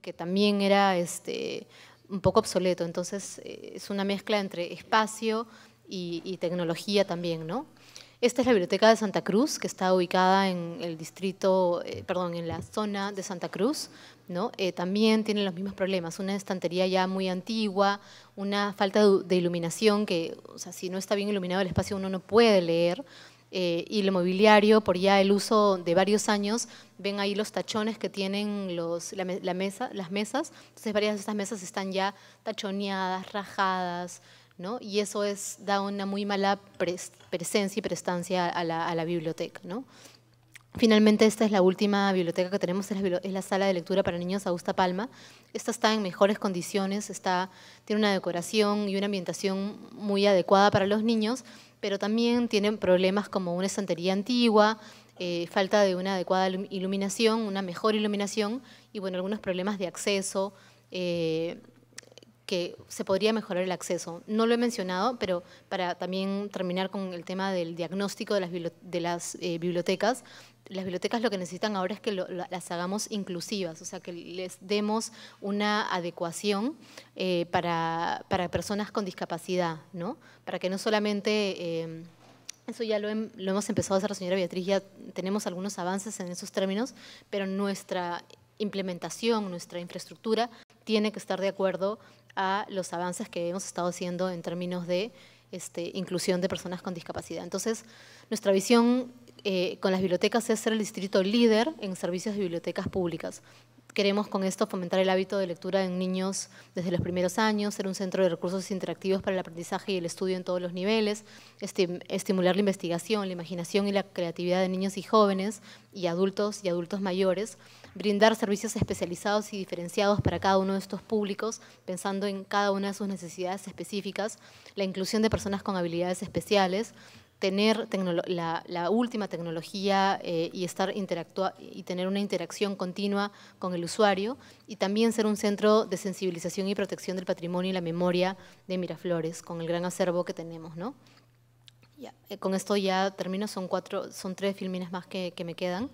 que también era este, un poco obsoleto. Entonces, eh, es una mezcla entre espacio y, tecnología también, ¿no? Esta es la Biblioteca de Santa Cruz, que está ubicada en el distrito, eh, perdón, en la zona de Santa Cruz, ¿no? Eh, también tiene los mismos problemas, una estantería ya muy antigua, una falta de, iluminación, que, o sea, si no está bien iluminado el espacio uno no puede leer, y el mobiliario, por ya el uso de varios años, ven ahí los tachones que tienen los, la, mesa, las mesas, entonces varias de estas mesas están ya tachoneadas, rajadas, ¿no? y eso es, da una muy mala presencia y prestancia a la, a la biblioteca. ¿no? Finalmente, esta es la última biblioteca que tenemos, es la, es la, sala de lectura para niños Augusta Palma. Esta está en mejores condiciones, está, tiene una decoración y una ambientación muy adecuada para los niños, pero también tienen problemas como una estantería antigua, eh, falta de una adecuada iluminación, una mejor iluminación y bueno, algunos problemas de acceso, eh, que se podría mejorar el acceso. No lo he mencionado, pero para también terminar con el tema del diagnóstico de las, eh, bibliotecas, las bibliotecas lo que necesitan ahora es que las hagamos inclusivas, o sea, que les demos una adecuación para, para, personas con discapacidad, ¿no? Para que no solamente eso ya lo, hemos empezado a hacer señora Beatriz, ya tenemos algunos avances en esos términos, pero nuestra implementación, nuestra infraestructura tiene que estar de acuerdo a los avances que hemos estado haciendo en términos de este, inclusión de personas con discapacidad. Entonces, nuestra visión eh, con las bibliotecas es ser el distrito líder en servicios de bibliotecas públicas. Queremos con esto fomentar el hábito de lectura en niños desde los primeros años, ser un centro de recursos interactivos para el aprendizaje y el estudio en todos los niveles, estimular la investigación, la imaginación y la creatividad de niños y jóvenes y adultos y adultos mayores, brindar servicios especializados y diferenciados para cada uno de estos públicos, pensando en cada una de sus necesidades específicas, la inclusión de personas con habilidades especiales, tener la, última tecnología eh, y, estar y tener una interacción continua con el usuario y también ser un centro de sensibilización y protección del patrimonio y la memoria de Miraflores, con el gran acervo que tenemos. ¿no? Eh, con esto ya termino, son, cuatro, son tres filmines más que, que me quedan.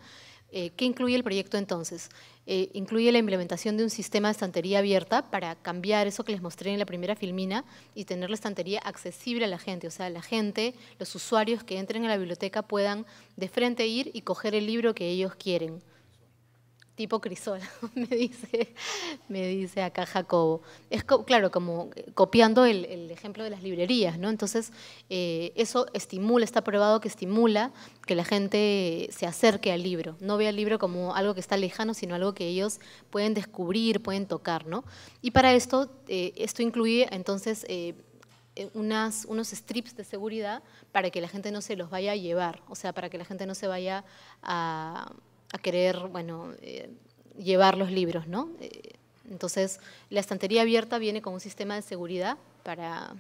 Eh, ¿Qué incluye el proyecto entonces? Eh, incluye la implementación de un sistema de estantería abierta para cambiar eso que les mostré en la primera filmina y tener la estantería accesible a la gente. O sea, la gente, los usuarios que entren a la biblioteca puedan de frente ir y coger el libro que ellos quieren tipo Crisola, me dice, me dice acá Jacobo. Es claro, como copiando el, ejemplo de las librerías, ¿no? Entonces, eh, eso estimula, está probado que estimula que la gente se acerque al libro, no vea el libro como algo que está lejano, sino algo que ellos pueden descubrir, pueden tocar, ¿no? Y para esto, eh, esto incluye entonces eh, unos strips de seguridad para que la gente no se los vaya a llevar, o sea, para que la gente no se vaya a a querer, bueno, eh, llevar los libros, ¿no? Eh, entonces, la estantería abierta viene con un sistema de seguridad para,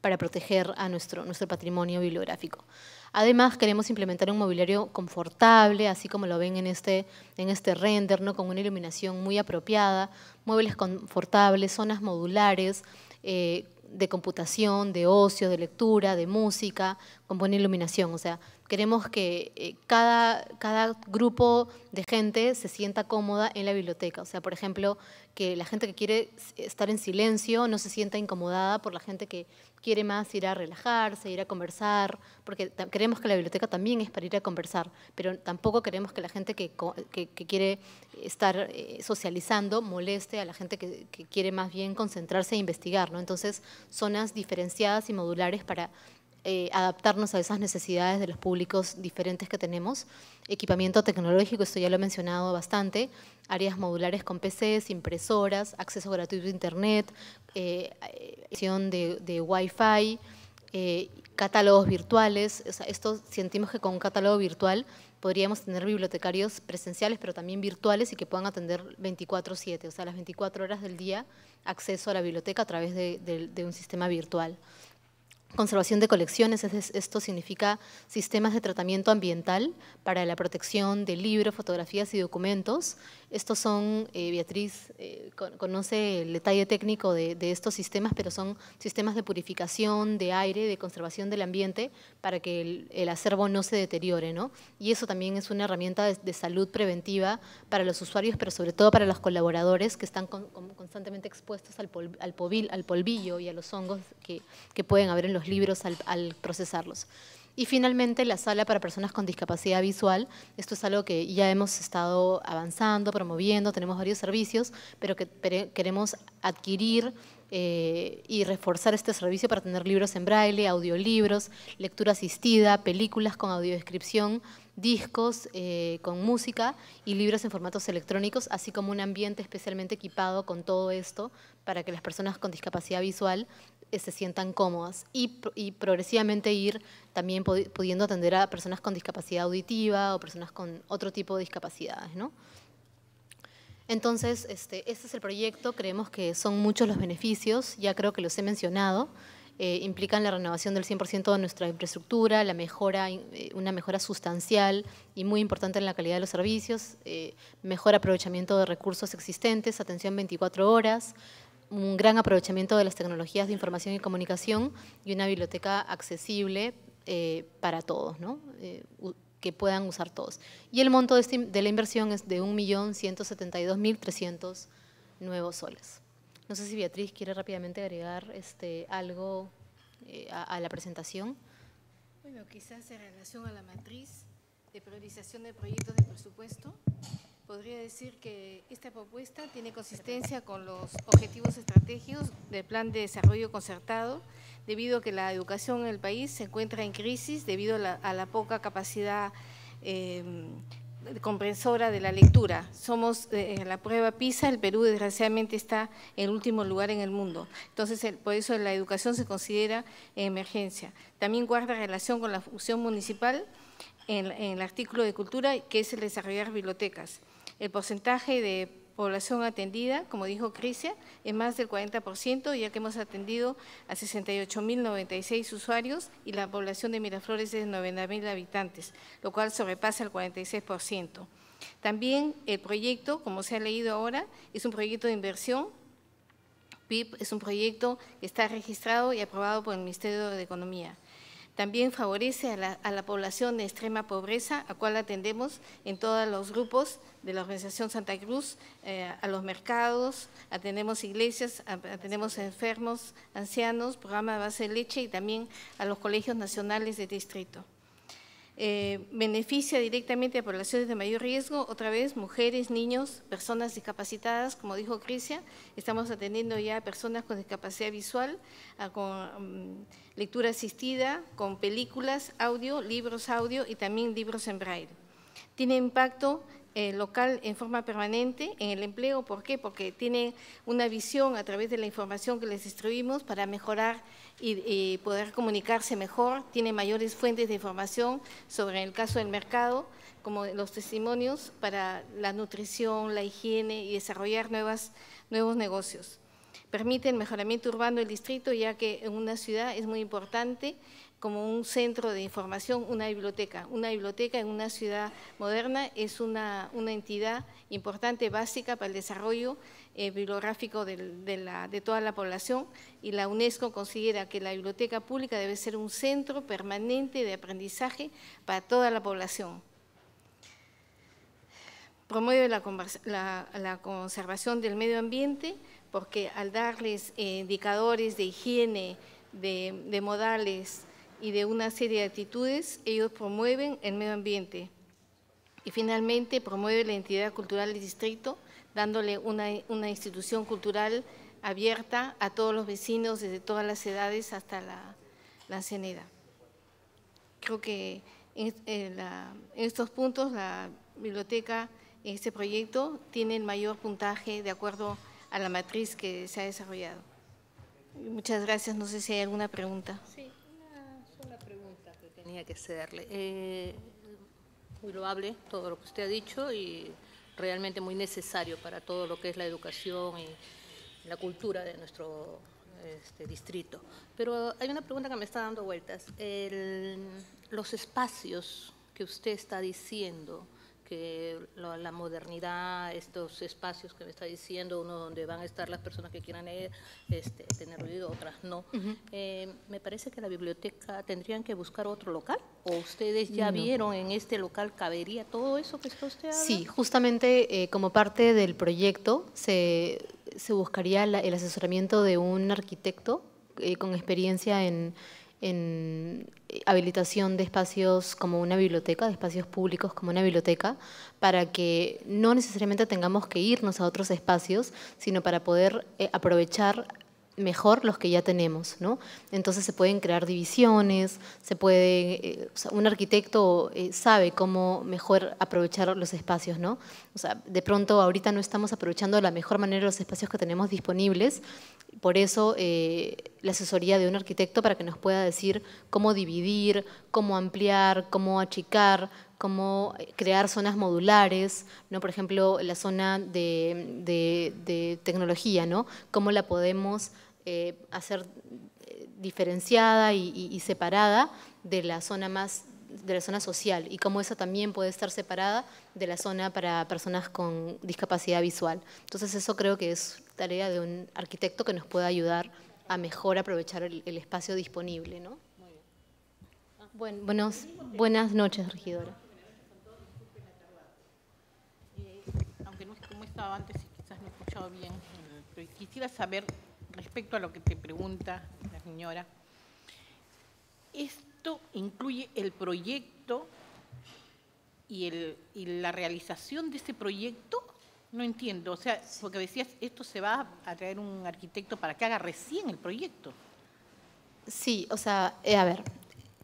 para proteger a nuestro, nuestro patrimonio bibliográfico. Además, queremos implementar un mobiliario confortable, así como lo ven en este, en este render, ¿no? con una iluminación muy apropiada, muebles confortables, zonas modulares, eh, de computación, de ocio, de lectura, de música, con buena iluminación. O sea, queremos que eh, cada, cada grupo de gente se sienta cómoda en la biblioteca. O sea, por ejemplo, que la gente que quiere estar en silencio no se sienta incomodada por la gente que quiere más ir a relajarse, ir a conversar, porque queremos que la biblioteca también es para ir a conversar, pero tampoco queremos que la gente que, quiere estar eh, socializando moleste a la gente que, quiere más bien concentrarse e investigar. ¿no? Entonces, zonas diferenciadas y modulares para eh, adaptarnos a esas necesidades de los públicos diferentes que tenemos. Equipamiento tecnológico, esto ya lo he mencionado bastante, áreas modulares con PCs, impresoras, acceso gratuito a Internet, eh, de, Wi-Fi, eh, catálogos virtuales. esto sentimos que con un catálogo virtual podríamos tener bibliotecarios presenciales, pero también virtuales y que puedan atender 24/7, o sea, las 24 horas del día, acceso a la biblioteca a través de un sistema virtual. Conservación de colecciones, esto significa sistemas de tratamiento ambiental para la protección de libros, fotografías y documentos. Estos son, eh, Beatriz eh, conoce el detalle técnico de, estos sistemas, pero son sistemas de purificación de aire, de conservación del ambiente, para que el, acervo no se deteriore. ¿no? Y eso también es una herramienta de, salud preventiva para los usuarios, pero sobre todo para los colaboradores que están constantemente expuestos al, al, polvillo y a los hongos que, que pueden haber en los libros al, procesarlos. Y finalmente la sala para personas con discapacidad visual. Esto es algo que ya hemos estado avanzando, promoviendo, tenemos varios servicios, pero que queremos adquirir eh, y reforzar este servicio para tener libros en braille, audiolibros, lectura asistida, películas con audiodescripción, discos eh, con música y libros en formatos electrónicos, así como un ambiente especialmente equipado con todo esto para que las personas con discapacidad visual se sientan cómodas y, progresivamente ir también pudiendo atender a personas con discapacidad auditiva o personas con otro tipo de discapacidades. ¿no? Entonces, este, este es el proyecto, creemos que son muchos los beneficios, ya creo que los he mencionado, eh, implican la renovación del 100% de nuestra infraestructura, la mejora, eh, una mejora sustancial y muy importante en la calidad de los servicios, mejor aprovechamiento de recursos existentes, atención 24 horas, un gran aprovechamiento de las tecnologías de información y comunicación y una biblioteca accesible eh, para todos, ¿no? Eh, que puedan usar todos. Y el monto de, este, de la inversión es de 1.172.300 nuevos soles. No sé si Beatriz quiere rápidamente agregar este, algo eh, a, a la presentación. Bueno, quizás en relación a la matriz de priorización de proyectos de presupuesto, Podría decir que esta propuesta tiene consistencia con los objetivos estratégicos del Plan de Desarrollo Concertado, debido a que la educación en el país se encuentra en crisis debido a la, poca capacidad em, comprensora de la lectura. Somos eh, la prueba PISA, el Perú desgraciadamente está en el último lugar en el mundo. Entonces, por eso la educación se considera emergencia. También guarda relación con la función municipal en el artículo de cultura, que es el desarrollar bibliotecas. El porcentaje de población atendida, como dijo Crisia, es más del 40%, ya que hemos atendido a 68.096 usuarios y la población de Miraflores es de 90.000 habitantes, lo cual sobrepasa el 46%. También el proyecto, como se ha leído ahora, es un proyecto de inversión. PIB es un proyecto que está registrado y aprobado por el Ministerio de Economía. También favorece a la, población de extrema pobreza, a cual atendemos en todos los grupos de la Organización Santa Cruz, eh, a los mercados, atendemos iglesias, atendemos enfermos, ancianos, programa de base de leche y también a los colegios nacionales de distrito. Eh, beneficia directamente a poblaciones de mayor riesgo, otra vez mujeres, niños, personas discapacitadas, como dijo Crisia, estamos atendiendo ya a personas con discapacidad visual, con mm, lectura asistida, con películas, audio, libros audio y también libros en braille. Tiene impacto eh, local en forma permanente en el empleo. ¿Por qué? Porque tiene una visión a través de la información que les distribuimos para mejorar y, poder comunicarse mejor. Tiene mayores fuentes de información sobre el caso del mercado, como los testimonios para la nutrición, la higiene y desarrollar nuevas, nuevos negocios. Permite el mejoramiento urbano del distrito, ya que en una ciudad es muy importante como un centro de información, una biblioteca. Una biblioteca en una ciudad moderna es una, entidad importante, básica para el desarrollo eh, bibliográfico de, toda la población y la UNESCO considera que la biblioteca pública debe ser un centro permanente de aprendizaje para toda la población. Promueve la, conservación del medio ambiente porque al darles eh, indicadores de higiene, de modales, y de una serie de actitudes, ellos promueven el medio ambiente. Y finalmente promueve la entidad cultural del distrito, dándole una, institución cultural abierta a todos los vecinos desde todas las edades hasta la, la Creo que en, en, estos puntos la biblioteca en este proyecto tiene el mayor puntaje de acuerdo a la matriz que se ha desarrollado. Muchas gracias. No sé si hay alguna pregunta. Que cederle. Eh, muy loable todo lo que usted ha dicho y realmente muy necesario para todo lo que es la educación y la cultura de nuestro, este, distrito. Pero hay una pregunta que me está dando vueltas. El- los espacios que usted está diciendo, que lo- la modernidad, estos espacios que me está diciendo, uno donde van a estar las personas que quieran leer, este, tener ruido, otras no. Eh, me parece que la biblioteca tendrían que buscar otro local, o ustedes ya vieron en este local cabería todo eso que está usted hablando? Sí, justamente eh, como parte del proyecto se, se buscaría la- el asesoramiento de un arquitecto eh, con experiencia en, en, eh, habilitación de espacios como una biblioteca, de espacios públicos como una biblioteca, para que no necesariamente tengamos que irnos a otros espacios, sino para poder eh, aprovechar mejor los que ya tenemos, ¿no? Entonces se pueden crear divisiones, se puede, eh, o sea, un arquitecto eh, sabe cómo mejor aprovechar los espacios, ¿no? O sea, de pronto ahorita no estamos aprovechando de la mejor manera los espacios que tenemos disponibles, por eso eh, la asesoría de un arquitecto para que nos pueda decir cómo dividir, cómo ampliar, cómo achicar, cómo eh, crear zonas modulares, ¿no? por ejemplo, la zona de, de- de tecnología, ¿no? cómo la podemos eh, hacer eh, diferenciada y, y- y separada de la zona más de la zona social y cómo esa también puede estar separada de la zona para personas con discapacidad visual. Entonces eso creo que es tarea de un arquitecto que nos pueda ayudar a mejor aprovechar el, el espacio disponible. ¿no? Buen- buenos, buenas noches, regidora. Eh, aunque no como estaba antes y quizás no he escuchado bien, eh, pero quisiera saber respecto a lo que te pregunta la señora, ¿esto incluye el proyecto y, el, y la realización de ese proyecto? No entiendo, o sea, porque decías, esto se va a traer un arquitecto para que haga recién el proyecto. Sí, o sea, eh, a ver,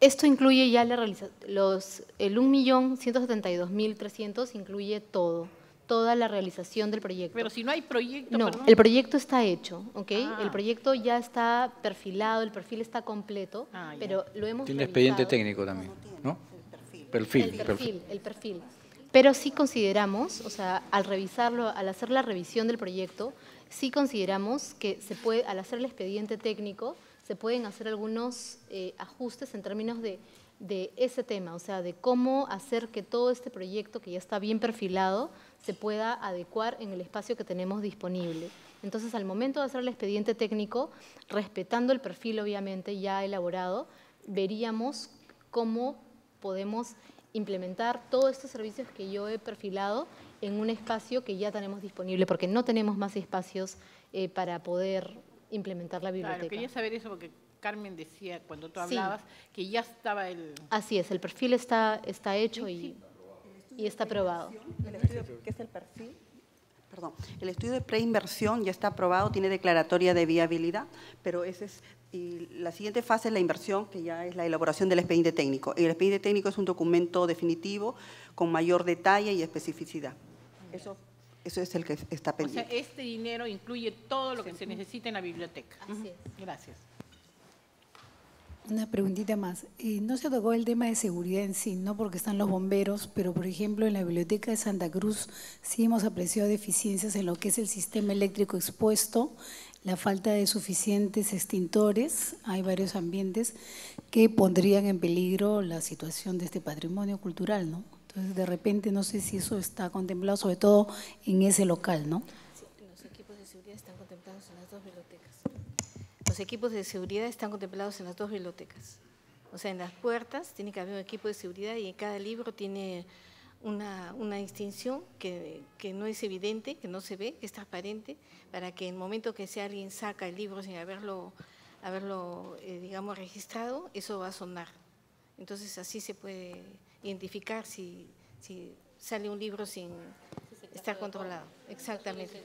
esto incluye ya la realiza- los, el 1.172.300 incluye todo, toda la realización del proyecto. Pero si no hay proyecto, No, pero el proyecto está hecho, ¿ok? Ah. El proyecto ya está perfilado, el perfil está completo, Ah, pero lo hemos Tiene expediente técnico también, ¿no? Perfil, El perfil. perfil, el perfil. Pero sí consideramos, o sea, al revisarlo, al hacer la revisión del proyecto, sí consideramos que se puede, al hacer el expediente técnico, se pueden hacer algunos eh, ajustes en términos de, de ese tema, o sea, de cómo hacer que todo este proyecto que ya está bien perfilado se pueda adecuar en el espacio que tenemos disponible. Entonces, al momento de hacer el expediente técnico, respetando el perfil obviamente ya elaborado, veríamos cómo podemos implementar todos estos servicios que yo he perfilado en un espacio que ya tenemos disponible, porque no tenemos más espacios eh, para poder implementar la biblioteca. claro, quería saber eso porque Carmen decía cuando tú Sí. hablabas que ya estaba el... Así es, el perfil está, está hecho y, y está aprobado. El estudio, que es el perfil, perdón, el estudio de preinversión ya está aprobado, tiene declaratoria de viabilidad, pero ese es, y la siguiente fase es la inversión, que ya es la elaboración del expediente técnico. El expediente técnico es un documento definitivo con mayor detalle y especificidad. Eso, eso es el que está O sea, pendiente. este dinero incluye todo lo que se necesita en la biblioteca. Así es. Gracias. Una preguntita más. Eh, no se tocó el tema de seguridad en sí, no porque están los bomberos, pero por ejemplo en la Biblioteca de Santa Cruz sí hemos apreciado deficiencias en lo que es el sistema eléctrico expuesto, la falta de suficientes extintores, hay varios ambientes que pondrían en peligro la situación de este patrimonio cultural, ¿no? Entonces de repente no sé si eso está contemplado, sobre todo en ese local, ¿no? Los equipos de seguridad están contemplados en las dos bibliotecas. Los equipos de seguridad están contemplados en las dos bibliotecas. O sea, en las puertas tiene que haber un equipo de seguridad y en cada libro tiene una, una distinción que, que no es evidente, que no se ve, que es transparente, para que en el momento que si alguien saca el libro sin haberlo, haberlo eh, digamos, registrado, eso va a sonar. Entonces así se puede identificar si, si sale un libro sin estar controlado. Exactamente.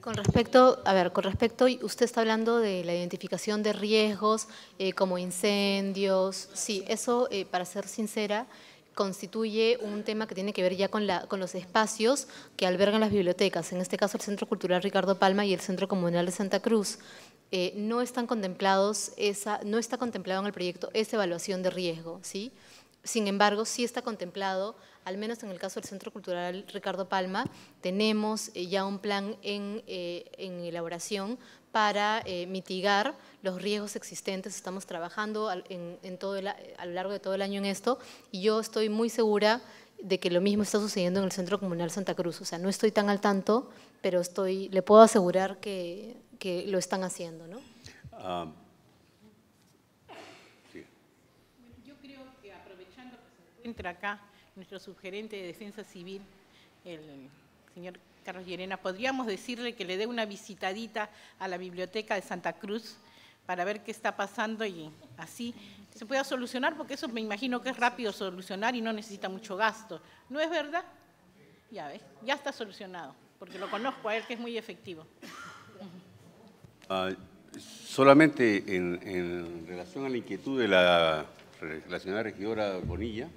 Con respecto, a ver, con respecto, usted está hablando de la identificación de riesgos eh, como incendios. Sí, eso, eh, para ser sincera, constituye un tema que tiene que ver ya con, la, con los espacios que albergan las bibliotecas, en este caso el Centro Cultural Ricardo Palma y el Centro Comunal de Santa Cruz. Eh, no están contemplados, esa, no está contemplado en el proyecto esa evaluación de riesgo, ¿sí? Sin embargo, sí está contemplado, al menos en el caso del Centro Cultural Ricardo Palma, tenemos eh, ya un plan en, eh, en elaboración para eh, mitigar los riesgos existentes. Estamos trabajando en, todo a lo largo de todo el año en esto y yo estoy muy segura de que lo mismo está sucediendo en el Centro Comunal Santa Cruz. O sea, no estoy tan al tanto, pero estoy, le puedo asegurar que, que lo están haciendo. ¿no? Ah, yo creo que aprovechando que se encuentra acá nuestro subgerente de Defensa Civil, el señor Carlos Llerena, podríamos decirle que le dé una visitadita a la biblioteca de Santa Cruz para ver qué está pasando y así se pueda solucionar, porque eso me imagino que es rápido solucionar y no necesita mucho gasto. ¿No es verdad? Ya ves, ya está solucionado, porque lo conozco a él que es muy efectivo. Ah, solamente en, relación a la inquietud de la señora regidora Bonilla,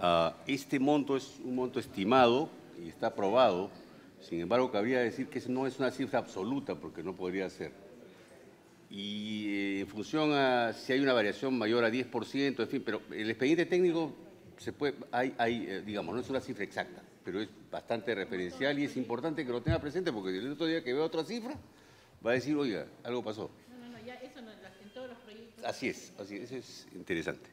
ah, este monto es un monto estimado y está aprobado sin embargo, cabría decir que no es una cifra absoluta porque no podría ser. Y eh, en función a si hay una variación mayor a 10%, en fin, pero el expediente técnico se puede, hay, hay, eh, digamos, no es una cifra exacta, pero es bastante referencial y es importante que lo tenga presente porque el otro día que vea otra cifra va a decir, oiga, algo pasó. No, no, no, ya eso no, en todos los proyectos. Así es, así es, eso es interesante.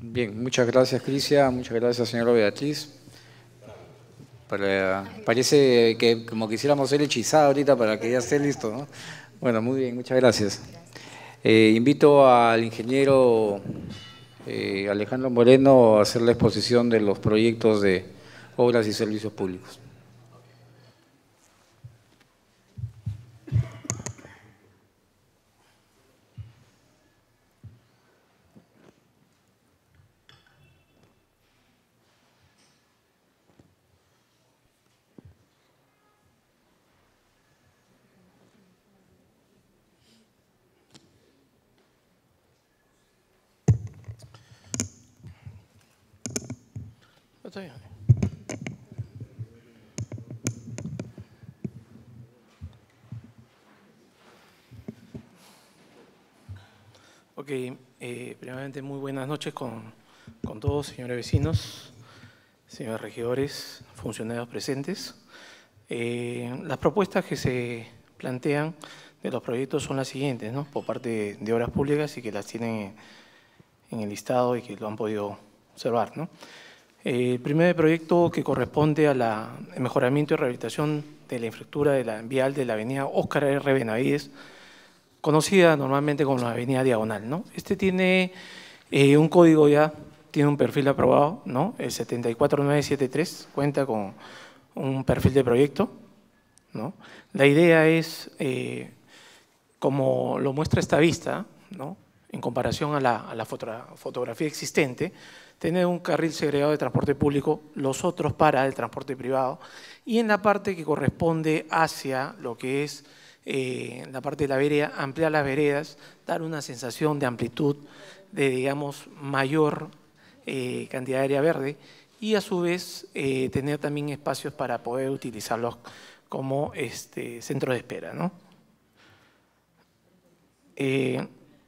Bien, muchas gracias, Crisia, muchas gracias, señora Beatriz parece que como quisiéramos ser hechizado ahorita para que ya esté listo. ¿no? Bueno, muy bien, muchas gracias. Eh, invito al ingeniero eh, Alejandro Moreno a hacer la exposición de los proyectos de obras y servicios públicos. Ok, eh, primeramente muy buenas noches con, todos, señores vecinos, señores regidores, funcionarios presentes. Eh, las propuestas que se plantean de los proyectos son las siguientes, ¿no? por parte de, Obras Públicas y que las tienen en el listado y que lo han podido observar. ¿no? El primer proyecto que corresponde al mejoramiento y rehabilitación de la infraestructura de la vial de la avenida Óscar R. Benavides, conocida normalmente como la avenida Diagonal. ¿no? Este tiene eh, un código ya, tiene un perfil aprobado, ¿no? el 74973, cuenta con un perfil de proyecto. ¿no? La idea es, eh, como lo muestra esta vista, ¿no? en comparación a la, fotografía existente, tener un carril segregado de transporte público, los otros para el transporte privado, y en la parte que corresponde hacia lo que es eh, la parte de la vereda, ampliar las veredas, dar una sensación de amplitud, de digamos mayor eh, cantidad de área verde, y a su vez eh, tener también espacios para poder utilizarlos como este, centro de espera. ¿no?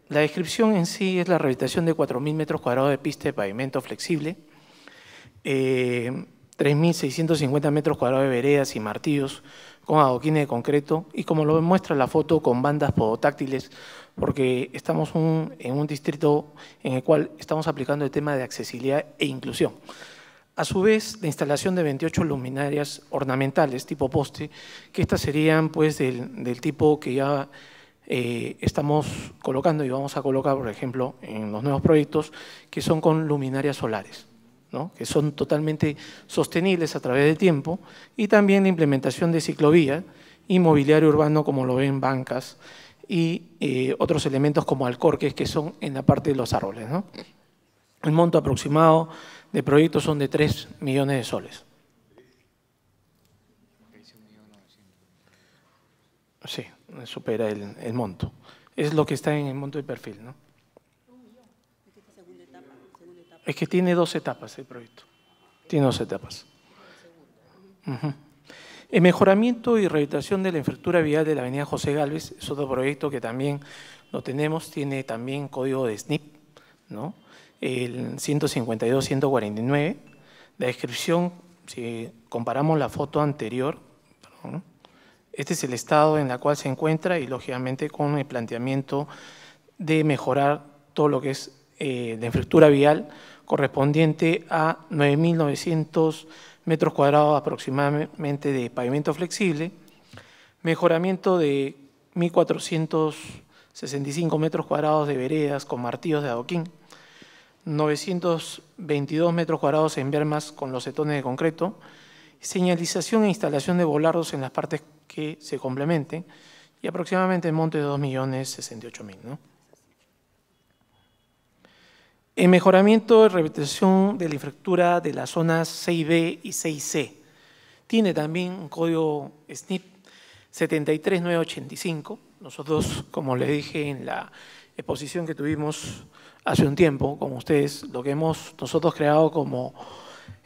La descripción en sí es la rehabilitación de 4.000 metros cuadrados de pista de pavimento flexible, 3.650 eh, metros cuadrados de veredas y martillos con adoquines de concreto y como lo muestra la foto con bandas podotáctiles, porque estamos en un distrito en el cual estamos aplicando el tema de accesibilidad e inclusión. A su vez, la instalación de 28 luminarias ornamentales tipo poste, que estas serían pues del, tipo que ya eh, estamos colocando y vamos a colocar, por ejemplo, en los nuevos proyectos, que son con luminarias solares, que son totalmente sostenibles a través del tiempo, y también la implementación de ciclovía y mobiliario urbano, como lo ven bancas, y eh, otros elementos como alcorques, que son en la parte de los árboles. El monto aproximado de proyectos son de 3 millones de soles. Sí supera el, monto. Es lo que está en el monto de perfil, ¿no? Es que tiene dos etapas el proyecto. Tiene dos etapas. El mejoramiento y rehabilitación de la infraestructura vial de la avenida José Galvez es otro proyecto que también lo tenemos, tiene también código de SNIP, ¿no? el 152-149. La descripción, si comparamos la foto anterior, Este es el estado en el cual se encuentra y, lógicamente, con el planteamiento de mejorar todo lo que es eh, la infraestructura vial correspondiente a 9.900 metros cuadrados aproximadamente de pavimento flexible, mejoramiento de 1.465 metros cuadrados de veredas con martillos de adoquín, 922 metros cuadrados en vermas con los setones de concreto, señalización e instalación de volardos en las partes que se complementen y aproximadamente el monte de 2.068.000. ¿no? El mejoramiento y rehabilitación de la infraestructura de las zonas 6B y 6C. Tiene también un código SNIP 73985. Nosotros, como le dije en la exposición que tuvimos hace un tiempo con ustedes, lo que hemos nosotros creado como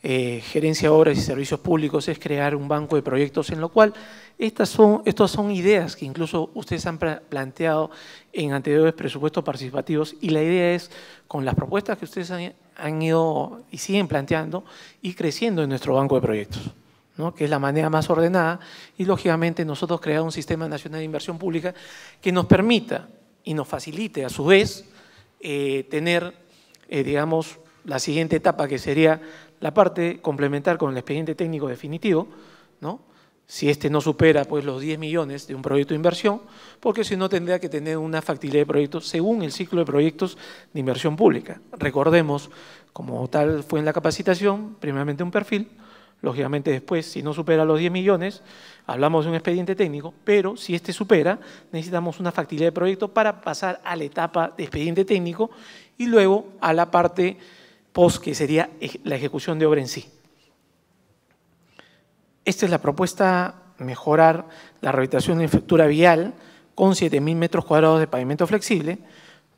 eh, gerencia de obras y servicios públicos es crear un banco de proyectos en lo cual estas son, estas son ideas que incluso ustedes han planteado en anteriores presupuestos participativos y la idea es, con las propuestas que ustedes han, ido y siguen planteando, y creciendo en nuestro banco de proyectos. ¿no? que es la manera más ordenada, y lógicamente nosotros crear un sistema nacional de inversión pública que nos permita y nos facilite a su vez eh, tener, eh, digamos, la siguiente etapa que sería la parte complementar con el expediente técnico definitivo, ¿no? si este no supera pues, los 10 millones de un proyecto de inversión, porque si no tendría que tener una factibilidad de proyectos según el ciclo de proyectos de inversión pública. Recordemos, como tal fue en la capacitación, primeramente un perfil, lógicamente después, si no supera los 10 millones, hablamos de un expediente técnico, pero si este supera, necesitamos una factibilidad de proyecto para pasar a la etapa de expediente técnico y luego a la parte post, que sería la ejecución de obra en sí. Esta es la propuesta, mejorar la rehabilitación de infraestructura vial con 7.000 metros cuadrados de pavimento flexible,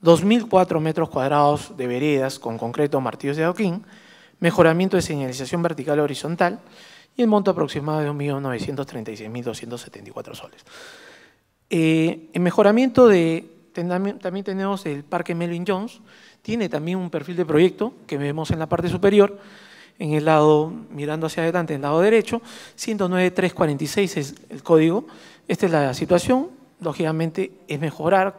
2.004 metros cuadrados de veredas con concreto martillos de adoquín, mejoramiento de señalización vertical horizontal y el monto aproximado de 1.936.274 soles. Eh, mejoramiento de, también tenemos el Parque Melvin Jones, tiene también un perfil de proyecto que vemos en la parte superior, en el lado, mirando hacia adelante, en el lado derecho, 109.346 es el código. Esta es la situación. Lógicamente es mejorar,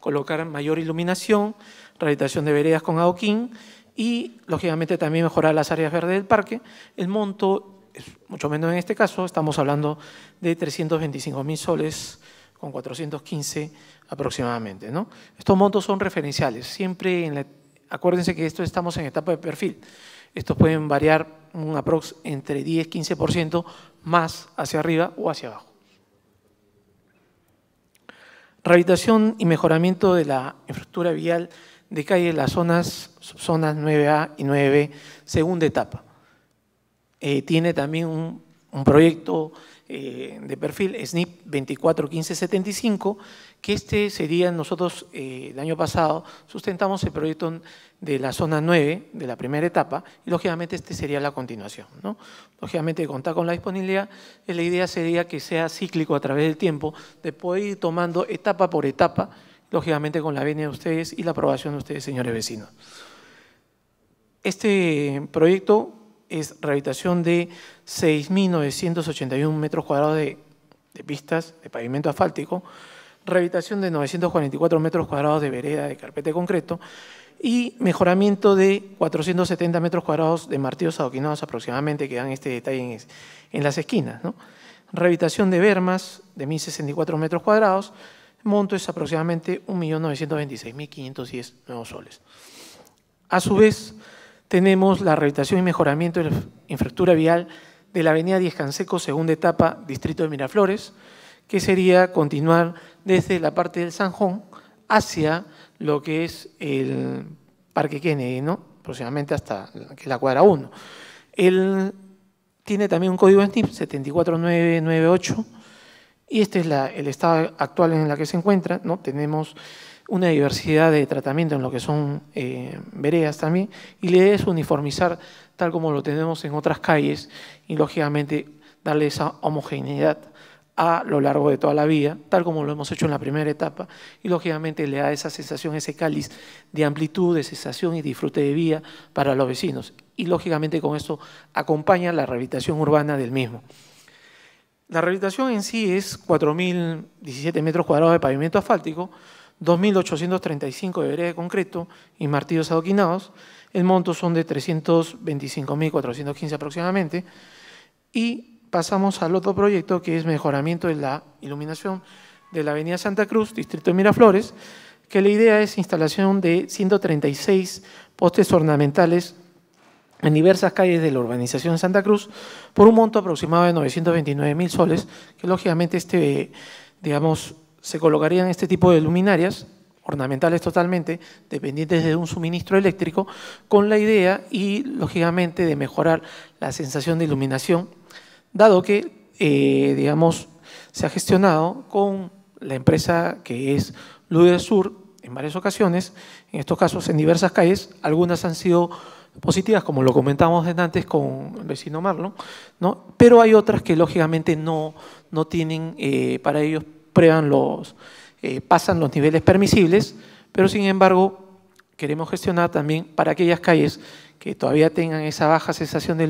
colocar mayor iluminación, rehabilitación de veredas con adoquín y, lógicamente, también mejorar las áreas verdes del parque. El monto es mucho menos en este caso, estamos hablando de 325.000 soles con 415 aproximadamente. ¿no? Estos montos son referenciales, siempre en acuérdense que esto estamos en etapa de perfil. Estos pueden variar un aprox entre 10-15% más hacia arriba o hacia abajo. Rehabilitación y mejoramiento de la infraestructura vial de calle en las zonas, zonas 9A y 9B, segunda etapa. Eh, tiene también un, un proyecto eh, de perfil SNIP 241575, que este sería, nosotros eh, el año pasado sustentamos el proyecto de la zona 9, de la primera etapa, y lógicamente este sería la continuación. ¿no? Lógicamente contar con la disponibilidad, eh, la idea sería que sea cíclico a través del tiempo, de poder ir tomando etapa por etapa, lógicamente con la venia de ustedes y la aprobación de ustedes, señores vecinos. Este proyecto es rehabilitación de 6.981 metros cuadrados de, pistas de pavimento asfáltico, rehabilitación de 944 metros cuadrados de vereda de carpete de concreto y mejoramiento de 470 metros cuadrados de martillos adoquinados aproximadamente, que dan este detalle en, las esquinas. Rehabilitación de bermas de 1.064 metros cuadrados, monto es aproximadamente 1.926.510 nuevos soles. A su vez, tenemos la rehabilitación y mejoramiento de la infraestructura vial de la avenida Diez Canseco, segunda etapa, distrito de Miraflores, que sería continuar desde la parte del Sanjón hacia lo que es el Parque Kennedy, ¿no? aproximadamente hasta la cuadra 1. Él tiene también un código SNIP 74998 y este es el estado actual en el que se encuentra. ¿no? Tenemos una diversidad de tratamiento en lo que son eh, veredas también, y la idea es uniformizar tal como lo tenemos en otras calles y lógicamente darle esa homogeneidad a lo largo de toda la vía, tal como lo hemos hecho en la primera etapa, y lógicamente le da esa sensación, ese cáliz de amplitud, de sensación y disfrute de vía para los vecinos. Y lógicamente con esto acompaña la rehabilitación urbana del mismo. La rehabilitación en sí es 4.017 metros cuadrados de pavimento asfáltico, 2.835 de vereda de concreto y martillos adoquinados. El monto son de 325.415 aproximadamente. Y pasamos al otro proyecto que es mejoramiento de la iluminación de la Avenida Santa Cruz, Distrito de Miraflores, que la idea es instalación de 136 postes ornamentales en diversas calles de la urbanización Santa Cruz por un monto aproximado de 929 mil soles, que lógicamente este, digamos, se colocarían este tipo de luminarias ornamentales totalmente, dependientes de un suministro eléctrico, con la idea y, lógicamente, de mejorar la sensación de iluminación, dado que, eh, digamos, se ha gestionado con la empresa que es Luder Sur en varias ocasiones, en estos casos en diversas calles, algunas han sido positivas, como lo comentamos antes con el vecino Marlon, ¿no? pero hay otras que lógicamente no, no tienen, eh, para ellos prueban los, eh, pasan los niveles permisibles, pero sin embargo queremos gestionar también para aquellas calles que todavía tengan esa baja sensación de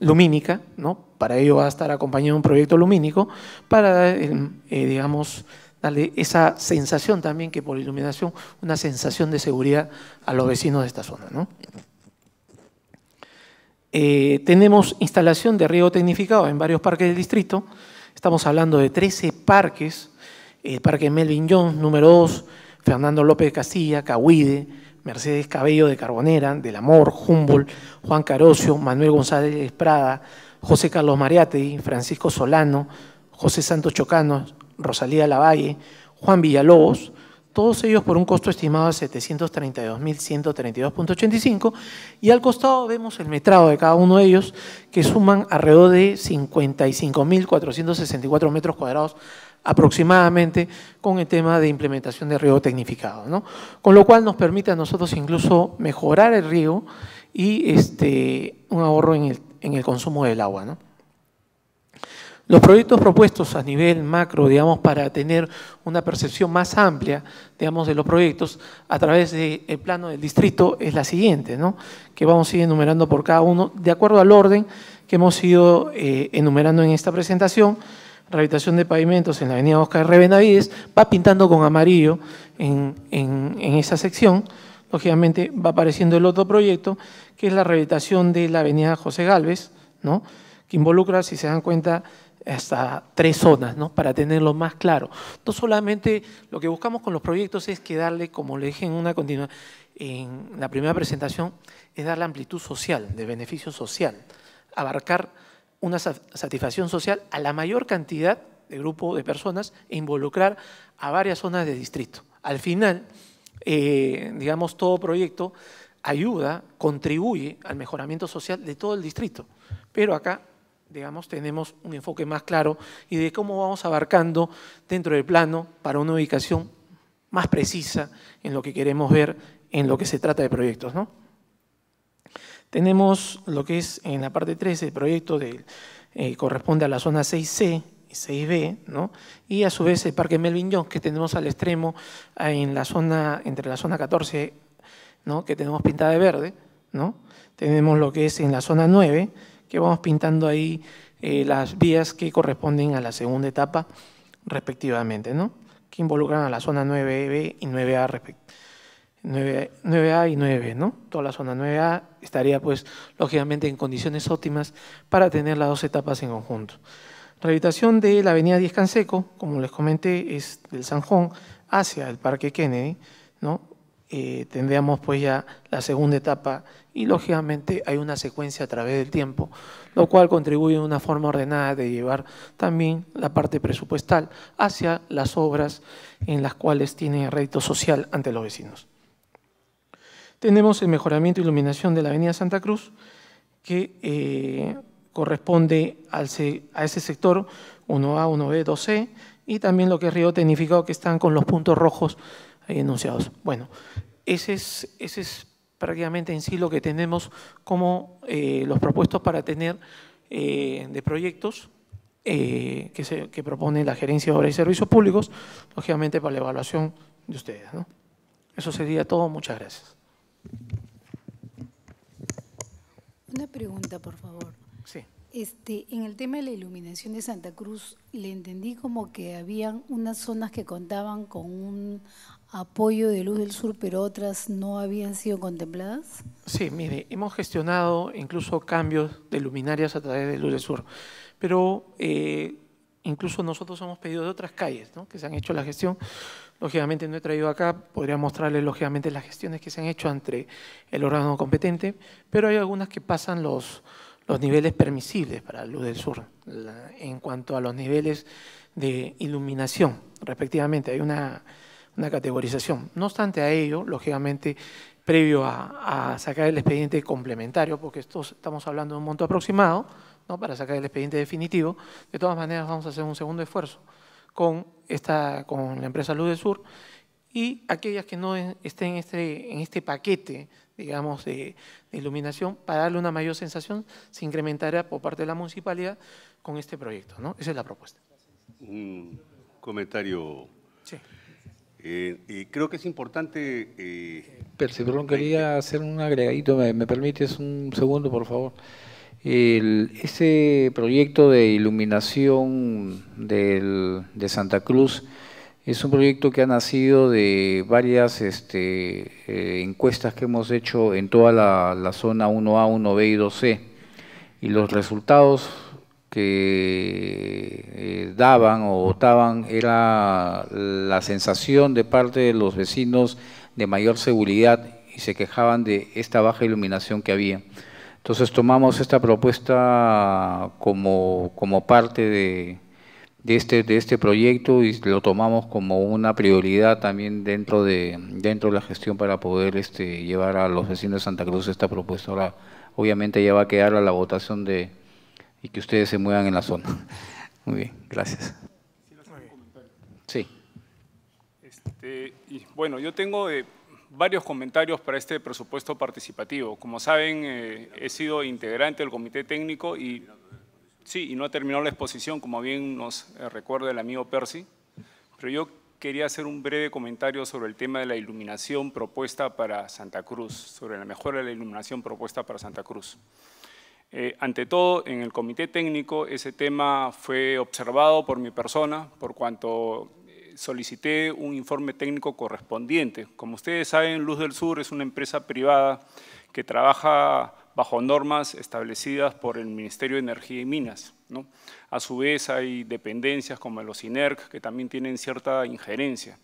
lumínica, ¿no? para ello va a estar acompañado un proyecto lumínico, para, eh, digamos, darle esa sensación también que por iluminación, una sensación de seguridad a los vecinos de esta zona. ¿no? Eh, tenemos instalación de riego tecnificado en varios parques del distrito. Estamos hablando de 13 parques. El Parque Melvin Jones, número 2, Fernando López de Castilla, Cahuide, Mercedes Cabello de Carbonera, Del Amor, Humboldt, Juan Carocio, Manuel González Prada, José Carlos Mariate, Francisco Solano, José Santos Chocano, Rosalía Lavalle, Juan Villalobos, todos ellos por un costo estimado de 732.132.85 y al costado vemos el metrado de cada uno de ellos que suman alrededor de 55.464 metros cuadrados aproximadamente con el tema de implementación de riego tecnificado, ¿no? con lo cual nos permite a nosotros incluso mejorar el riego y este, un ahorro en el, en el consumo del agua. ¿no? Los proyectos propuestos a nivel macro, digamos, para tener una percepción más amplia, digamos, de los proyectos a través del plano del distrito es la siguiente, ¿no? Que vamos a ir enumerando por cada uno, de acuerdo al orden que hemos ido eh, enumerando en esta presentación. Rehabilitación de pavimentos en la avenida Oscar R. Va pintando con amarillo en, en esa sección. Lógicamente va apareciendo el otro proyecto, que es la rehabilitación de la avenida José Galvez, ¿no? que involucra, si se dan cuenta, hasta tres zonas, ¿no? para tenerlo más claro. No solamente lo que buscamos con los proyectos es que darle, como le dije en una continua, en la primera presentación, es dar la amplitud social, de beneficio social, abarcar una satisfacción social a la mayor cantidad de grupo de personas e involucrar a varias zonas de distrito. Al final, eh, digamos, todo proyecto ayuda, contribuye al mejoramiento social de todo el distrito. Pero acá digamos, tenemos un enfoque más claro y de cómo vamos abarcando dentro del plano para una ubicación más precisa en lo que queremos ver en lo que se trata de proyectos. ¿no? Tenemos lo que es en la parte 3 el proyecto de, eh, corresponde a la zona 6C y 6B, ¿no? y a su vez el Parque Melvin Jones que tenemos al extremo en la zona, entre la zona 14, ¿no? que tenemos pintada de verde, ¿no? tenemos lo que es en la zona 9, que vamos pintando ahí eh, las vías que corresponden a la segunda etapa respectivamente, ¿no? que involucran a la zona 9B y 9A 9, a y 9B, ¿no? Toda la zona 9A estaría, pues, lógicamente en condiciones óptimas para tener las dos etapas en conjunto. Rehabilitación de la avenida Diez Canseco, como les comenté, es del Sanjón hacia el Parque Kennedy, ¿no? Eh, tendríamos pues ya la segunda etapa y lógicamente hay una secuencia a través del tiempo, lo cual contribuye de una forma ordenada de llevar también la parte presupuestal hacia las obras en las cuales tiene rédito social ante los vecinos. Tenemos el mejoramiento e iluminación de la avenida Santa Cruz, que eh, corresponde al, a ese sector 1A, 1B, 2C, y también lo que es río tecnificado, que están con los puntos rojos ahí enunciados. Bueno, ese es, ese es prácticamente en sí lo que tenemos como eh, los propuestos para tener eh, de proyectos que, se, que propone la Gerencia de Obras y Servicios Públicos, lógicamente para la evaluación de ustedes. Eso sería todo. Muchas gracias. Una pregunta, por favor. Sí. Este, en el tema de la iluminación de Santa Cruz, le entendí como que habían unas zonas que contaban con un apoyo de Luz del Sur, pero otras no habían sido contempladas. Sí, mire, hemos gestionado incluso cambios de luminarias a través de Luz del Sur, pero eh, incluso nosotros hemos pedido de otras calles ¿no? que se han hecho la gestión. Lógicamente no he traído acá, podría mostrarles lógicamente las gestiones que se han hecho entre el órgano competente, pero hay algunas que pasan los los niveles permisibles para Luz del Sur en cuanto a los niveles de iluminación, respectivamente. Hay una, categorización. No obstante a ello, lógicamente, previo a, sacar el expediente complementario, porque estamos hablando de un monto aproximado, ¿no? para sacar el expediente definitivo, de todas maneras vamos a hacer un segundo esfuerzo con, esta, con la empresa Luz del Sur y aquellas que no estén en este, en este paquete digamos, de, iluminación, para darle una mayor sensación, se incrementará por parte de la municipalidad con este proyecto. ¿no? Esa es la propuesta. Un comentario. Sí. Eh, creo que es importante... Eh, perdón, quería hacer un agregadito, ¿me, me permites un segundo, por favor? El, ese proyecto de iluminación de Santa Cruz es un proyecto que ha nacido de varias este, eh, encuestas que hemos hecho en toda la, zona 1A, 1B y 2C. Y los resultados que eh, daban o votaban era la sensación de parte de los vecinos de mayor seguridad y se quejaban de esta baja iluminación que había. Entonces tomamos esta propuesta como, como parte de, de este, de este proyecto y lo tomamos como una prioridad también dentro de, dentro de la gestión para poder este, llevar a los vecinos de Santa Cruz esta propuesta. Ahora, obviamente ya va a quedar a la votación de y que ustedes se muevan en la zona. Muy bien, gracias. Sí. Este, y, bueno, yo tengo eh, varios comentarios para este presupuesto participativo. Como saben, eh, he sido integrante del comité técnico y Sí, y no ha terminado la exposición, como bien nos eh, recuerda el amigo Percy, pero yo quería hacer un breve comentario sobre el tema de la iluminación propuesta para Santa Cruz, sobre la mejora de la iluminación propuesta para Santa Cruz. Eh, ante todo, en el comité técnico ese tema fue observado por mi persona, por cuanto solicité un informe técnico correspondiente. Como ustedes saben, Luz del Sur es una empresa privada que trabaja bajo normas establecidas por el Ministerio de Energía y Minas. A su vez hay dependencias como los INERC que también tienen cierta injerencia.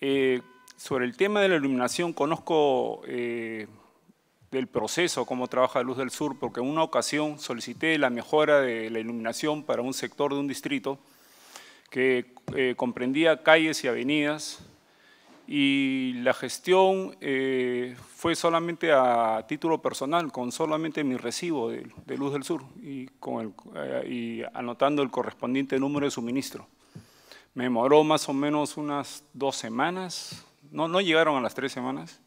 Eh, sobre el tema de la iluminación conozco eh, del proceso, cómo trabaja Luz del Sur, porque en una ocasión solicité la mejora de la iluminación para un sector de un distrito que eh, comprendía calles y avenidas y la gestión eh, fue solamente a título personal, con solamente mi recibo de, Luz del Sur y, con eh, y anotando el correspondiente número de suministro. Me demoró más o menos unas dos semanas, no, no llegaron a las tres semanas,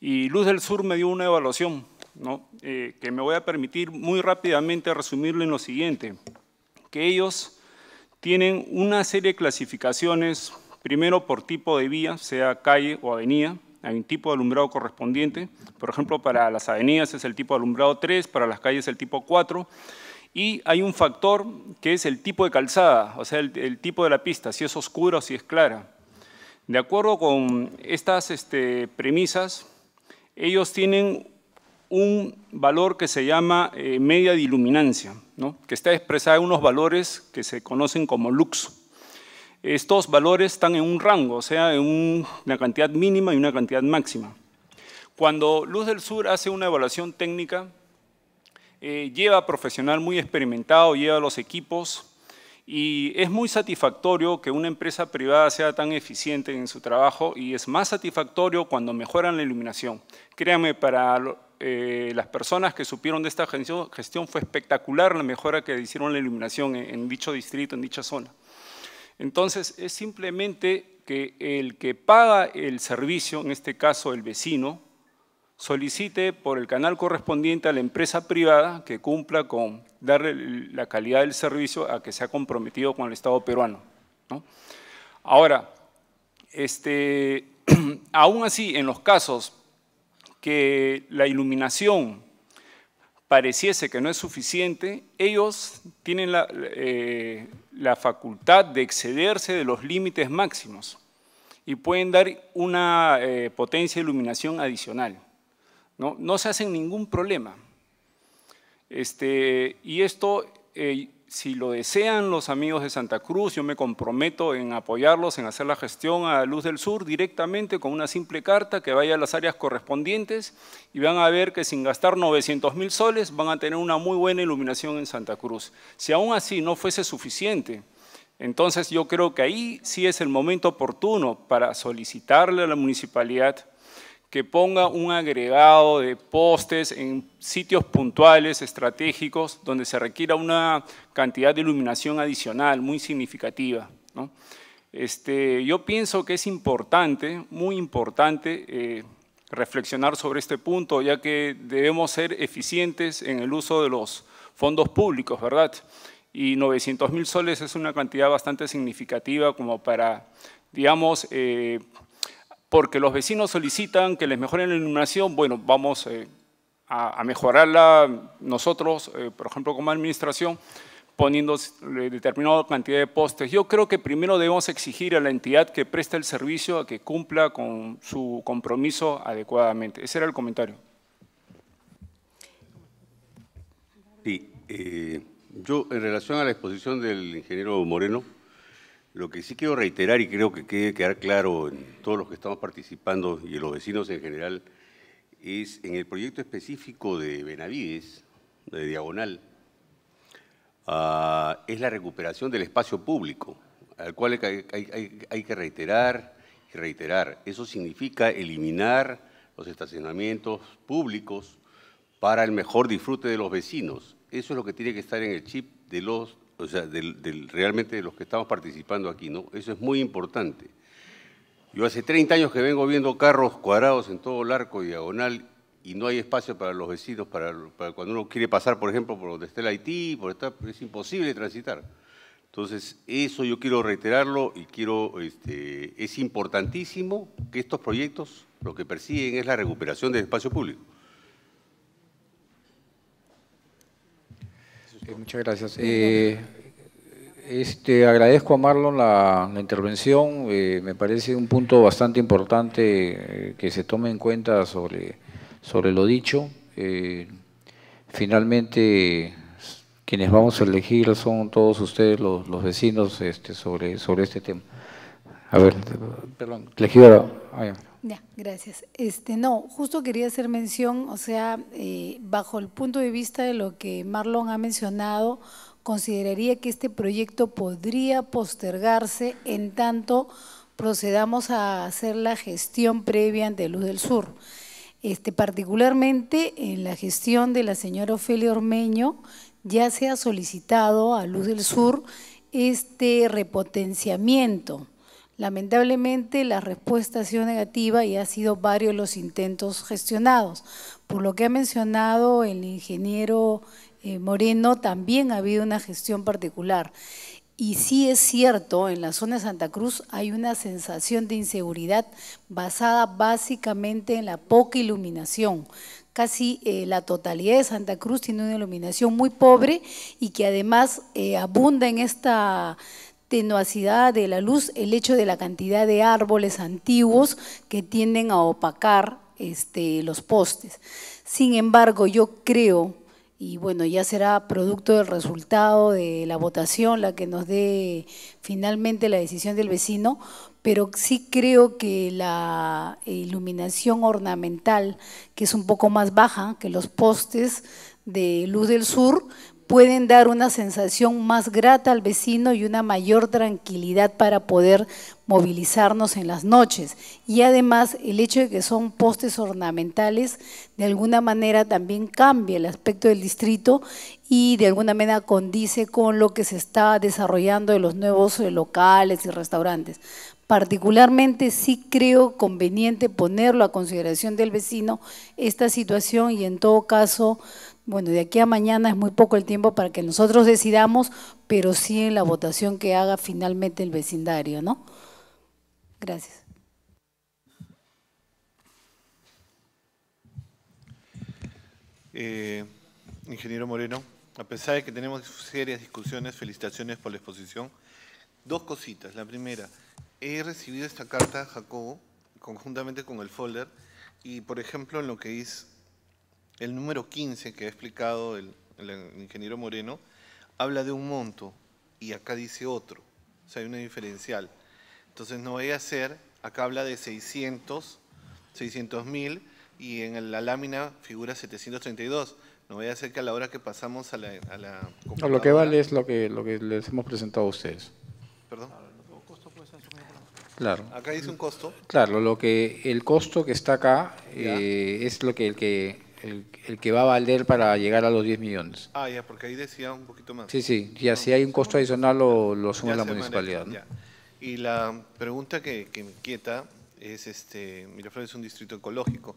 y Luz del Sur me dio una evaluación, ¿no? Eh, que me voy a permitir muy rápidamente resumirlo en lo siguiente, que ellos tienen una serie de clasificaciones Primero, por tipo de vía, sea calle o avenida, hay un tipo de alumbrado correspondiente. Por ejemplo, para las avenidas es el tipo de alumbrado 3, para las calles el tipo 4. Y hay un factor que es el tipo de calzada, o sea, el, tipo de la pista, si es oscura o si es clara. De acuerdo con estas este, premisas, ellos tienen un valor que se llama eh, media de iluminancia, que está expresada en unos valores que se conocen como lux estos valores están en un rango, o sea, en una cantidad mínima y una cantidad máxima. Cuando Luz del Sur hace una evaluación técnica, eh, lleva profesional muy experimentado, lleva los equipos y es muy satisfactorio que una empresa privada sea tan eficiente en su trabajo y es más satisfactorio cuando mejoran la iluminación. Créanme, para eh, las personas que supieron de esta gestión, fue espectacular la mejora que hicieron la iluminación en dicho distrito, en dicha zona. Entonces, es simplemente que el que paga el servicio, en este caso el vecino, solicite por el canal correspondiente a la empresa privada que cumpla con darle la calidad del servicio a que se ha comprometido con el Estado peruano. Ahora, este, aún así, en los casos que la iluminación pareciese que no es suficiente, ellos tienen la, eh, la facultad de excederse de los límites máximos y pueden dar una eh, potencia de iluminación adicional. ¿no? no se hacen ningún problema. Este, y esto, eh, si lo desean los amigos de Santa Cruz, yo me comprometo en apoyarlos, en hacer la gestión a Luz del Sur directamente con una simple carta que vaya a las áreas correspondientes y van a ver que sin gastar 900 mil soles van a tener una muy buena iluminación en Santa Cruz. Si aún así no fuese suficiente, entonces yo creo que ahí sí es el momento oportuno para solicitarle a la municipalidad que ponga un agregado de postes en sitios puntuales, estratégicos, donde se requiera una cantidad de iluminación adicional muy significativa. Este, yo pienso que es importante, muy importante, eh, reflexionar sobre este punto, ya que debemos ser eficientes en el uso de los fondos públicos, ¿verdad? Y 900 mil soles es una cantidad bastante significativa como para, digamos, eh, porque los vecinos solicitan que les mejoren la iluminación, bueno, vamos eh, a, mejorarla nosotros, eh, por ejemplo, como administración, poniendo determinada cantidad de postes. Yo creo que primero debemos exigir a la entidad que presta el servicio a que cumpla con su compromiso adecuadamente. Ese era el comentario. Sí, eh, yo en relación a la exposición del ingeniero Moreno, lo que sí quiero reiterar y creo que quede quedar claro en todos los que estamos participando y en los vecinos en general, es en el proyecto específico de Benavides, de Diagonal, ah, es la recuperación del espacio público, al cual hay, que reiterar y reiterar. Eso significa eliminar los estacionamientos públicos para el mejor disfrute de los vecinos. Eso es lo que tiene que estar en el chip de los o sea, realmente de los que estamos participando aquí, ¿no? Eso es muy importante. Yo hace 30 años que vengo viendo carros cuadrados en todo el arco diagonal y no hay espacio para los vecinos, para, cuando uno quiere pasar, por ejemplo, por donde está el Haití, por estar, es imposible transitar. Entonces, eso yo quiero reiterarlo y quiero, este, es importantísimo que estos proyectos lo que persiguen es la recuperación del espacio público. Muchas gracias. Eh, este, agradezco a Marlon la, intervención. Eh, me parece un punto bastante importante eh, que se tome en cuenta sobre, sobre lo dicho. finalmente, quienes vamos a elegir son todos ustedes, los, los vecinos, este, sobre, sobre este tema. A ver, perdón, elegidora. Ya, gracias. Este, no, justo quería hacer mención, o sea, eh, bajo el punto de vista de lo que Marlon ha mencionado, consideraría que este proyecto podría postergarse en tanto procedamos a hacer la gestión previa ante Luz del Sur. Este, particularmente en la gestión de la señora Ofelia Ormeño, ya se ha solicitado a Luz del Sur este repotenciamiento Lamentablemente la respuesta ha sido negativa y ha sido varios los intentos gestionados. Por lo que ha mencionado el ingeniero eh, Moreno, también ha habido una gestión particular. Y sí es cierto, en la zona de Santa Cruz hay una sensación de inseguridad basada básicamente en la poca iluminación. Casi eh, la totalidad de Santa Cruz tiene una iluminación muy pobre y que además eh, abunda en esta de la luz, el hecho de la cantidad de árboles antiguos que tienden a opacar este, los postes. Sin embargo, yo creo, y bueno, ya será producto del resultado de la votación la que nos dé finalmente la decisión del vecino, pero sí creo que la iluminación ornamental, que es un poco más baja que los postes de luz del sur, pueden dar una sensación más grata al vecino y una mayor tranquilidad para poder movilizarnos en las noches. Y además el hecho de que son postes ornamentales de alguna manera también cambia el aspecto del distrito y de alguna manera condice con lo que se está desarrollando en los nuevos eh, locales y restaurantes. Particularmente sí creo conveniente ponerlo a consideración del vecino esta situación y en todo caso bueno, de aquí a mañana es muy poco el tiempo para que nosotros decidamos, pero sí en la votación que haga finalmente el vecindario, ¿no? Gracias. Eh, ingeniero Moreno. A pesar de que tenemos serias discusiones, felicitaciones por la exposición. Dos cositas. La primera, he recibido esta carta, Jacobo, conjuntamente con el folder, y por ejemplo en lo que es el número 15 que ha explicado el, el ingeniero Moreno, habla de un monto y acá dice otro. O sea, hay una diferencial. Entonces no voy a hacer, acá habla de 600, 600 mil y en la lámina figura 732. No voy a hacer que a la hora que pasamos a la, a la no, lo que vale es lo que, lo que les hemos presentado a ustedes. ¿Perdón? Claro. Acá dice un costo. Claro, lo que el costo que está acá eh, es lo que el que el, el, que va a valer para llegar a los 10 millones. Ah, ya, porque ahí decía un poquito más. Sí, sí, ya si hay un costo adicional lo, lo suma la municipalidad. Maneja, ¿no? Y la pregunta que, que, me inquieta es, este, Miraflores es un distrito ecológico.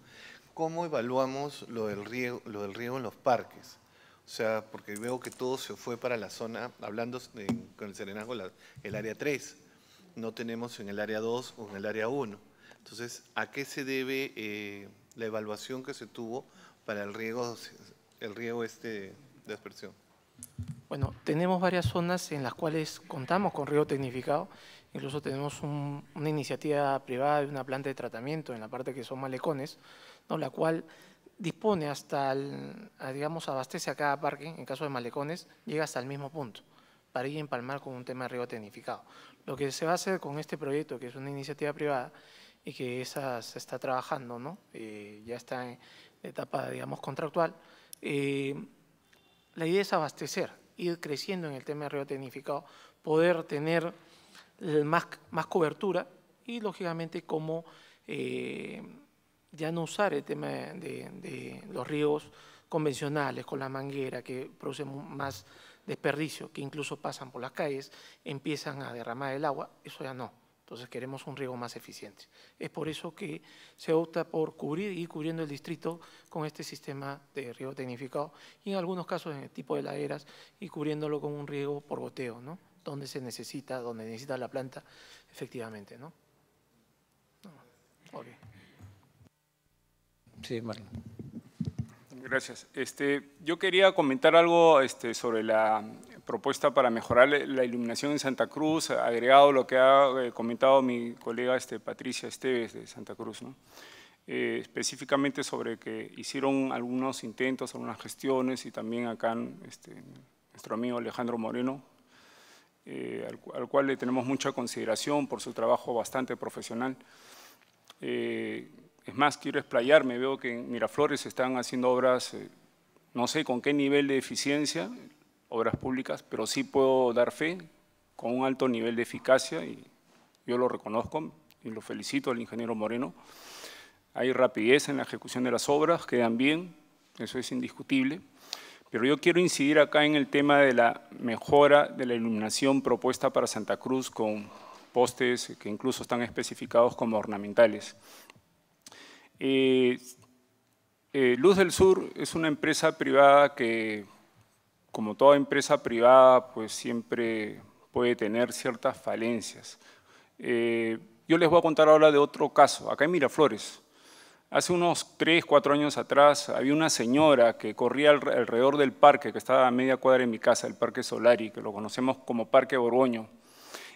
¿Cómo evaluamos lo del riego, lo del riego en los parques? O sea, porque veo que todo se fue para la zona, hablando de, con el Serenazgo, la, el área 3. No tenemos en el área 2 o en el área 1. Entonces, ¿a qué se debe eh, la evaluación que se tuvo para el riego, el riego este de aspersión? Bueno, tenemos varias zonas en las cuales contamos con riego tecnificado. Incluso tenemos un, una iniciativa privada de una planta de tratamiento en la parte que son malecones, ¿no? la cual dispone hasta, el, a, digamos, abastece a cada parque, en caso de malecones, llega hasta el mismo punto, para ir a empalmar con un tema de riego tecnificado. Lo que se va a hacer con este proyecto, que es una iniciativa privada, y que esa se está trabajando, ¿no? Eh, ya está en etapa, digamos, contractual, eh, la idea es abastecer, ir creciendo en el tema de riego tecnificado, poder tener más, más cobertura y, lógicamente, como eh, ya no usar el tema de, los ríos convencionales con la manguera que producen más desperdicio, que incluso pasan por las calles, empiezan a derramar el agua, eso ya no. Entonces queremos un riego más eficiente. Es por eso que se opta por cubrir y cubriendo el distrito con este sistema de riego tecnificado y en algunos casos en el tipo de laderas y cubriéndolo con un riego por goteo, ¿no? donde se necesita, donde necesita la planta efectivamente. ¿no? Okay. Sí, Marlon. Gracias. Este, yo quería comentar algo este, sobre la propuesta para mejorar la iluminación en Santa Cruz, agregado lo que ha eh, comentado mi colega este, Patricia Esteves de Santa Cruz, ¿no? eh, específicamente sobre que hicieron algunos intentos, algunas gestiones y también acá este, nuestro amigo Alejandro Moreno, eh, al, al, cual le tenemos mucha consideración por su trabajo bastante profesional. Es más, quiero explayarme, veo que en Miraflores están haciendo obras, eh, no sé con qué nivel de eficiencia, obras públicas, pero sí puedo dar fe con un alto nivel de eficacia y yo lo reconozco y lo felicito al ingeniero Moreno. Hay rapidez en la ejecución de las obras, quedan bien, eso es indiscutible, pero yo quiero incidir acá en el tema de la mejora de la iluminación propuesta para Santa Cruz con postes que incluso están especificados como ornamentales. Eh, eh, Luz del Sur es una empresa privada que, como toda empresa privada, pues siempre puede tener ciertas falencias. Eh, yo les voy a contar ahora de otro caso, acá en Miraflores. Hace unos tres, cuatro años atrás había una señora que corría alrededor del parque, que estaba a media cuadra en mi casa, el Parque Solari, que lo conocemos como Parque Borgoño.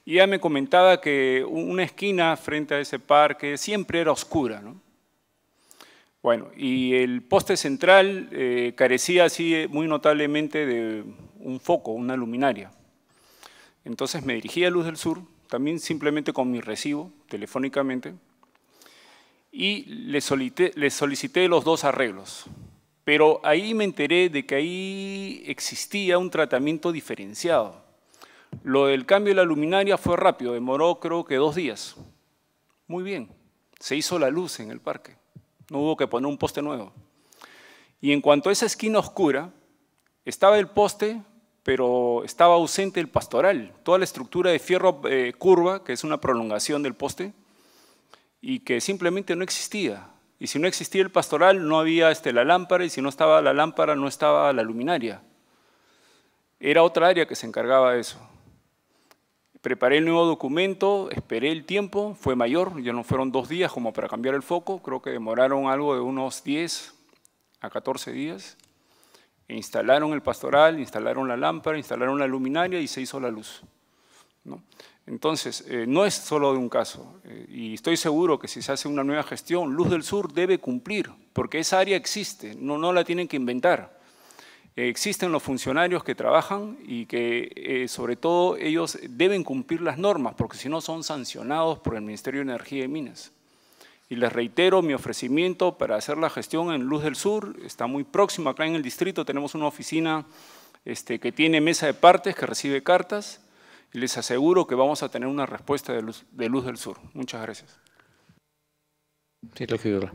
Y ella me comentaba que una esquina frente a ese parque siempre era oscura, ¿no? Bueno, y el poste central eh, carecía así muy notablemente de un foco, una luminaria. Entonces me dirigí a Luz del Sur, también simplemente con mi recibo, telefónicamente, y le solicité, le solicité los dos arreglos. Pero ahí me enteré de que ahí existía un tratamiento diferenciado. Lo del cambio de la luminaria fue rápido, demoró creo que dos días. Muy bien, se hizo la luz en el parque no hubo que poner un poste nuevo. Y en cuanto a esa esquina oscura, estaba el poste, pero estaba ausente el pastoral, toda la estructura de fierro eh, curva, que es una prolongación del poste, y que simplemente no existía. Y si no existía el pastoral, no había este, la lámpara, y si no estaba la lámpara, no estaba la luminaria. Era otra área que se encargaba de eso. Preparé el nuevo documento, esperé el tiempo, fue mayor, ya no fueron dos días como para cambiar el foco, creo que demoraron algo de unos 10 a 14 días. E instalaron el pastoral, instalaron la lámpara, instalaron la luminaria y se hizo la luz. Entonces, eh, no es solo de un caso, eh, y estoy seguro que si se hace una nueva gestión, Luz del Sur debe cumplir, porque esa área existe, no, no la tienen que inventar. Eh, existen los funcionarios que trabajan y que sobre todo ellos deben cumplir las normas, porque si no son sancionados por el Ministerio de Energía y Minas. Y les reitero mi ofrecimiento para hacer la gestión en Luz del Sur, está muy próximo acá en el distrito, tenemos una oficina este, que tiene mesa de partes, que recibe cartas, y les aseguro que vamos a tener una respuesta de Luz, de luz del Sur. Muchas gracias. Sí, regidora.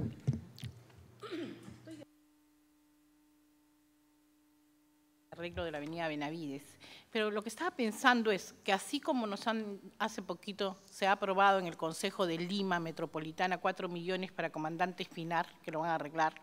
Arreglo de la avenida Benavides. Pero lo que estaba pensando es que así como nos han, hace poquito se ha aprobado en el Consejo de Lima Metropolitana 4 millones para Comandante Espinar, que lo van a arreglar,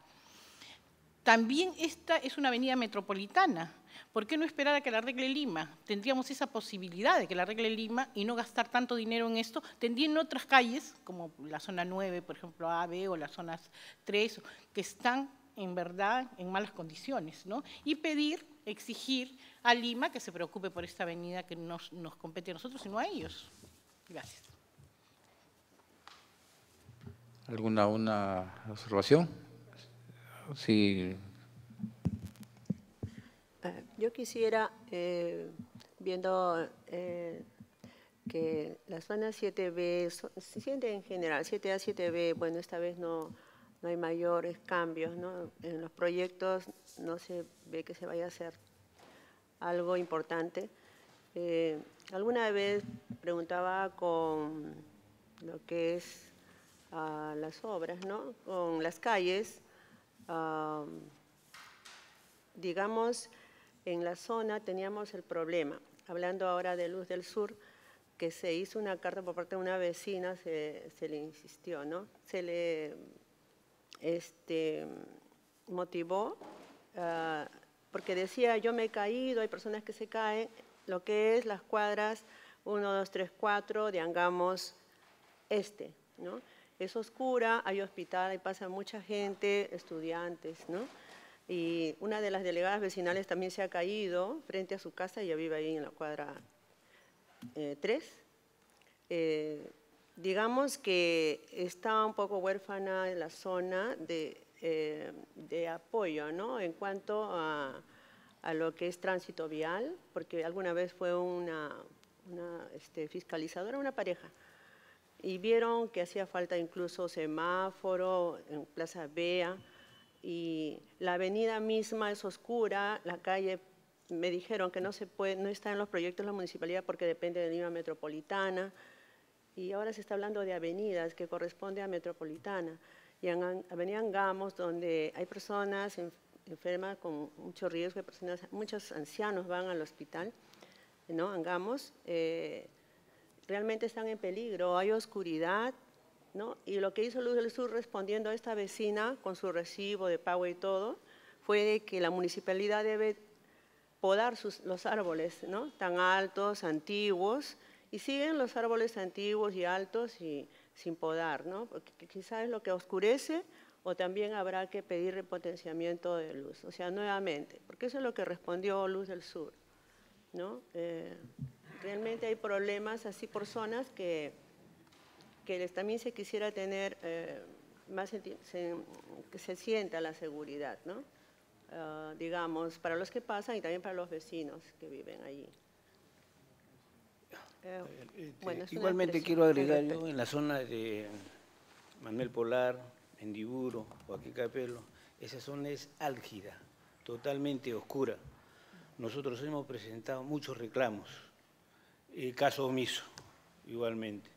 también esta es una avenida metropolitana. ¿Por qué no esperar a que la arregle Lima? Tendríamos esa posibilidad de que la arregle Lima y no gastar tanto dinero en esto, tendrían otras calles, como la zona 9, por ejemplo, A, B, o las zonas 3, que están en verdad en malas condiciones, ¿no? Y pedir, exigir a Lima que se preocupe por esta avenida que nos, nos compete a nosotros y no a ellos. Gracias. ¿Alguna una observación? Sí. Eh, yo quisiera, eh, viendo eh, que la zona 7B, se siente en general, 7A, 7B, bueno, esta vez no, no hay mayores cambios, ¿no? En los proyectos no se ve que se vaya a hacer algo importante. alguna vez preguntaba con lo que es ah, las obras, ¿no? Con las calles, digamos, en la zona teníamos el problema, hablando ahora de Luz del Sur, que se hizo una carta por parte de una vecina, se, le insistió, ¿no? Se le este, motivó, ah, porque decía, yo me he caído, hay personas que se caen, lo que es las cuadras 1, 2, 3, 4 de Angamos Este, ¿no? es oscura, hay hospital, ahí pasa mucha gente, estudiantes, ¿no? Y una de las delegadas vecinales también se ha caído frente a su casa, ella vive ahí en la cuadra 3. Eh, eh, digamos que está un poco huérfana en la zona de, eh, de apoyo, ¿no? En cuanto a, a, lo que es tránsito vial, porque alguna vez fue una, una este, fiscalizadora, una pareja, y vieron que hacía falta incluso semáforo en Plaza Bea y la avenida misma es oscura, la calle me dijeron que no se puede, no está en los proyectos de la municipalidad porque depende de Lima Metropolitana y ahora se está hablando de avenidas que corresponde a Metropolitana y en Avenida Angamos donde hay personas enfermas con mucho riesgo, personas, muchos ancianos van al hospital, ¿no? Angamos. Eh, realmente están en peligro, hay oscuridad, ¿no? Y lo que hizo Luz del Sur respondiendo a esta vecina con su recibo de pago y todo, fue que la municipalidad debe podar los árboles, ¿no? Tan altos, antiguos, y siguen los árboles antiguos y altos y sin podar, ¿no? Porque quizás es lo que oscurece o también habrá que pedir repotenciamiento de luz. O sea, nuevamente, porque eso es lo que respondió Luz del Sur, ¿no? Eh, realmente hay problemas así por zonas que, que también se quisiera tener eh, más, que se sienta la seguridad, ¿no? Ah, digamos, para los que pasan y también para los vecinos que viven allí. Eh, este, igualmente quiero agregar yo en la zona de Manuel Polar, Mendiburo, Joaquín Capelo, esa zona es álgida, totalmente oscura. Nosotros hemos presentado muchos reclamos caso omiso, igualmente.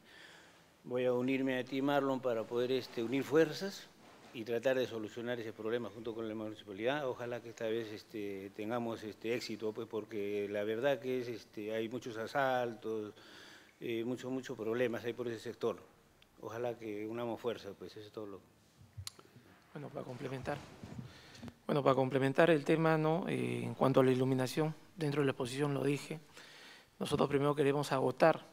Voy a unirme a ti, Marlon, para poder este, unir fuerzas y tratar de solucionar ese problema junto con la municipalidad. Ojalá que esta vez este, tengamos este, éxito, pues porque la verdad que es, este, hay muchos asaltos, eh, muchos muchos problemas ahí por ese sector. Ojalá que unamos fuerzas, pues eso es todo lo Bueno, para complementar. Bueno, para complementar el tema, ¿no? Eh, en cuanto a la iluminación, dentro de la exposición lo dije, nosotros primero queremos agotar,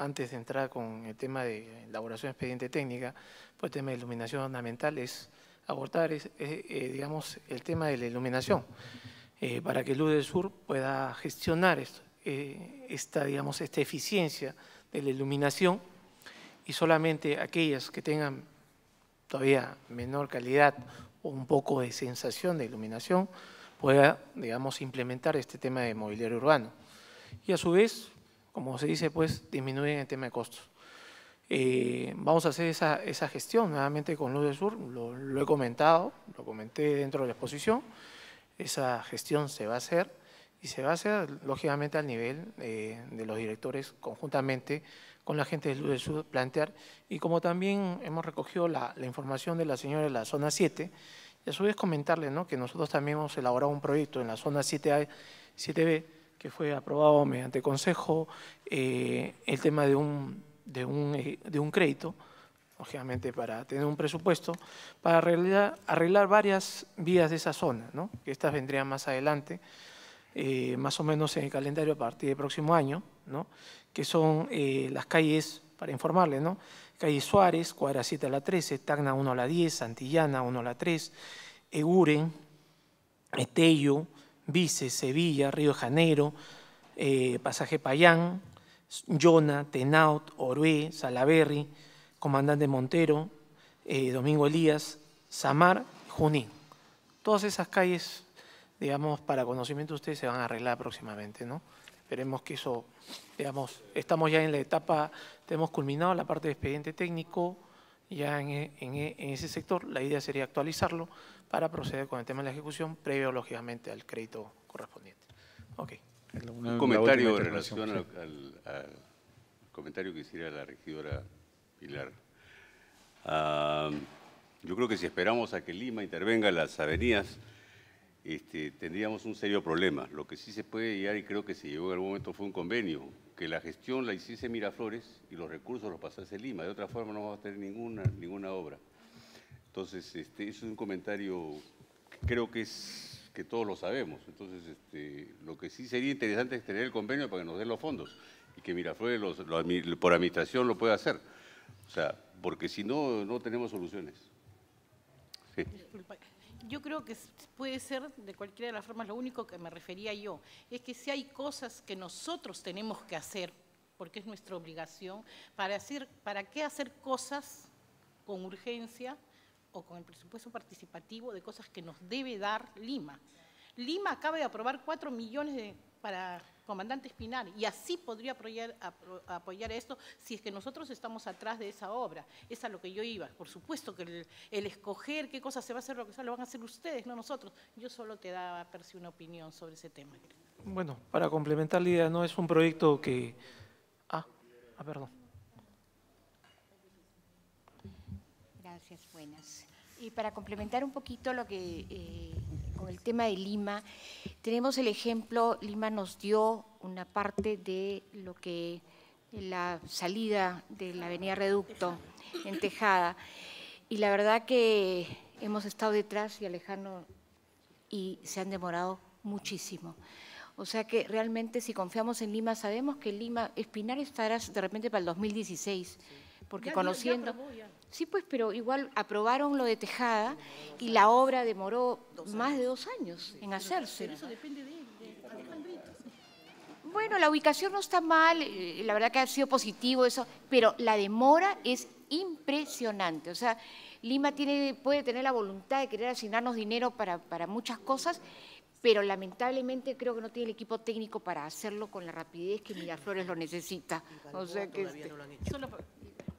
antes de entrar con el tema de elaboración de expediente técnica, pues el tema de iluminación ornamental es agotar, eh, digamos, el tema de la iluminación. eh, para que Luz del Sur pueda gestionar eh, esta, digamos, esta eficiencia de la iluminación y solamente aquellas que tengan todavía menor calidad o un poco de sensación de iluminación pueda, digamos, implementar este tema de mobiliario urbano. Y a su vez, como se dice, pues disminuyen el tema de costos. Eh, vamos a hacer esa, gestión nuevamente con Luz del Sur, lo, he comentado, lo comenté dentro de la exposición, esa gestión se va a hacer y se va a hacer lógicamente al nivel eh, de los directores conjuntamente con la gente de Luz del Sur plantear y como también hemos recogido la, la, información de la señora de la zona 7 y a su vez comentarle ¿no? que nosotros también hemos elaborado un proyecto en la zona 7A, 7B que fue aprobado mediante consejo, eh, el tema de un de un, eh, de un crédito, lógicamente para tener un presupuesto, para arreglar, arreglar varias vías de esa zona, ¿no? que estas vendrían más adelante, eh, más o menos en el calendario a partir del próximo año, ¿no? que son las calles, para informarles, ¿no? calle Suárez, cuadra 7 a la 13, Tacna 1 a la 10, Santillana 1 a la 3, Eguren, Etello, Vice, Sevilla, Río de Janeiro, Pasaje Payán, Yona, Tenaut, Orué, Salaberry, Comandante Montero, eh, Domingo Elías, Samar, Junín. Todas esas calles, digamos, para conocimiento de ustedes se van a arreglar próximamente, ¿no? Esperemos que eso, digamos, estamos ya en la etapa, tenemos culminado la parte de expediente técnico, ya en, ese sector, la idea sería actualizarlo para proceder con el tema de la ejecución, previo, lógicamente, al crédito correspondiente. Okay. Un comentario en relación al, comentario que hiciera la regidora Pilar. Ah, yo creo que si esperamos a que Lima intervenga en las avenidas, este, tendríamos un serio problema. Lo que sí se puede llegar, y creo que se llegó en algún momento, fue un convenio, que la gestión la hiciese Miraflores y los recursos los pasase Lima. De otra forma no vamos a tener ninguna, ninguna obra. Entonces, este, eso es un comentario, creo que es que todos lo sabemos. Entonces, este, lo que sí sería interesante es tener el convenio para que nos den los fondos y que Miraflores por administración lo pueda hacer. O sea, porque si no, no tenemos soluciones. Yo creo que puede ser de cualquiera de las formas, lo único que me refería yo, es que si hay cosas que nosotros tenemos que hacer, porque es nuestra obligación, para, hacer, para qué hacer cosas con urgencia o con el presupuesto participativo de cosas que nos debe dar Lima. Lima acaba de aprobar 4 millones para comandante Espinar y así podría apoyar, apoyar esto si es que nosotros estamos atrás de esa obra. Es a lo que yo iba. Por supuesto que el, escoger qué cosas se va a hacer, lo que sea, lo van a hacer ustedes, no nosotros. Yo solo te daba, Percy, una opinión sobre ese tema. Bueno, para complementar la idea, no es un proyecto que... Ah, ah perdón. Gracias, buenas. Y para complementar un poquito lo que eh, con el tema de Lima, tenemos el ejemplo, Lima nos dio una parte de lo que la salida de la avenida Reducto en Tejada, y la verdad que hemos estado detrás y Alejandro y se han demorado muchísimo. O sea que realmente si confiamos en Lima, sabemos que Lima, Espinar estará de repente para el 2016, porque conociendo... Sí, pues, pero igual aprobaron lo de Tejada y la obra demoró más de dos años en hacerse. eso depende de, Bueno, la ubicación no está mal, eh, la verdad que ha sido positivo eso, pero la demora es impresionante. O sea, Lima tiene, puede tener la voluntad de querer asignarnos dinero para, para muchas cosas, pero lamentablemente creo que no tiene el equipo técnico para hacerlo con la rapidez que Miraflores lo necesita. O sea que este,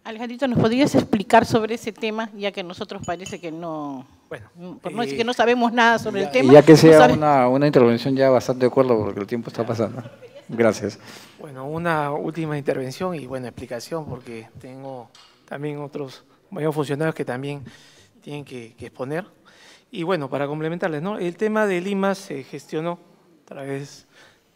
Alejandrito, ¿nos podrías explicar sobre ese tema, ya que nosotros parece que no, bueno, por no decir que no sabemos nada sobre el tema? Ya que sea una, una, intervención ya bastante de acuerdo, porque el tiempo está pasando. Gracias. Bueno, una última intervención y buena explicación, porque tengo también otros mayores funcionarios que también tienen que, que exponer. Y bueno, para complementarles, ¿no? el tema de Lima se gestionó a través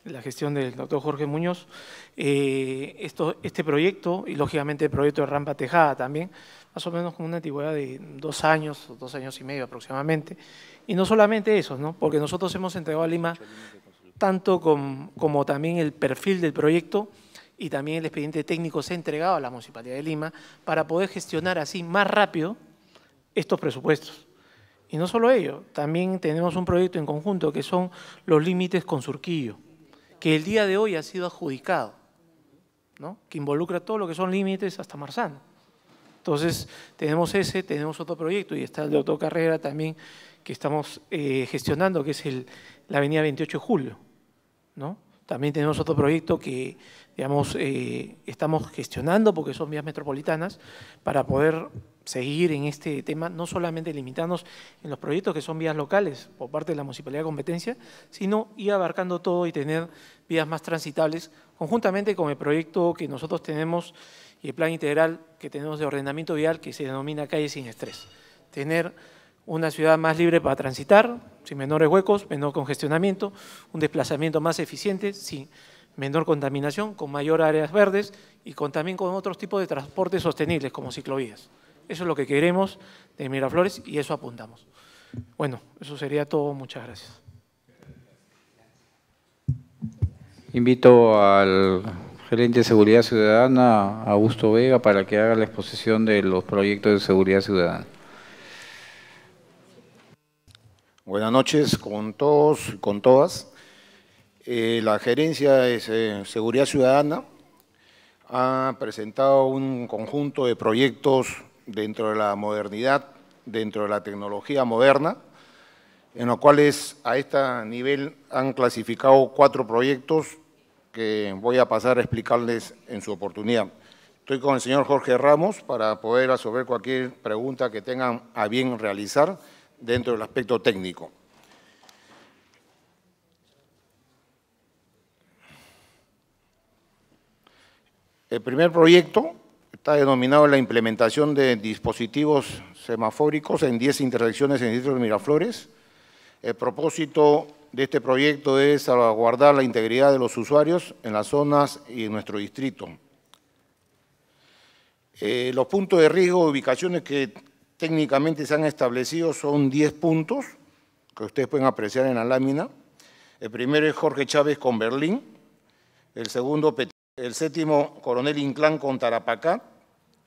la gestión del doctor Jorge Muñoz, eh, este proyecto y lógicamente el proyecto de Rampa Tejada también, más o menos con una antigüedad de dos años, dos años y medio aproximadamente. Y no solamente eso, ¿no? porque nosotros hemos entregado a Lima tanto como también el perfil del proyecto y también el expediente técnico se ha entregado a la Municipalidad de Lima para poder gestionar así más rápido estos presupuestos. Y no solo ello, también tenemos un proyecto en conjunto que son los límites con Surquillo, que el día de hoy ha sido adjudicado, ¿no? que involucra todo lo que son límites hasta Marzano. Entonces, tenemos ese, tenemos otro proyecto y está el de autocarrera también que estamos eh, gestionando, que es el, la avenida 28 de Julio. ¿no? También tenemos otro proyecto que digamos, eh, estamos gestionando, porque son vías metropolitanas, para poder seguir en este tema, no solamente limitarnos en los proyectos que son vías locales por parte de la Municipalidad de Competencia, sino ir abarcando todo y tener vías más transitables, conjuntamente con el proyecto que nosotros tenemos y el plan integral que tenemos de ordenamiento vial que se denomina Calle Sin Estrés. Tener una ciudad más libre para transitar, sin menores huecos, menor congestionamiento, un desplazamiento más eficiente, sin menor contaminación, con mayor áreas verdes y con, también con otros tipos de transportes sostenibles como ciclovías. Eso es lo que queremos de Miraflores y eso apuntamos. Bueno, eso sería todo. Muchas gracias. Invito al gerente de Seguridad Ciudadana, Augusto Vega, para que haga la exposición de los proyectos de seguridad ciudadana. Buenas noches con todos y con todas. Eh, la Gerencia de Seguridad Ciudadana ha presentado un conjunto de proyectos dentro de la modernidad, dentro de la tecnología moderna, en los cuales a este nivel han clasificado cuatro proyectos que voy a pasar a explicarles en su oportunidad. Estoy con el señor Jorge Ramos para poder resolver cualquier pregunta que tengan a bien realizar dentro del aspecto técnico. El primer proyecto está denominado la implementación de dispositivos semafóricos en 10 intersecciones en el distrito de Miraflores. El propósito de este proyecto es salvaguardar la integridad de los usuarios en las zonas y en nuestro distrito. Eh, los puntos de riesgo ubicaciones que técnicamente se han establecido son 10 puntos que ustedes pueden apreciar en la lámina. El primero es Jorge Chávez con Berlín, el segundo el séptimo Coronel Inclán con Tarapacá,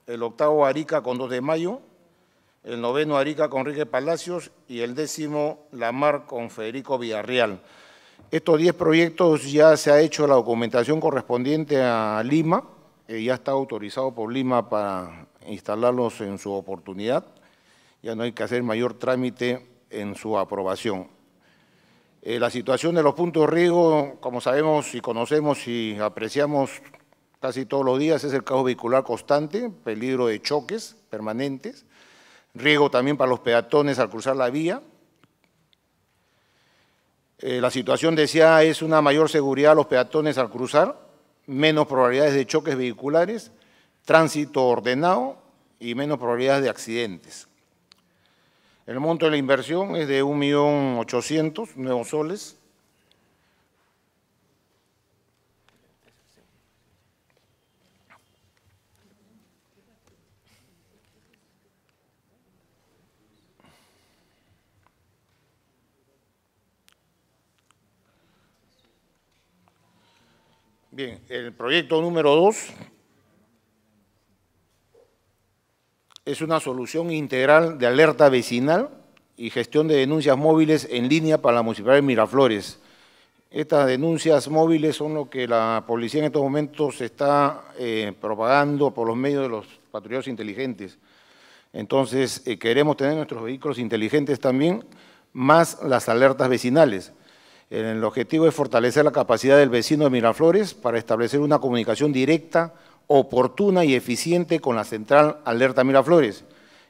el octavo Arica con 2 de mayo, el noveno Arica con Enrique Palacios y el décimo Lamar con Federico Villarreal. Estos 10 proyectos ya se ha hecho la documentación correspondiente a Lima, eh, ya está autorizado por Lima para instalarlos en su oportunidad, ya no hay que hacer mayor trámite en su aprobación. Eh, la situación de los puntos de riego, como sabemos y conocemos y apreciamos casi todos los días, es el caos vehicular constante, peligro de choques permanentes, riego también para los peatones al cruzar la vía. Eh, la situación, decía, es una mayor seguridad a los peatones al cruzar, menos probabilidades de choques vehiculares, tránsito ordenado y menos probabilidades de accidentes. El monto de la inversión es de 1.800.000 nuevos soles. Bien, el proyecto número 2 es una solución integral de alerta vecinal y gestión de denuncias móviles en línea para la Municipalidad de Miraflores. Estas denuncias móviles son lo que la policía en estos momentos está eh, propagando por los medios de los patrulleros inteligentes. Entonces, eh, queremos tener nuestros vehículos inteligentes también, más las alertas vecinales. El objetivo es fortalecer la capacidad del vecino de Miraflores para establecer una comunicación directa, oportuna y eficiente con la central Alerta Miraflores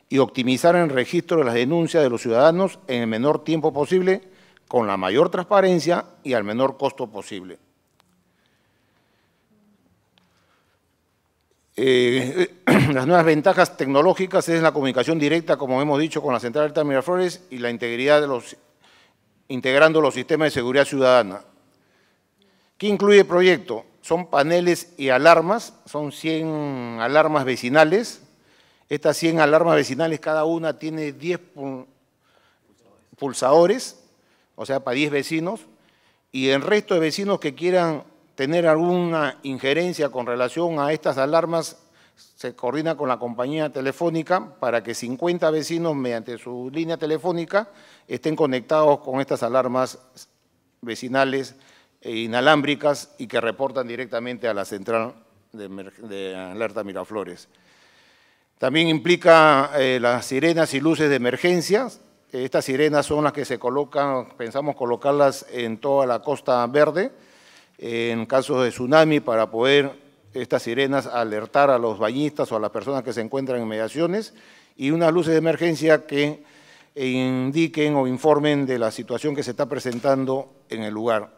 y optimizar el registro de las denuncias de los ciudadanos en el menor tiempo posible, con la mayor transparencia y al menor costo posible. Eh, las nuevas ventajas tecnológicas es la comunicación directa, como hemos dicho, con la central Alerta Miraflores y la integridad de los, integrando los sistemas de seguridad ciudadana. ¿Qué incluye el proyecto? Son paneles y alarmas, son 100 alarmas vecinales. Estas 100 alarmas vecinales, cada una tiene 10 pulsadores, o sea, para 10 vecinos, y el resto de vecinos que quieran tener alguna injerencia con relación a estas alarmas se coordina con la compañía telefónica para que 50 vecinos mediante su línea telefónica estén conectados con estas alarmas vecinales inalámbricas y que reportan directamente a la central de, alerta Miraflores. También implica eh, las sirenas y luces de emergencia. Estas sirenas son las que se colocan, pensamos colocarlas en toda la costa verde, en casos de tsunami para poder estas sirenas alertar a los bañistas o a las personas que se encuentran en mediaciones y unas luces de emergencia que indiquen o informen de la situación que se está presentando en el lugar.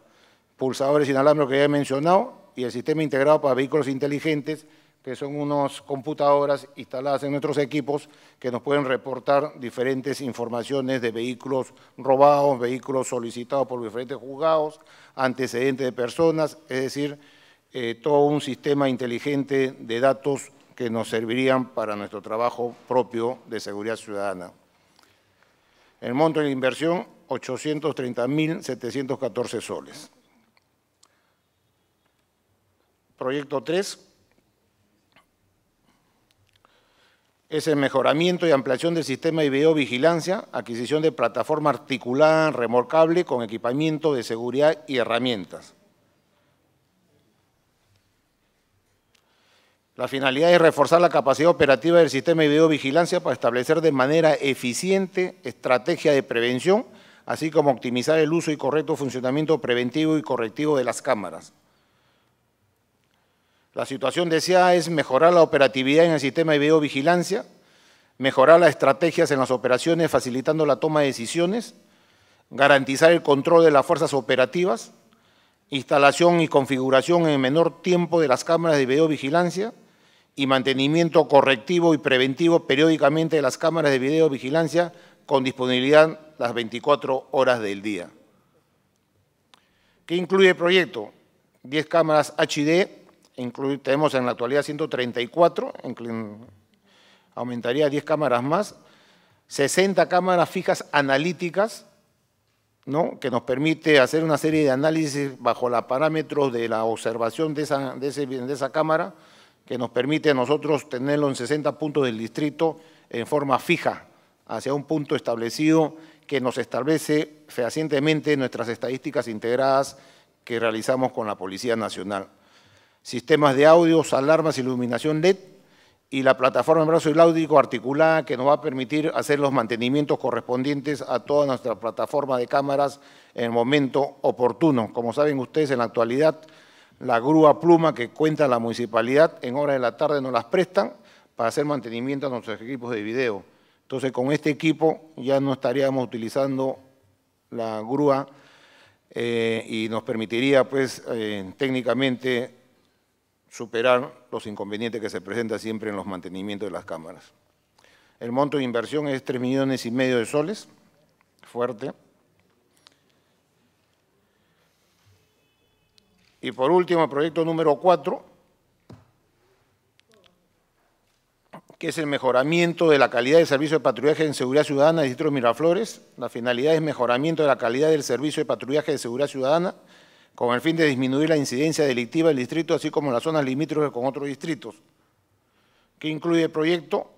Pulsadores inalámbricos que ya he mencionado y el sistema integrado para vehículos inteligentes, que son unas computadoras instaladas en nuestros equipos que nos pueden reportar diferentes informaciones de vehículos robados, vehículos solicitados por diferentes juzgados, antecedentes de personas, es decir, eh, todo un sistema inteligente de datos que nos servirían para nuestro trabajo propio de seguridad ciudadana. El monto de la inversión, 830.714 soles. Proyecto 3 es el mejoramiento y ampliación del sistema de videovigilancia, adquisición de plataforma articulada remolcable con equipamiento de seguridad y herramientas. La finalidad es reforzar la capacidad operativa del sistema de videovigilancia para establecer de manera eficiente estrategia de prevención, así como optimizar el uso y correcto funcionamiento preventivo y correctivo de las cámaras. La situación deseada es mejorar la operatividad en el sistema de videovigilancia, mejorar las estrategias en las operaciones facilitando la toma de decisiones, garantizar el control de las fuerzas operativas, instalación y configuración en menor tiempo de las cámaras de videovigilancia, y mantenimiento correctivo y preventivo periódicamente de las cámaras de videovigilancia con disponibilidad las 24 horas del día. ¿Qué incluye el proyecto? 10 cámaras HD, tenemos en la actualidad 134, aumentaría 10 cámaras más, 60 cámaras fijas analíticas, que nos permite hacer una serie de análisis bajo los parámetros de la observación de esa, de esa cámara, que nos permite a nosotros tenerlo en 60 puntos del distrito en forma fija, hacia un punto establecido que nos establece fehacientemente nuestras estadísticas integradas que realizamos con la Policía Nacional. Sistemas de audio, alarmas, iluminación LED y la plataforma de brazo hidráulico articulada que nos va a permitir hacer los mantenimientos correspondientes a toda nuestra plataforma de cámaras en el momento oportuno. Como saben ustedes, en la actualidad la grúa pluma que cuenta la municipalidad en hora de la tarde nos las prestan para hacer mantenimiento a nuestros equipos de video. Entonces, con este equipo ya no estaríamos utilizando la grúa eh, y nos permitiría, pues, eh, técnicamente superar los inconvenientes que se presentan siempre en los mantenimientos de las cámaras. El monto de inversión es 3 millones y medio de soles, fuerte. Y por último, el proyecto número 4, que es el mejoramiento de la calidad del servicio de patrullaje en seguridad ciudadana del distrito de Miraflores. La finalidad es mejoramiento de la calidad del servicio de patrullaje de seguridad ciudadana con el fin de disminuir la incidencia delictiva del distrito, así como las zonas limítrofes con otros distritos. ¿Qué incluye el proyecto?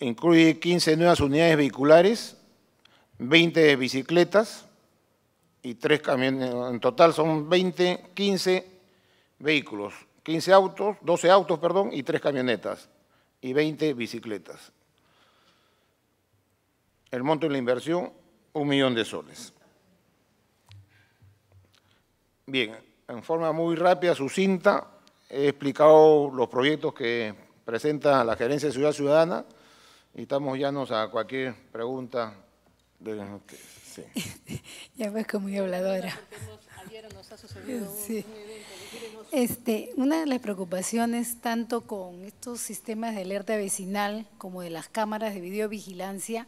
incluye 15 nuevas unidades vehiculares, 20 bicicletas y 3 camiones. En total son 20, 15 vehículos, 15 autos, 12 autos, perdón, y 3 camionetas y 20 bicicletas. El monto de la inversión, un millón de soles. Bien, en forma muy rápida, sucinta, he explicado los proyectos que presenta la Gerencia de Ciudad Ciudadana y estamos llanos a cualquier pregunta. De, sí. ya ves como muy habladora. Este, una de las preocupaciones, tanto con estos sistemas de alerta vecinal como de las cámaras de videovigilancia,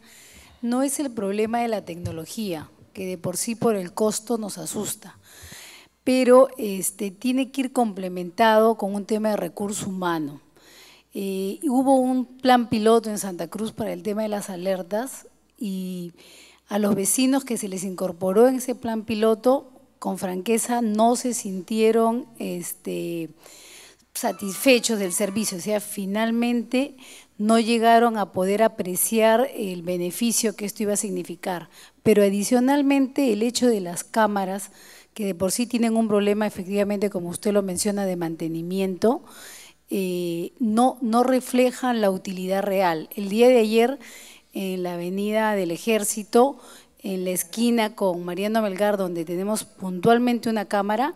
no es el problema de la tecnología, que de por sí por el costo nos asusta, pero este, tiene que ir complementado con un tema de recurso humano. Eh, hubo un plan piloto en Santa Cruz para el tema de las alertas y A los vecinos que se les incorporó en ese plan piloto, con franqueza, no se sintieron este, satisfechos del servicio, o sea, finalmente no llegaron a poder apreciar el beneficio que esto iba a significar. Pero adicionalmente el hecho de las cámaras, que de por sí tienen un problema efectivamente, como usted lo menciona, de mantenimiento, eh, no, no reflejan la utilidad real. El día de ayer, en la avenida del Ejército, en la esquina con Mariano Melgar, donde tenemos puntualmente una cámara,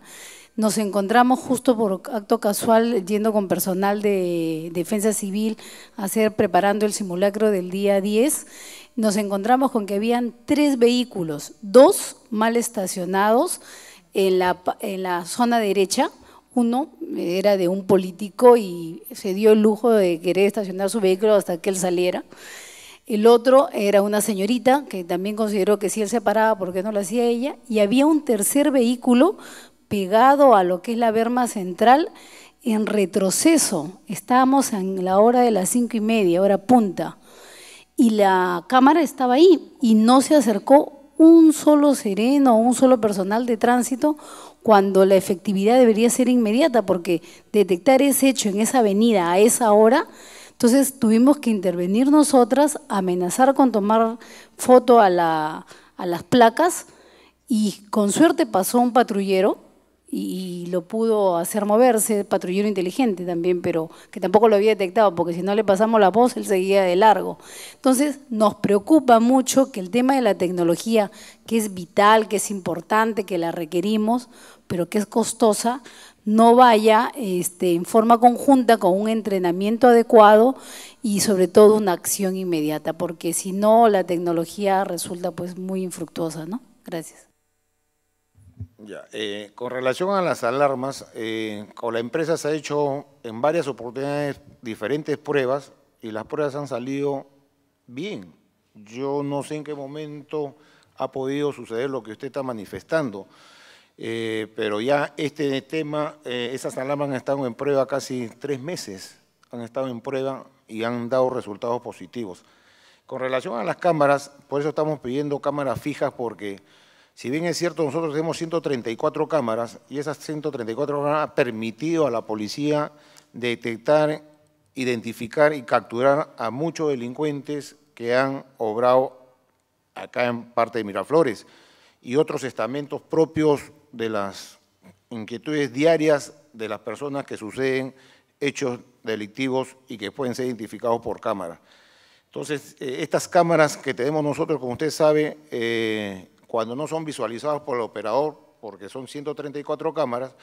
nos encontramos justo por acto casual yendo con personal de defensa civil a hacer, preparando el simulacro del día 10. Nos encontramos con que habían tres vehículos, dos mal estacionados en la, en zona derecha, uno era de un político y se dio el lujo de querer estacionar su vehículo hasta que él saliera. El otro era una señorita que también consideró que si él se paraba, ¿por qué no lo hacía ella? Y había un tercer vehículo pegado a lo que es la berma central en retroceso. Estábamos en la hora de las cinco y media, hora punta, y la cámara estaba ahí y no se acercó un solo sereno, un solo personal de tránsito cuando la efectividad debería ser inmediata, porque detectar ese hecho en esa avenida a esa hora, entonces tuvimos que intervenir nosotras, amenazar con tomar foto a, la, a las placas y con suerte pasó un patrullero y, lo pudo hacer moverse, patrullero inteligente también, pero que tampoco lo había detectado, porque si no le pasamos la voz, él seguía de largo. Entonces, nos preocupa mucho que el tema de la tecnología, que es vital, que es importante, que la requerimos, pero que es costosa, no vaya este, en forma conjunta con un entrenamiento adecuado y sobre todo una acción inmediata, porque si no la tecnología resulta pues muy infructuosa, ¿no? Gracias. Ya, eh, con relación a las alarmas, eh, con la empresa se ha hecho en varias oportunidades diferentes pruebas y las pruebas han salido bien. Yo no sé en qué momento ha podido suceder lo que usted está manifestando, eh, pero ya este tema, esas alarmas han estado en prueba casi tres meses, han estado en prueba y han dado resultados positivos. Con relación a las cámaras, por eso estamos pidiendo cámaras fijas porque si bien es cierto, nosotros tenemos 134 cámaras y esas 134 cámaras han permitido a la policía detectar, identificar y capturar a muchos delincuentes que han obrado acá en parte de Miraflores y otros estamentos propios de las inquietudes diarias de las personas que suceden hechos delictivos y que pueden ser identificados por cámara. Entonces, eh, estas cámaras que tenemos nosotros, como usted sabe, eh, cuando no son visualizados por el operador, porque son 134 cámaras,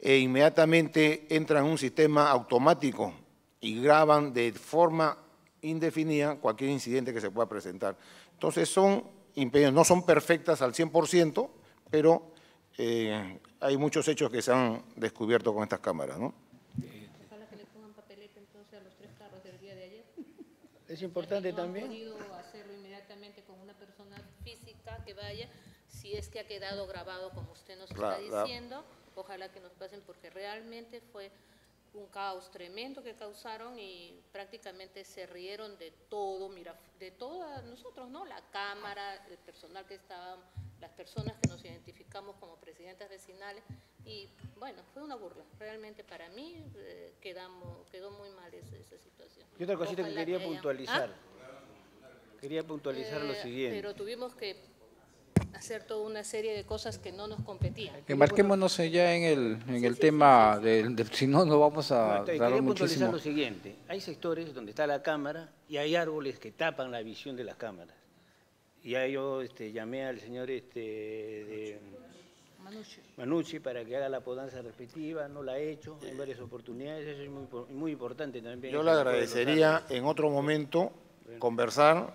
e inmediatamente entran en un sistema automático y graban de forma indefinida cualquier incidente que se pueda presentar. Entonces son no son perfectas al 100%, pero eh, hay muchos hechos que se han descubierto con estas cámaras. ¿no? Es importante también que vaya, si es que ha quedado grabado como usted nos está diciendo, ojalá que nos pasen porque realmente fue un caos tremendo que causaron y prácticamente se rieron de todo, mira, de todas nosotros, ¿no? La cámara, el personal que estaba, las personas que nos identificamos como presidentes vecinales y bueno, fue una burla. Realmente para mí eh, quedamos, quedó muy mal esa, situación. Y otra cosita que quería puntualizar. ¿Ah? Quería puntualizar lo eh, siguiente. Pero tuvimos que hacer toda una serie de cosas que no nos competían. Embarquémonos ya en el, en el tema de, si no, no vamos a bueno, dar muchísimo. lo siguiente, hay sectores donde está la cámara y hay árboles que tapan la visión de las cámaras. Y ahí yo este, llamé al señor este, de, Manucci. para que haga la podanza respectiva, no la ha hecho en varias oportunidades, eso es muy, muy importante también. Yo le agradecería en otro momento conversar,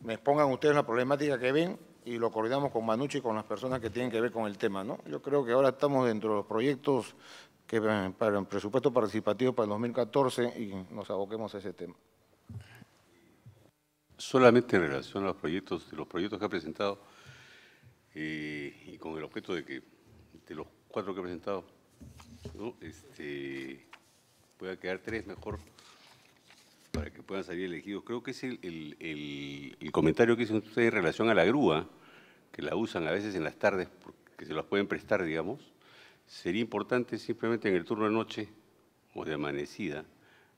me expongan ustedes la problemática que ven y lo coordinamos con Manucci y con las personas que tienen que ver con el tema. ¿no? Yo creo que ahora estamos dentro de los proyectos que eh, para el presupuesto participativo para el 2014 y nos aboquemos a ese tema. Solamente en relación a los proyectos, de los proyectos que ha presentado eh, y con el objeto de que de los cuatro que ha presentado, ¿no? este, pueda quedar tres mejor para que puedan salir elegidos. Creo que es el, el, comentario que hizo usted en relación a la grúa, que la usan a veces en las tardes, que se las pueden prestar, digamos. Sería importante simplemente en el turno de noche o de amanecida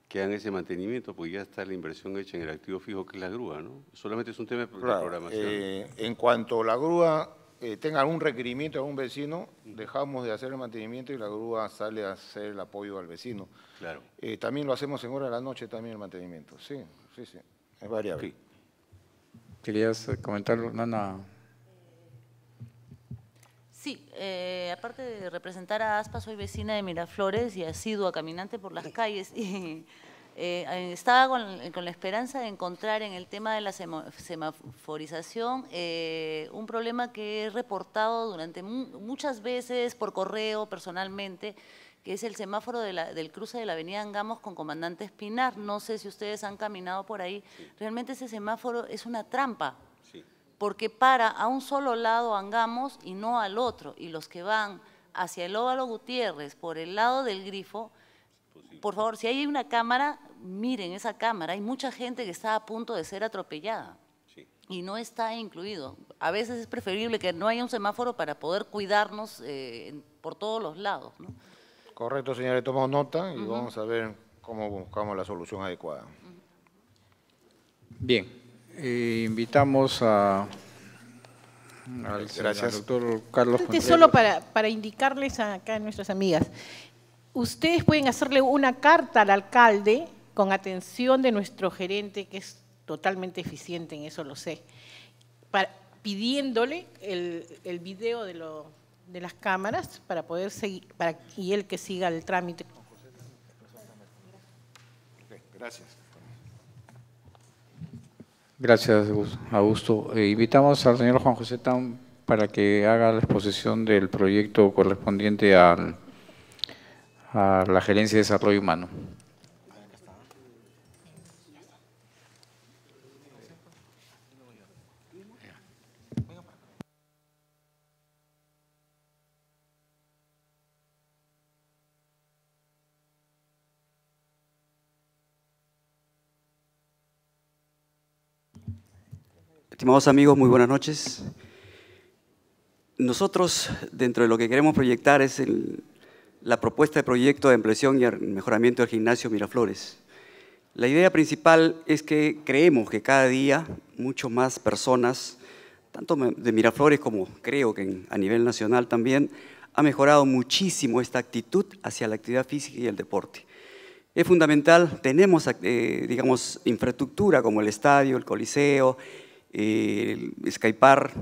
que hagan ese mantenimiento, porque ya está la inversión hecha en el activo fijo que es la grúa, ¿no? Solamente es un tema de programación. Eh, en cuanto la grúa eh, tenga algún requerimiento de algún vecino, dejamos de hacer el mantenimiento y la grúa sale a hacer el apoyo al vecino. Claro. Eh, también lo hacemos en hora de la noche, también el mantenimiento. Sí, sí, sí. Es variable. ¿Querías comentarlo, Nana? Sí, aparte de representar a ASPA, soy vecina de Miraflores y a caminante por las calles. Y eh, estaba con, la esperanza de encontrar en el tema de la semaforización eh, un problema que he reportado durante muchas veces por correo, personalmente, que es el semáforo del cruce de la avenida Angamos con Comandante Espinar. No sé si ustedes han caminado por ahí. Realmente ese semáforo es una trampa, porque para a un solo lado Angamos y no al otro. Y los que van hacia el Óvalo Gutiérrez por el lado del grifo, por favor, si hay una cámara, miren esa cámara, hay mucha gente que está a punto de ser atropellada. Y no está incluido. A veces es preferible que no haya un semáforo para poder cuidarnos eh, por todos los lados. Correcto, señores, tomamos nota y vamos a ver cómo buscamos la solución adecuada. Bien, eh, invitamos a, al, doctor Carlos Solo para, para indicarles acá a nuestras amigas, ustedes pueden hacerle una carta al alcalde con atención de nuestro gerente, que es totalmente eficiente en eso, lo sé, pidiéndole el, el video de, lo, de, las cámaras para poder seguir, para, y él que siga el trámite. Gracias. Gracias, Augusto. Eh, invitamos al señor Juan José Tan para que haga la exposición del proyecto correspondiente a la Gerencia de Desarrollo Humano. Estimados amigos, muy buenas noches. Nosotros, dentro de lo que queremos proyectar, es la propuesta de proyecto de ampliación y mejoramiento del gimnasio Miraflores. La idea principal es que creemos que cada día mucho más personas, tanto de Miraflores como creo que a nivel nacional también, ha mejorado muchísimo esta actitud hacia la actividad física y el deporte. Es fundamental, tenemos, eh, digamos, infraestructura como el estadio, el coliseo, Skypar,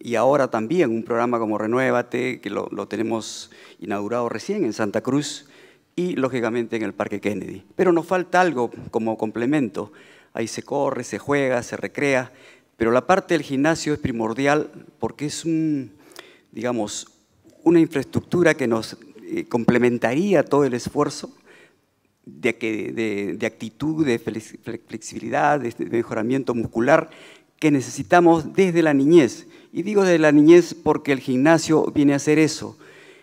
y ahora también un programa como Renuévate, que lo, tenemos inaugurado recién en Santa Cruz, y lógicamente en el Parque Kennedy. Pero nos falta algo como complemento. Ahí se corre, se juega, se recrea, pero la parte del gimnasio es primordial porque es un, digamos, una infraestructura que nos eh, complementaría todo el esfuerzo de, de, de, actitud, de flexibilidad, de mejoramiento muscular que necesitamos desde la niñez. Y digo desde la niñez porque el gimnasio viene a hacer eso,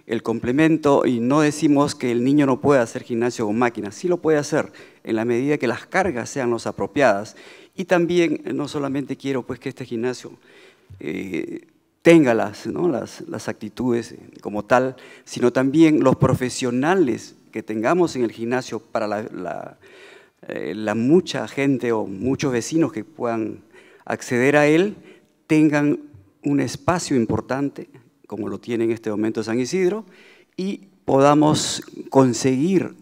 el complemento, y no decimos que el niño no pueda hacer gimnasio con máquinas, sí lo puede hacer en la medida que las cargas sean las apropiadas. Y también no solamente quiero pues, que este gimnasio eh, tenga las, las, actitudes como tal, sino también los profesionales que tengamos en el gimnasio para la, eh, la mucha gente o muchos vecinos que puedan acceder a él tengan un espacio importante, como lo tiene en este momento San Isidro, y podamos conseguir,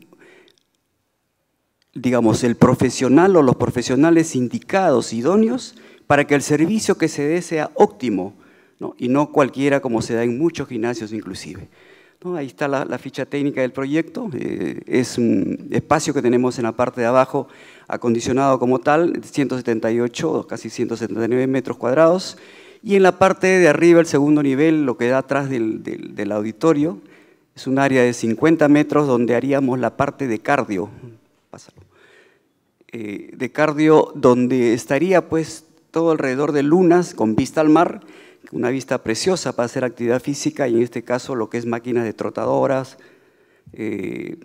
digamos, el profesional o los profesionales indicados, idóneos, para que el servicio que se dé sea óptimo, y no cualquiera como se da en muchos gimnasios inclusive. Ahí está la, ficha técnica del proyecto, eh, es un espacio que tenemos en la parte de abajo acondicionado como tal, 178, casi 179 metros cuadrados, y en la parte de arriba, el segundo nivel, lo que da atrás del, auditorio, es un área de 50 metros donde haríamos la parte de cardio, eh, de cardio donde estaría pues todo alrededor de lunas con vista al mar, una vista preciosa para hacer actividad física y en este caso lo que es máquinas de trotadoras, eh,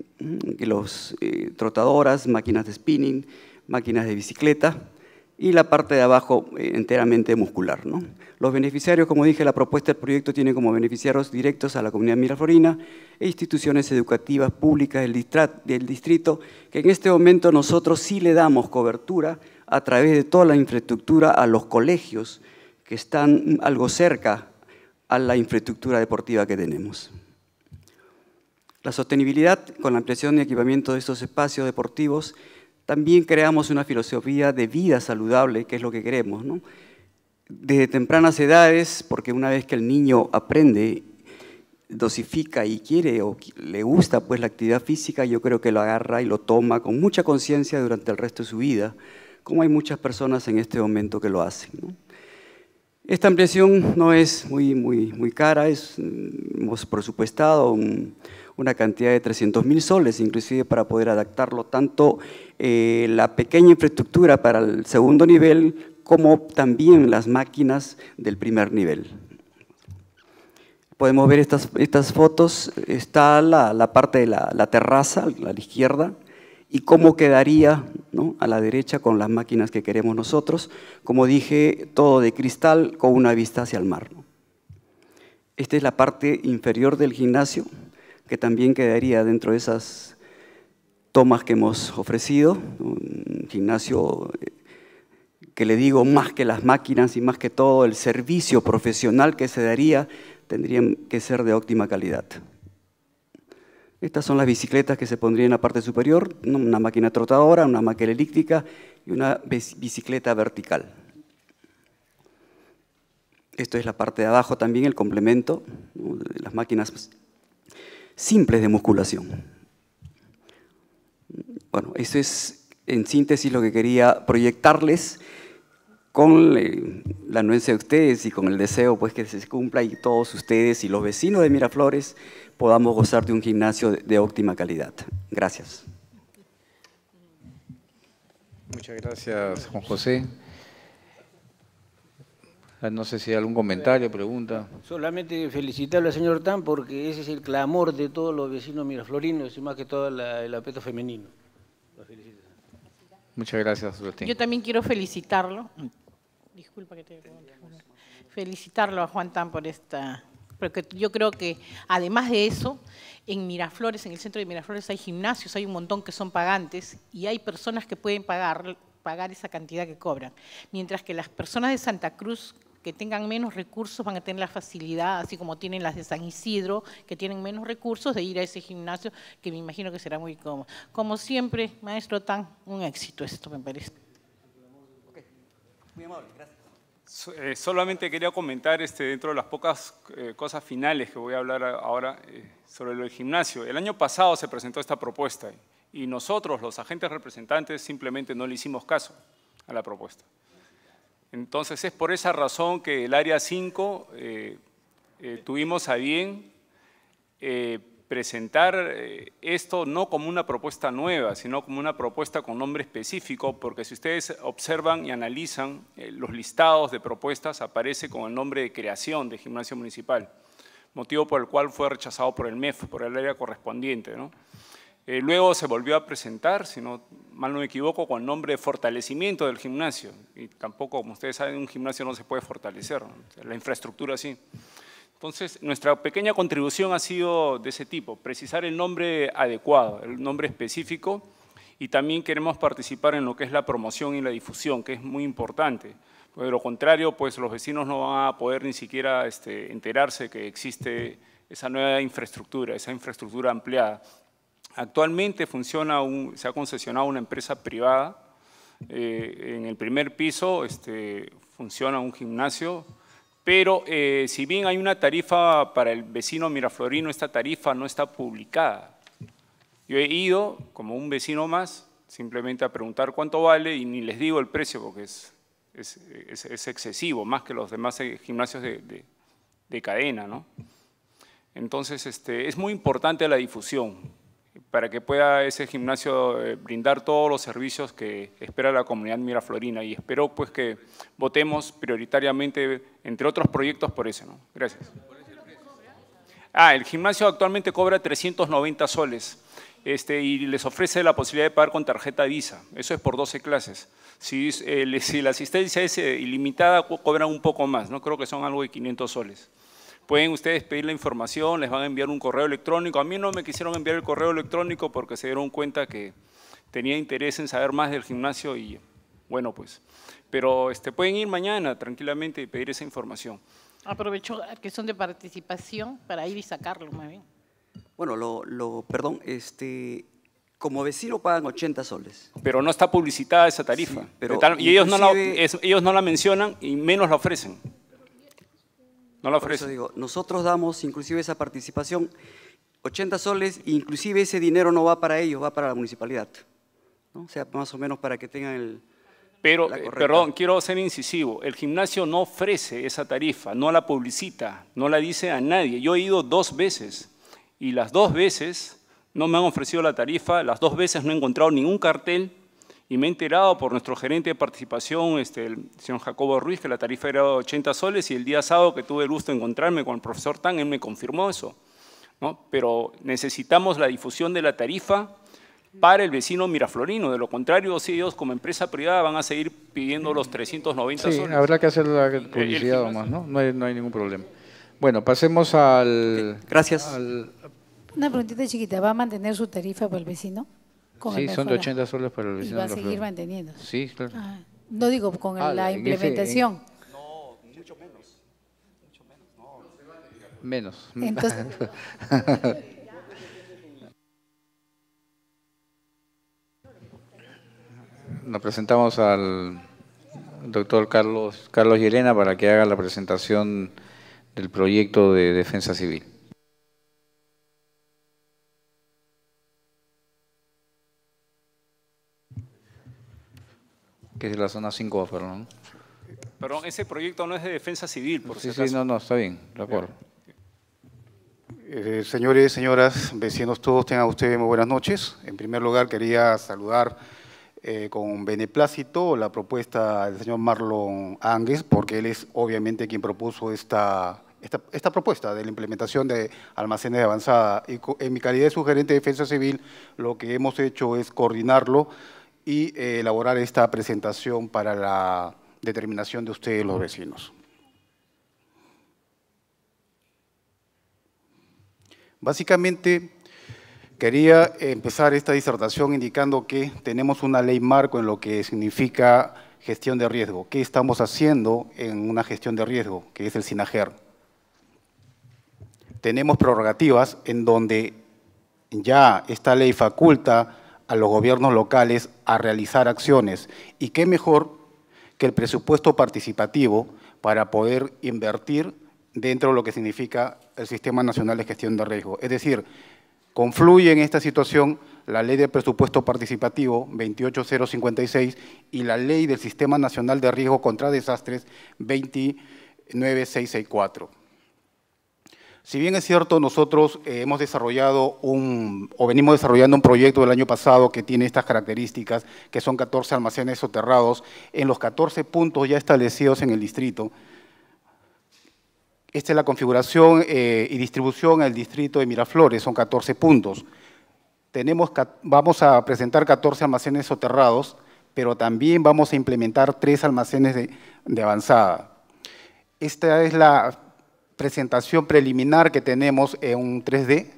los, eh, trotadoras, máquinas de spinning, máquinas de bicicleta, y la parte de abajo eh, enteramente muscular. Los beneficiarios, como dije, la propuesta del proyecto tiene como beneficiarios directos a la comunidad miraflorina e instituciones educativas públicas del distrito, que en este momento nosotros sí le damos cobertura a través de toda la infraestructura a los colegios que están algo cerca a la infraestructura deportiva que tenemos. La sostenibilidad con la ampliación y equipamiento de estos espacios deportivos también creamos una filosofía de vida saludable, que es lo que queremos. ¿no? Desde tempranas edades, porque una vez que el niño aprende, dosifica y quiere o le gusta pues la actividad física, yo creo que lo agarra y lo toma con mucha conciencia durante el resto de su vida, como hay muchas personas en este momento que lo hacen. Esta ampliación no es muy, muy, muy cara, es, hemos presupuestado un, una cantidad de 300 mil soles, inclusive para poder adaptarlo tanto eh, la pequeña infraestructura para el segundo nivel como también las máquinas del primer nivel. Podemos ver estas, estas fotos, está la, parte de la, terraza a la izquierda y cómo quedaría a la derecha con las máquinas que queremos nosotros. Como dije, todo de cristal con una vista hacia el mar. Esta es la parte inferior del gimnasio que también quedaría dentro de esas tomas que hemos ofrecido, un gimnasio eh, que le digo más que las máquinas y más que todo el servicio profesional que se daría, tendrían que ser de óptima calidad. Estas son las bicicletas que se pondrían en la parte superior, una máquina trotadora, una máquina elíptica y una bicicleta vertical. Esto es la parte de abajo también, el complemento de las máquinas simples de musculación. Bueno, eso es en síntesis lo que quería proyectarles con la anuencia de ustedes y con el deseo pues que se cumpla y todos ustedes y los vecinos de Miraflores podamos gozar de un gimnasio de óptima calidad. Gracias. Muchas gracias, Juan José. Ah, no sé si hay algún comentario, pregunta. Solamente felicitarle al señor Tan porque ese es el clamor de todos los vecinos miraflorinos y más que todo el apeto femenino. Muchas gracias, Yo también quiero felicitarlo. Disculpa que te felicitarlo a Juan Tan por esta porque yo creo que además de eso, en Miraflores, en el centro de Miraflores hay gimnasios, hay un montón que son pagantes y hay personas que pueden pagar, pagar esa cantidad que cobran. Mientras que las personas de Santa Cruz que tengan menos recursos van a tener la facilidad, así como tienen las de San Isidro, que tienen menos recursos, de ir a ese gimnasio, que me imagino que será muy cómodo. Como siempre, maestro Tan, un éxito esto, me parece. Muy amable, gracias. Eh, solamente quería comentar este, dentro de las pocas eh, cosas finales que voy a hablar ahora eh, sobre lo del gimnasio. El año pasado se presentó esta propuesta y nosotros, los agentes representantes, simplemente no le hicimos caso a la propuesta. Entonces es por esa razón que el área 5 eh, eh, tuvimos a bien presentar esto no como una propuesta nueva, sino como una propuesta con nombre específico, porque si ustedes observan y analizan los listados de propuestas, aparece con el nombre de creación de gimnasio municipal, motivo por el cual fue rechazado por el MEF, por el área correspondiente. ¿no? Eh, luego se volvió a presentar, si mal no me equivoco, con el nombre de fortalecimiento del gimnasio. Y tampoco, como ustedes saben, un gimnasio no se puede fortalecer, la infraestructura sí. Entonces, nuestra pequeña contribución ha sido de ese tipo, precisar el nombre adecuado, el nombre específico, y también queremos participar en lo que es la promoción y la difusión, que es muy importante. de lo contrario, pues los vecinos no van a poder ni siquiera este, enterarse que existe esa nueva infraestructura, esa infraestructura ampliada. Actualmente funciona se ha concesionado una empresa privada. Eh, en el primer piso este, funciona un gimnasio, pero eh, si bien hay una tarifa para el vecino miraflorino, esta tarifa no está publicada. Yo he ido, como un vecino más, simplemente a preguntar cuánto vale y ni les digo el precio porque es, es, excesivo, más que los demás eh, gimnasios de, de, cadena. ¿no? Entonces, este, es muy importante la difusión para que pueda ese gimnasio eh, brindar todos los servicios que espera la comunidad miraflorina y espero pues que votemos prioritariamente, entre otros proyectos, por eso. ¿no? Gracias. Ah, el gimnasio actualmente cobra 390 soles este, y les ofrece la posibilidad de pagar con tarjeta Visa. Eso es por 12 clases. Si, eh, si la asistencia es eh, ilimitada, cobran un poco más, ¿no? creo que son algo de 500 soles. Pueden ustedes pedir la información, les van a enviar un correo electrónico. A mí no me quisieron enviar el correo electrónico porque se dieron cuenta que tenía interés en saber más del gimnasio y bueno, pues. Pero este, pueden ir mañana tranquilamente y pedir esa información. Aprovecho que son de participación para ir y sacarlo más bien. Bueno, lo, perdón, este, como vecino pagan 80 soles. Pero no está publicitada esa tarifa. pero y ellos no, la, ellos no la mencionan y menos la ofrecen. No la ofrecen. digo, nosotros damos inclusive esa participación, 80 soles, inclusive ese dinero no va para ellos, va para la municipalidad. O sea, más o menos para que tengan el... Pero, eh, perdón, quiero ser incisivo, el gimnasio no ofrece esa tarifa, no la publicita, no la dice a nadie. Yo he ido dos veces y las dos veces no me han ofrecido la tarifa, las dos veces no he encontrado ningún cartel y me he enterado por nuestro gerente de participación, este, el señor Jacobo Ruiz, que la tarifa era 80 soles y el día sábado que tuve el gusto de encontrarme con el profesor Tan, él me confirmó eso. ¿no? Pero necesitamos la difusión de la tarifa para el vecino miraflorino. De lo contrario, si ellos como empresa privada van a seguir pidiendo los 390 sí, habrá que hacer la publicidad más, ¿no? No hay, no hay, ningún problema. Bueno, pasemos al... Gracias. Una preguntita chiquita, ¿va a mantener su tarifa para el vecino? Sí, son de 80 soles para el vecino. Y va a seguir manteniendo. Sí, claro. Ah, no digo con ah, la implementación. No, mucho menos. Mucho menos, no. Menos. Entonces, Nos presentamos al doctor Carlos, Carlos Yelena para que haga la presentación del proyecto de defensa civil. Que es la zona 5, perdón. Perdón, ese proyecto no es de defensa civil, por sí, Sí, no, no, está bien, de acuerdo. Eh, señores, señoras, vecinos todos, tengan ustedes muy buenas noches. En primer lugar, quería saludar eh, con beneplácito la propuesta del señor Marlon Angues, porque él es obviamente quien propuso esta, esta, propuesta de la implementación de almacenes de avanzada. Y en mi calidad de sugerente de defensa civil, lo que hemos hecho es coordinarlo y eh, elaborar esta presentación para la determinación de ustedes, los vecinos. Básicamente, quería empezar esta disertación indicando que tenemos una ley marco en lo que significa gestión de riesgo. ¿Qué estamos haciendo en una gestión de riesgo? Que es el SINAGER. Tenemos prerrogativas en donde ya esta ley faculta a los gobiernos locales a realizar acciones. Y qué mejor que el presupuesto participativo para poder invertir dentro de lo que significa el Sistema Nacional de Gestión de Riesgo. Es decir, confluye en esta situación la Ley de Presupuesto Participativo 28056 y la Ley del Sistema Nacional de Riesgo contra Desastres 29664. Si bien es cierto, nosotros eh, hemos desarrollado un, o venimos desarrollando un proyecto del año pasado que tiene estas características, que son 14 almacenes soterrados, en los 14 puntos ya establecidos en el distrito. Esta es la configuración eh, y distribución en el distrito de Miraflores, son 14 puntos. Tenemos, vamos a presentar 14 almacenes soterrados, pero también vamos a implementar tres almacenes de, de avanzada. Esta es la presentación preliminar que tenemos en un 3D.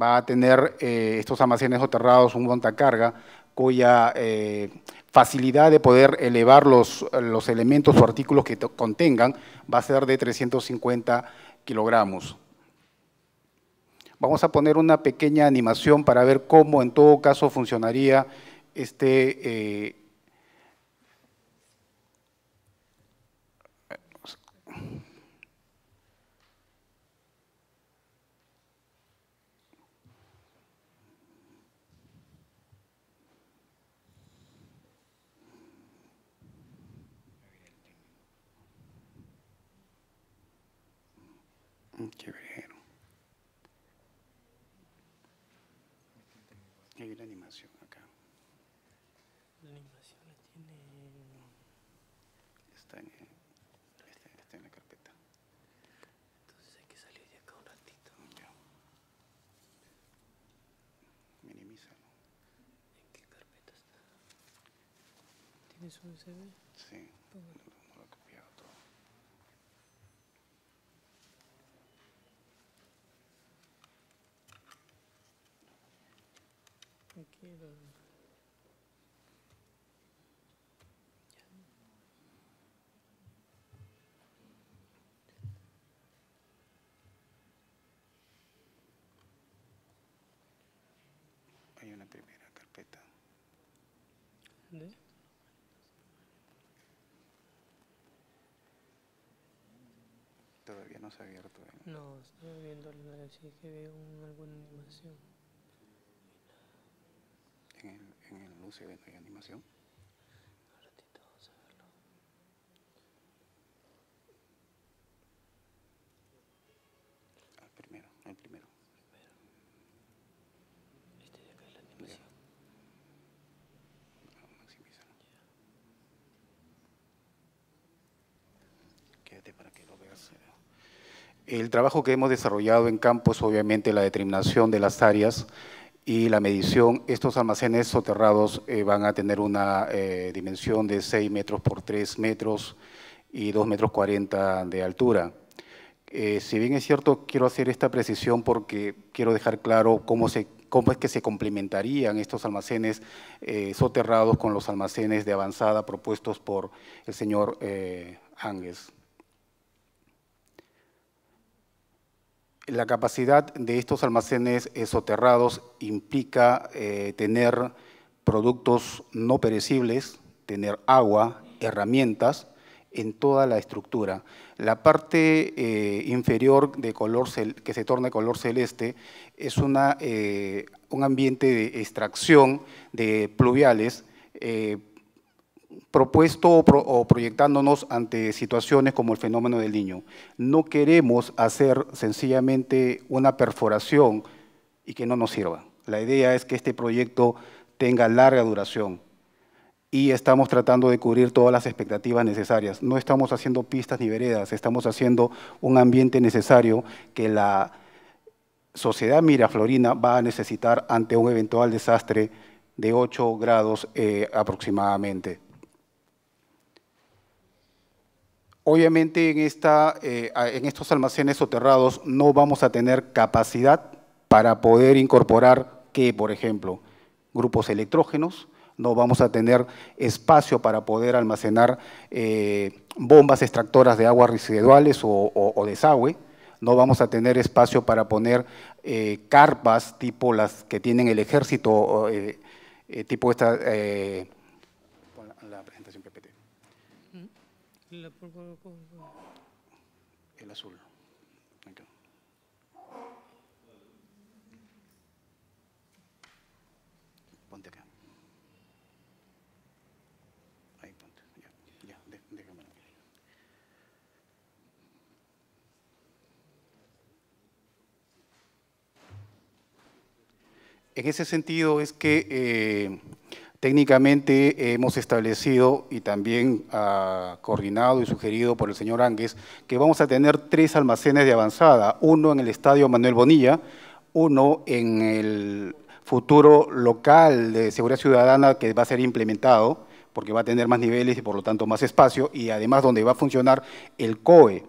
Va a tener eh, estos almacenes soterrados un montacarga cuya eh, facilidad de poder elevar los, los elementos o artículos que contengan va a ser de 350 kilogramos. Vamos a poner una pequeña animación para ver cómo en todo caso funcionaría este eh, Qué verero. Hay una animación acá. La animación la tiene. Está en, está, está en la carpeta. Entonces hay que salir de acá un ratito. Ya. Minimiza. ¿Es USB? Sí. No lo he copiado todo. Aquí lo... Hay una primera carpeta. ¿De? Todavía no se ha abierto. ¿eh? No, estoy viendo la sí que veo un- alguna animación. En el, en el UCB no hay animación. Al primero, al primero. Este de acá es la animación. Quédate para que lo veas. El trabajo que hemos desarrollado en campo es obviamente la determinación de las áreas y la medición. Estos almacenes soterrados eh, van a tener una eh, dimensión de 6 metros por 3 metros y 2 metros 40 de altura. Eh, si bien es cierto, quiero hacer esta precisión porque quiero dejar claro cómo, es que se complementarían estos almacenes soterrados con los almacenes de avanzada propuestos por el señor Ánguez. La capacidad de estos almacenes eh, soterrados implica eh, tener productos no perecibles, tener agua, herramientas en toda la estructura. La parte eh, inferior de color que se torna de color celeste es una, un ambiente de extracción de pluviales propuesto o, pro- o proyectándonos ante situaciones como el fenómeno del niño. No queremos hacer sencillamente una perforación y que no nos sirva. La idea es que este proyecto tenga larga duración y estamos tratando de cubrir todas las expectativas necesarias. No estamos haciendo pistas ni veredas, estamos haciendo un ambiente necesario que la sociedad miraflorina va a necesitar ante un eventual desastre de 8 grados eh, aproximadamente. Obviamente en, esta, eh, en estos almacenes soterrados no vamos a tener capacidad para poder incorporar que, por ejemplo, grupos electrógenos, no vamos a tener espacio para poder almacenar eh, bombas extractoras de aguas residuales o, desagüe, no vamos a tener espacio para poner eh, carpas tipo las que tienen el ejército, eh, eh, tipo esta, eh, pon la, la presentación PPT, La- por- por- por- por- el azul. Acá. Ponte acá. Ahí ponte. Ya, ya, dé- déjamelo. En ese sentido es que eh, técnicamente hemos establecido y también ah, coordinado y sugerido por el señor Ánguez que vamos a tener tres almacenes de avanzada, uno en el Estadio Manuel Bonilla, uno en el futuro local de seguridad ciudadana que va a ser implementado, porque va a tener más niveles y por lo tanto más espacio, y además donde va a funcionar el COE,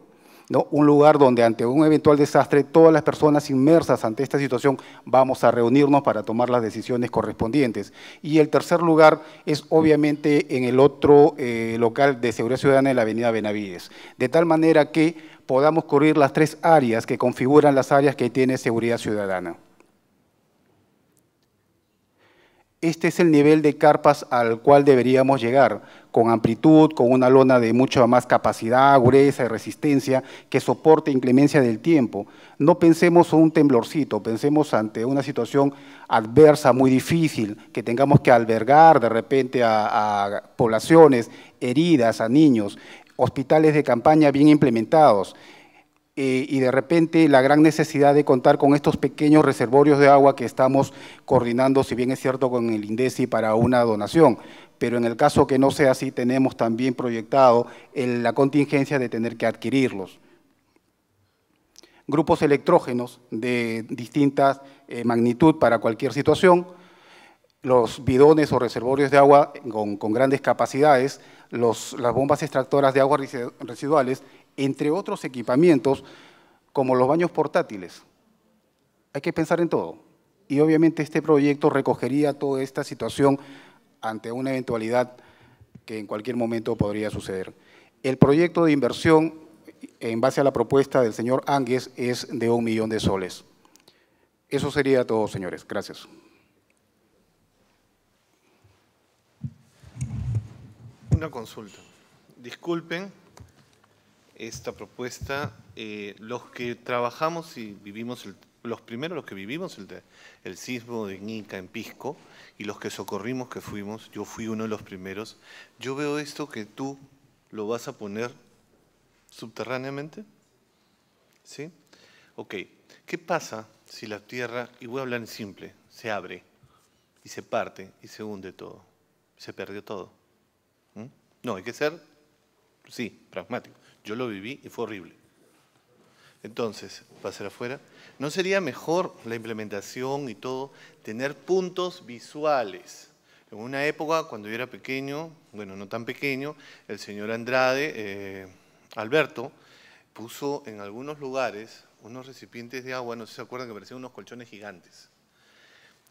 un lugar donde ante un eventual desastre todas las personas inmersas ante esta situación vamos a reunirnos para tomar las decisiones correspondientes. Y el tercer lugar es obviamente en el otro eh, local de seguridad ciudadana en la avenida Benavides, de tal manera que podamos cubrir las tres áreas que configuran las áreas que tiene seguridad ciudadana. Este es el nivel de carpas al cual deberíamos llegar, con amplitud, con una lona de mucha más capacidad, gruesa y resistencia, que soporte inclemencia del tiempo. No pensemos en un temblorcito, pensemos ante una situación adversa, muy difícil, que tengamos que albergar de repente a, a poblaciones heridas, a niños, hospitales de campaña bien implementados eh, y de repente la gran necesidad de contar con estos pequeños reservorios de agua que estamos coordinando, si bien es cierto, con el INDECI para una donación. Pero en el caso que no sea así, tenemos también proyectado la contingencia de tener que adquirirlos. Grupos electrógenos de distinta eh, magnitud para cualquier situación. los bidones o reservorios de agua con, grandes capacidades, las bombas extractoras de aguas residuales, entre otros equipamientos como los baños portátiles. Hay que pensar en todo. Y obviamente este proyecto recogería toda esta situación ante una eventualidad que en cualquier momento podría suceder. El proyecto de inversión, en base a la propuesta del señor Ánguez, es de un millón de soles. Eso sería todo, señores. Gracias. Una consulta. Disculpen esta propuesta. Eh, los que trabajamos y vivimos, los primeros, los que vivimos el, sismo de Nica en Pisco y los que socorrimos que fuimos, yo fui uno de los primeros, yo veo esto que tú lo vas a poner subterráneamente. ¿Sí? Ok. ¿Qué pasa si la Tierra, y voy a hablar en simple, se abre y se parte y se hunde todo? Se perdió todo. ¿Mm? No, hay que ser, sí, pragmático. Yo lo viví y fue horrible. Entonces, para ser afuera, ¿no sería mejor la implementación y todo tener puntos visuales? En una época, cuando yo era pequeño, bueno, no tan pequeño, el señor Andrade, eh, Alberto, puso en algunos lugares unos recipientes de agua, no sé si se acuerdan que parecían unos colchones gigantes.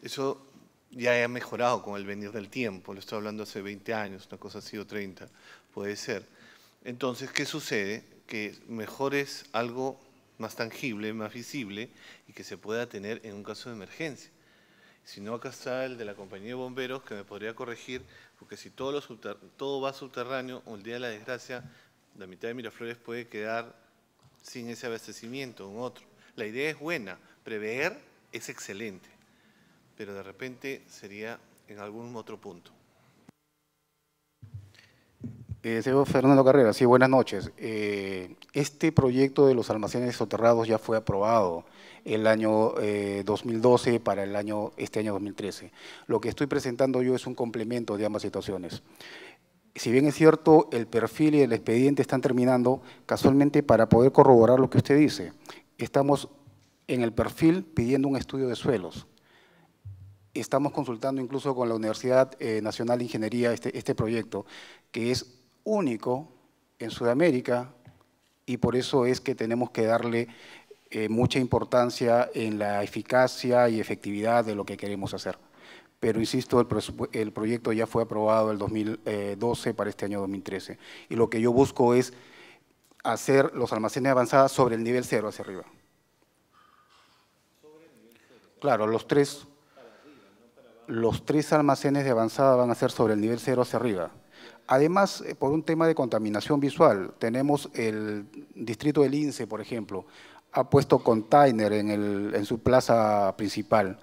Eso ya ha mejorado con el venir del tiempo, lo estoy hablando hace 20 años, una cosa así o 30, puede ser. Entonces, ¿qué sucede? Que mejor es algo más tangible, más visible y que se pueda tener en un caso de emergencia. Si no, acá está el de la compañía de bomberos que me podría corregir, porque si todo, va subterráneo, el día de la desgracia, la mitad de Miraflores puede quedar sin ese abastecimiento en otro. La idea es buena, prever es excelente, pero de repente sería en algún otro punto. Eh, señor Fernando Carrera, sí, buenas noches. Eh, este proyecto de los almacenes soterrados ya fue aprobado el año 2012 eh, para el año, este año 2013. Lo que estoy presentando yo es un complemento de ambas situaciones. Si bien es cierto, el perfil y el expediente están terminando, casualmente para poder corroborar lo que usted dice, estamos en el perfil pidiendo un estudio de suelos. Estamos consultando incluso con la Universidad Nacional de Ingeniería este, este proyecto, que es único en Sudamérica y por eso es que tenemos que darle eh, mucha importancia en la eficacia y efectividad de lo que queremos hacer. Pero insisto, el, proyecto ya fue aprobado el 2012 para este año 2013 y lo que yo busco es hacer los almacenes avanzados sobre el nivel cero hacia arriba. Claro, los tres, los tres almacenes de avanzada van a ser sobre el nivel cero hacia arriba. Además, eh, por un tema de contaminación visual, tenemos el distrito del INSE, por ejemplo, ha puesto container en, en su plaza principal.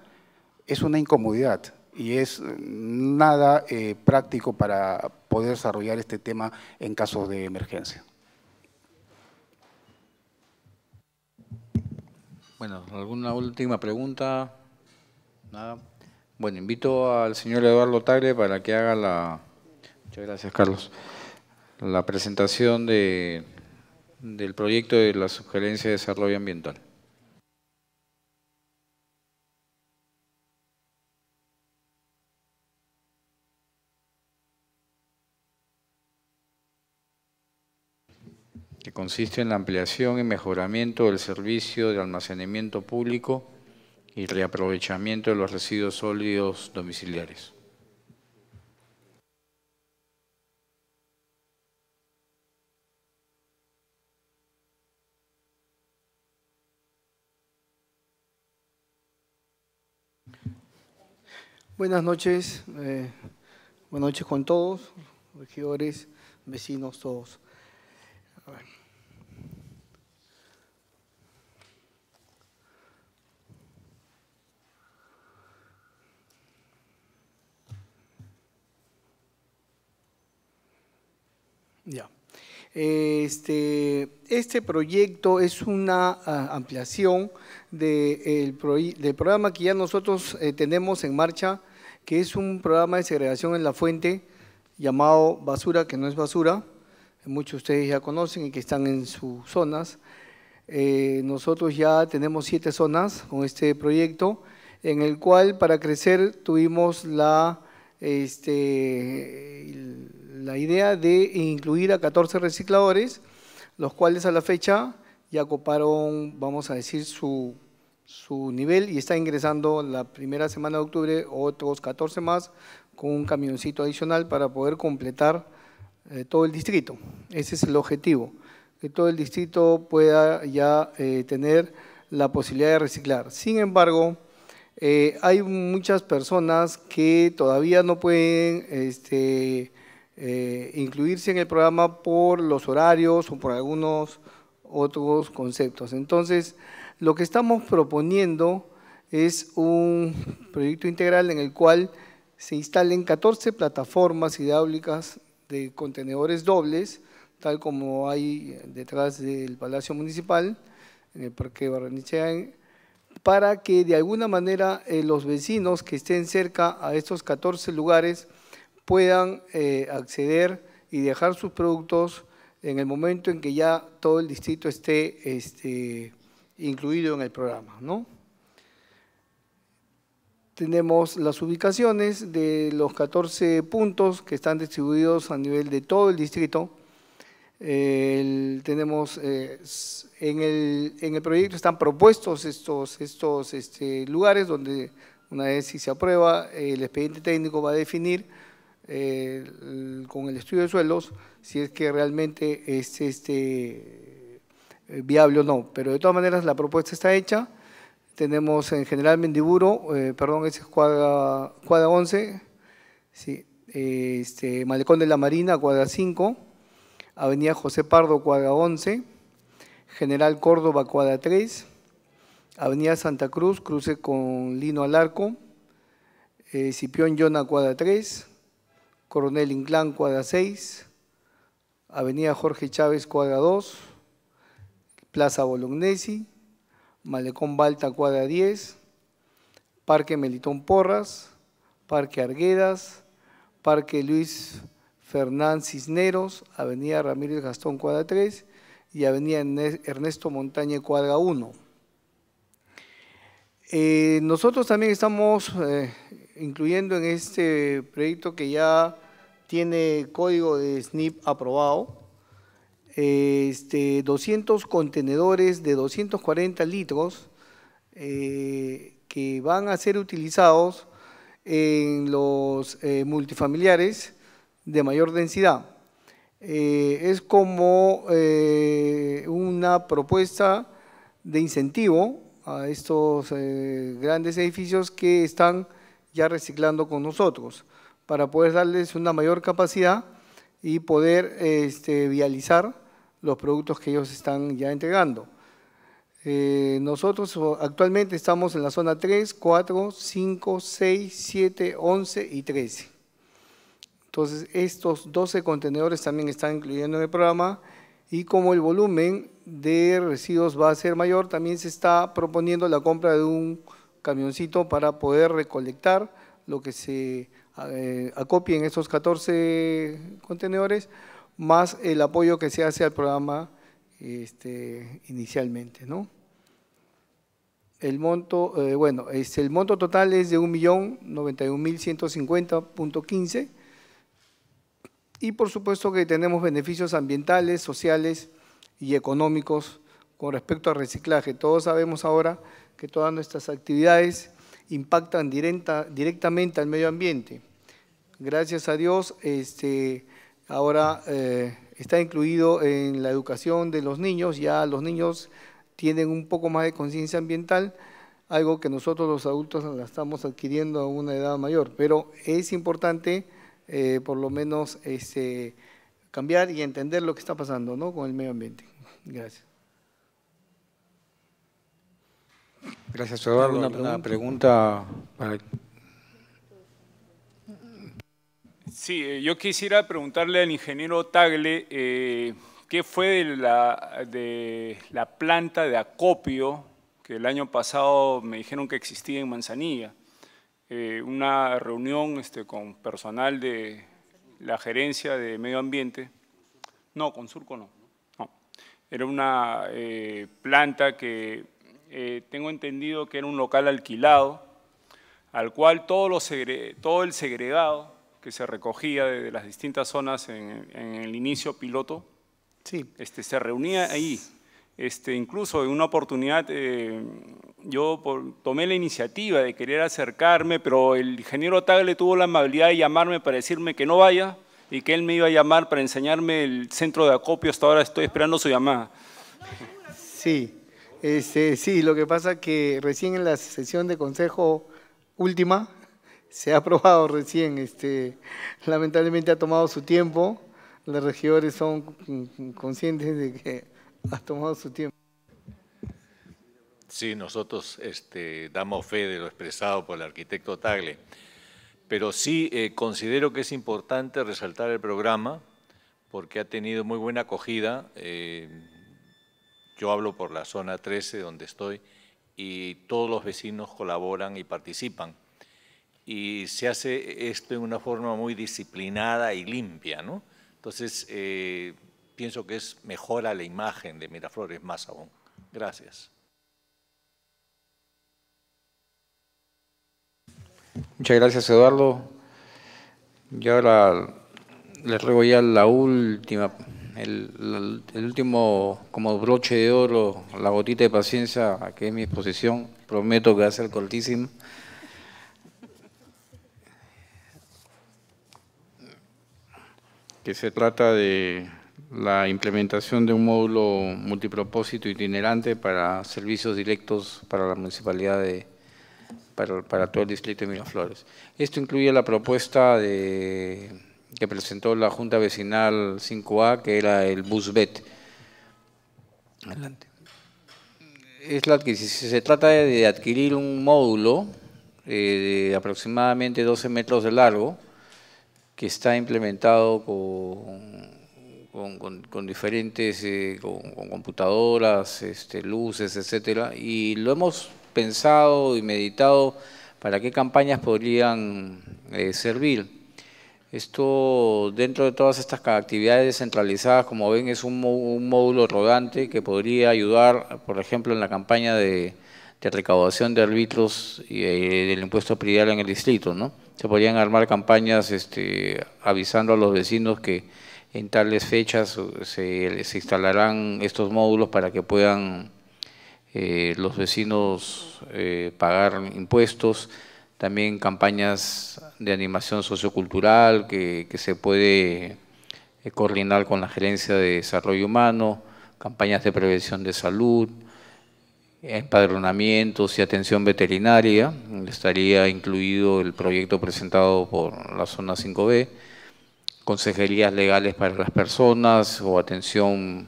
Es una incomodidad y es nada eh, práctico para poder desarrollar este tema en casos de emergencia. Bueno, ¿alguna última pregunta? Nada. Bueno, invito al señor Eduardo Tagle para que haga la Muchas gracias, Carlos. La presentación de, del proyecto de la sugerencia de desarrollo ambiental. que consiste en la ampliación y mejoramiento del servicio de almacenamiento público y reaprovechamiento de los residuos sólidos domiciliarios. Buenas noches, eh, buenas noches con todos, regidores, vecinos, todos. Ya. Este, este proyecto es una ah, ampliación del programa que ya nosotros eh, tenemos en marcha que es un programa de segregación en la fuente llamado Basura, que no es basura, muchos de ustedes ya conocen y que están en sus zonas. Eh, nosotros ya tenemos siete zonas con este proyecto. en el cual para crecer tuvimos la, este, la idea de incluir a 14 recicladores, los cuales a la fecha ya coparon, vamos a decir, su, su nivel y está ingresando la primera semana de octubre otros 14 más con un camioncito adicional para poder completar eh, todo el distrito. Ese es el objetivo, que todo el distrito pueda ya eh, tener la posibilidad de reciclar. Sin embargo, eh, hay muchas personas que todavía no pueden este, incluirse en el programa por los horarios o por algunos otros conceptos. Entonces, lo que estamos proponiendo es un proyecto integral en el cual se instalen 14 plataformas hidráulicas de contenedores dobles, tal como hay detrás del Palacio Municipal, en el Parque Barranechea, para que de alguna manera eh, los vecinos que estén cerca a estos 14 lugares puedan eh, acceder y dejar sus productos en el momento en que ya todo el distrito esté este, incluido en el programa. ¿no? Tenemos las ubicaciones de los 14 puntos que están distribuidos a nivel de todo el distrito. tenemos eh, en, el, en, el, proyecto están propuestos estos, estos este, lugares donde una vez si se aprueba el expediente técnico va a definir eh, con el estudio de suelos si es que realmente es este, viable o no. Pero de todas maneras la propuesta está hecha. Tenemos en General Mendiburo, eh, perdón, ese es cuadra, 11, sí, este, Malecón de la Marina, cuadra 5, Avenida José Pardo, cuadra 11, General Córdoba, cuadra 3, Avenida Santa Cruz, cruce con Lino Alarco, eh, Cipión Yona, cuadra 3, Coronel Inclán, cuadra 6, Avenida Jorge Chávez, cuadra 2, Plaza Bolognesi, Malecón Balta, cuadra 10, Parque Melitón Porras, Parque Arguedas, Parque Luis Fernán Cisneros, Avenida Ramírez Gastón, cuadra 3 y Avenida Ernesto Montaña, cuadra 1. Eh, nosotros también estamos eh, incluyendo en este proyecto que ya tiene código de SNIP aprobado, este, 200 contenedores de 240 litros eh, que van a ser utilizados en los eh, multifamiliares de mayor densidad. Eh, es como una propuesta de incentivo a estos grandes edificios que están ya reciclando con nosotros para poder darles una mayor capacidad y poder este, vializar los productos que ellos están ya entregando. Eh, nosotros actualmente estamos en la zona 3, 4, 5, 6, 7, 11 y 13. Entonces, estos 12 contenedores también están incluyendo en el programa y como el volumen de residuos va a ser mayor, también se está proponiendo la compra de un camioncito para poder recolectar lo que se eh, acopie en esos 14 contenedores más el apoyo que se hace al programa este, inicialmente, ¿no? El monto, eh, bueno, este, el monto total es de 1.091.150.15 y por supuesto que tenemos beneficios ambientales, sociales y económicos con respecto al reciclaje. Todos sabemos ahora que todas nuestras actividades impactan directa, directamente al medio ambiente. Gracias a Dios, este, ahora eh, está incluido en la educación de los niños, ya los niños tienen un poco más de conciencia ambiental, algo que nosotros los adultos la estamos adquiriendo a una edad mayor, pero es importante eh, por lo menos este, cambiar y entender lo que está pasando ¿no? con el medio ambiente. Gracias. Gracias, Eduardo. Una pregunta, una pregunta para Sí, eh, yo quisiera preguntarle al ingeniero Tagle eh, qué fue de la, de la planta de acopio que el año pasado me dijeron que existía en Manzanilla. Eh, una reunión este, con personal de la gerencia de medio ambiente. No, con Surco no. no. Era una planta que tengo entendido que era un local alquilado al cual todo, todo el segregado que se recogía de, las distintas zonas en, el inicio piloto, sí. este, se reunía ahí. Este, incluso en una oportunidad eh, yo tomé la iniciativa de querer acercarme, pero el ingeniero Tagle tuvo la amabilidad de llamarme para decirme que no vaya y que él me iba a llamar para enseñarme el centro de acopio. Hasta ahora estoy esperando su llamada. Sí, este, sí, lo que pasa es que recién en la sesión de consejo última se ha aprobado recién, este, lamentablemente ha tomado su tiempo, los regidores son conscientes de que ha tomado su tiempo. Sí, nosotros este, damos fe de lo expresado por el arquitecto Tagle, pero sí eh, considero que es importante resaltar el programa porque ha tenido muy buena acogida. Eh, yo hablo por la zona 13 donde estoy y todos los vecinos colaboran y participan. Y se hace esto en una forma muy disciplinada y limpia, ¿no? Entonces, eh, pienso que es mejora la imagen de Miraflores más aún. Gracias. Muchas gracias, Eduardo. Y ahora le ruego ya la última, el, último como broche de oro, la gotita de paciencia, que es mi exposición. Prometo que va a ser cortísimo. Que se trata de la implementación de un módulo multipropósito itinerante para servicios directos para la municipalidad de para, todo el distrito de Miraflores. Esto incluye la propuesta de, que presentó la Junta Vecinal 5A, que era el BusBet. Adelante. Es la se trata de adquirir un módulo eh, de aproximadamente 12 metros de largo, que está implementado con, con, diferentes, eh, con, computadoras, este, luces, etcétera, y lo hemos pensado y meditado para qué campañas podrían eh, servir. Esto, dentro de todas estas actividades descentralizadas, como ven, es un, módulo rodante que podría ayudar, por ejemplo, en la campaña de, recaudación de árbitros y eh, del impuesto predial en el distrito. ¿no? Se podrían armar campañas este, avisando a los vecinos que en tales fechas se, se instalarán estos módulos para que puedan eh, los vecinos eh, pagar impuestos, también campañas de animación sociocultural que, que se puede eh, coordinar con la Gerencia de Desarrollo Humano, campañas de prevención de salud, empadronamientos y atención veterinaria, estaría incluido el proyecto presentado por la zona 5B, consejerías legales para las personas o atención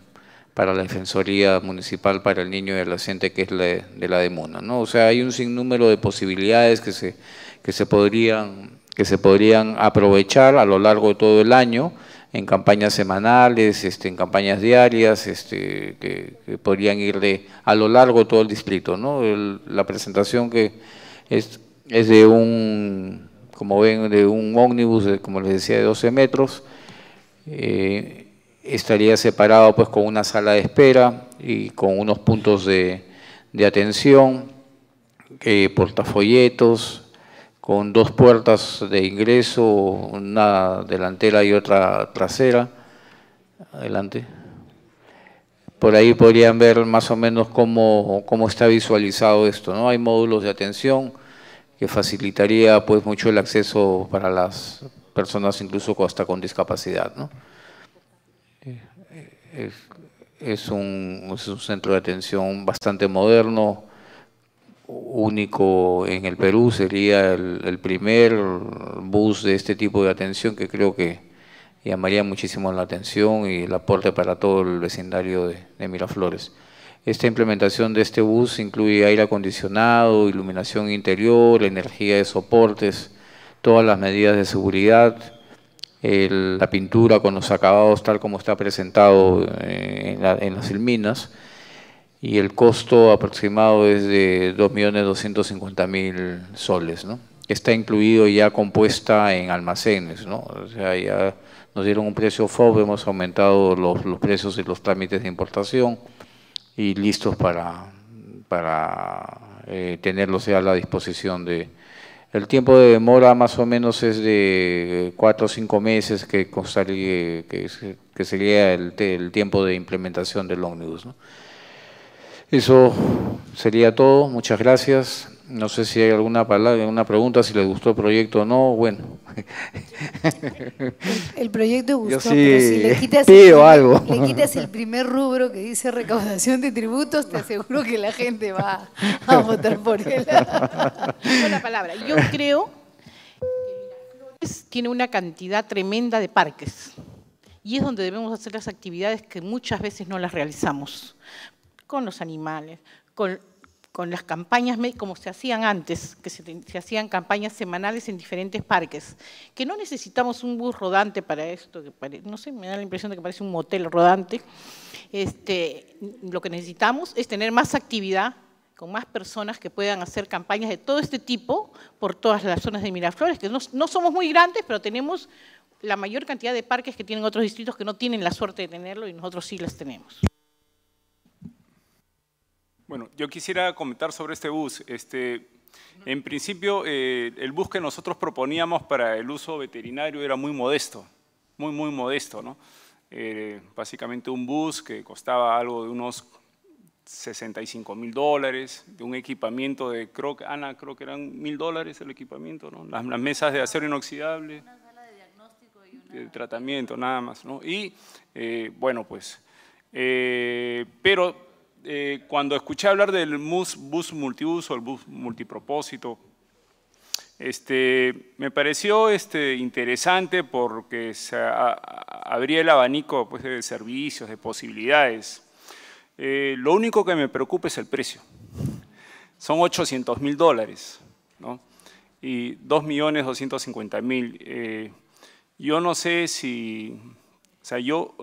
para la Defensoría Municipal para el Niño y Adolescente, que es la de, la de Mona. ¿no? O sea, hay un sinnúmero de posibilidades que se, que, se podrían, que se podrían aprovechar a lo largo de todo el año en campañas semanales, este, en campañas diarias, este, que, podrían ir de, a lo largo de todo el distrito. ¿no? la presentación que es, de un, como ven, de un ómnibus, como les decía, de 12 metros, eh, estaría separado pues con una sala de espera y con unos puntos de, atención, eh, portafolletos, con dos puertas de ingreso, una delantera y otra trasera. Adelante. Por ahí podrían ver más o menos cómo, cómo está visualizado esto. ¿no? Hay módulos de atención que facilitaría pues mucho el acceso para las personas incluso hasta con discapacidad. ¿no? es, un, centro de atención bastante moderno, único en el Perú, sería el, primer bus de este tipo de atención que creo que llamaría muchísimo la atención y el aporte para todo el vecindario de, Miraflores. Esta implementación de este bus incluye aire acondicionado, iluminación interior, energía de soportes, todas las medidas de seguridad, la pintura con los acabados tal como está presentado eh, en, las ilminas y el costo aproximado es de 2.250.000 soles. ¿no? Está incluido ya compuesta en almacenes, ¿no? o sea, ya nos dieron un precio FOB, hemos aumentado los, los precios y los trámites de importación y listos para, para eh, tenerlos ya a la disposición de, El tiempo de demora más o menos es de cuatro o cinco meses que, costaría, que, sería el, el, tiempo de implementación del ómnibus. ¿no? Eso sería todo. Muchas gracias. No sé si hay alguna palabra, alguna pregunta, si les gustó el proyecto o no. Bueno. El, proyecto gustó, sí pero si le quitas, el, algo. le quitas el primer rubro que dice recaudación de tributos, te aseguro que la gente va a votar por él. la palabra. Yo creo que Miraflores tiene una cantidad tremenda de parques y es donde debemos hacer las actividades que muchas veces no las realizamos, con los animales, con las campañas, como se hacían antes, que se, hacían campañas semanales en diferentes parques, que no necesitamos un bus rodante para esto, que no sé, me da la impresión de que parece un motel rodante, este, lo que necesitamos es tener más actividad con más personas que puedan hacer campañas de todo este tipo por todas las zonas de Miraflores, que no, no somos muy grandes, pero tenemos la mayor cantidad de parques que tienen otros distritos que no tienen la suerte de tenerlo y nosotros sí las tenemos. Bueno, yo quisiera comentar sobre este bus. Este, en principio, eh, el bus que nosotros proponíamos para el uso veterinario era muy modesto, muy, muy modesto. ¿no? Eh, básicamente un bus que costaba algo de unos 65 mil dólares, de un equipamiento de, creo Ana, creo que eran mil dólares el equipamiento, ¿no? las, mesas de acero inoxidable, una sala de diagnóstico y una... de tratamiento, nada más. ¿no? Y, eh, bueno, pues, pero eh, cuando escuché hablar del bus, multiuso, el bus multipropósito, este, me pareció este, interesante porque se abría el abanico pues, de servicios, de posibilidades. Eh, lo único que me preocupa es el precio. Son 800 mil dólares ¿no? y 2.250.000. Eh, yo no sé si, o sea, yo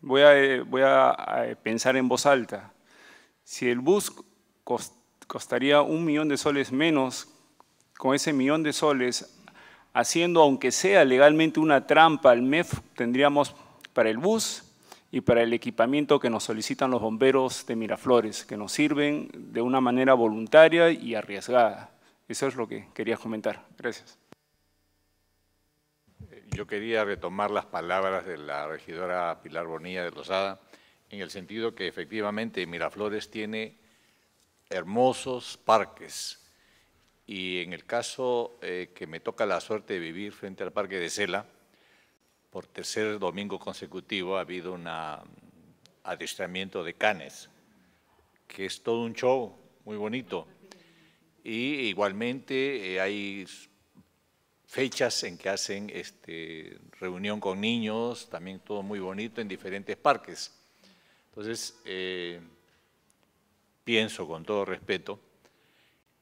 voy, a, voy a pensar en voz alta. Si el bus costaría un millón de soles menos, con ese millón de soles, haciendo aunque sea legalmente una trampa al MEF, tendríamos para el bus y para el equipamiento que nos solicitan los bomberos de Miraflores, que nos sirven de una manera voluntaria y arriesgada. Eso es lo que quería comentar. Gracias. Yo quería retomar las palabras de la regidora Pilar Bonilla de Rosada en el sentido que efectivamente Miraflores tiene hermosos parques y en el caso eh, que me toca la suerte de vivir frente al Parque de Cela, por tercer domingo consecutivo ha habido un adiestramiento de canes, que es todo un show muy bonito. Y igualmente eh, hay fechas en que hacen este, reunión con niños, también todo muy bonito en diferentes parques. Entonces, eh, pienso con todo respeto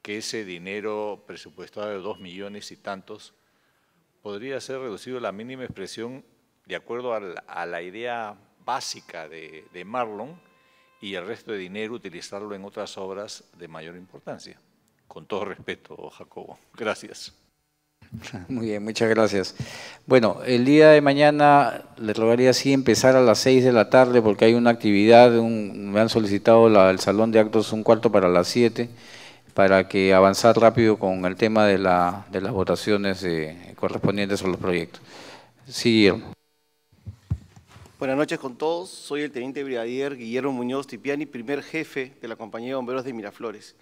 que ese dinero presupuestado de dos millones y tantos podría ser reducido a la mínima expresión de acuerdo a la, idea básica de, de Marlon y el resto de dinero utilizarlo en otras obras de mayor importancia. Con todo respeto, Jacobo. Gracias. Muy bien, muchas gracias. Bueno, el día de mañana le rogaría sí empezar a las 6 de la tarde porque hay una actividad, me han solicitado el salón de actos un cuarto para las 7 para que avanzar rápido con el tema de, la, las votaciones eh, correspondientes a los proyectos. Sí, Buenas noches con todos. Soy el teniente brigadier Guillermo Muñoz Tipiani, primer jefe de la compañía de bomberos de Miraflores.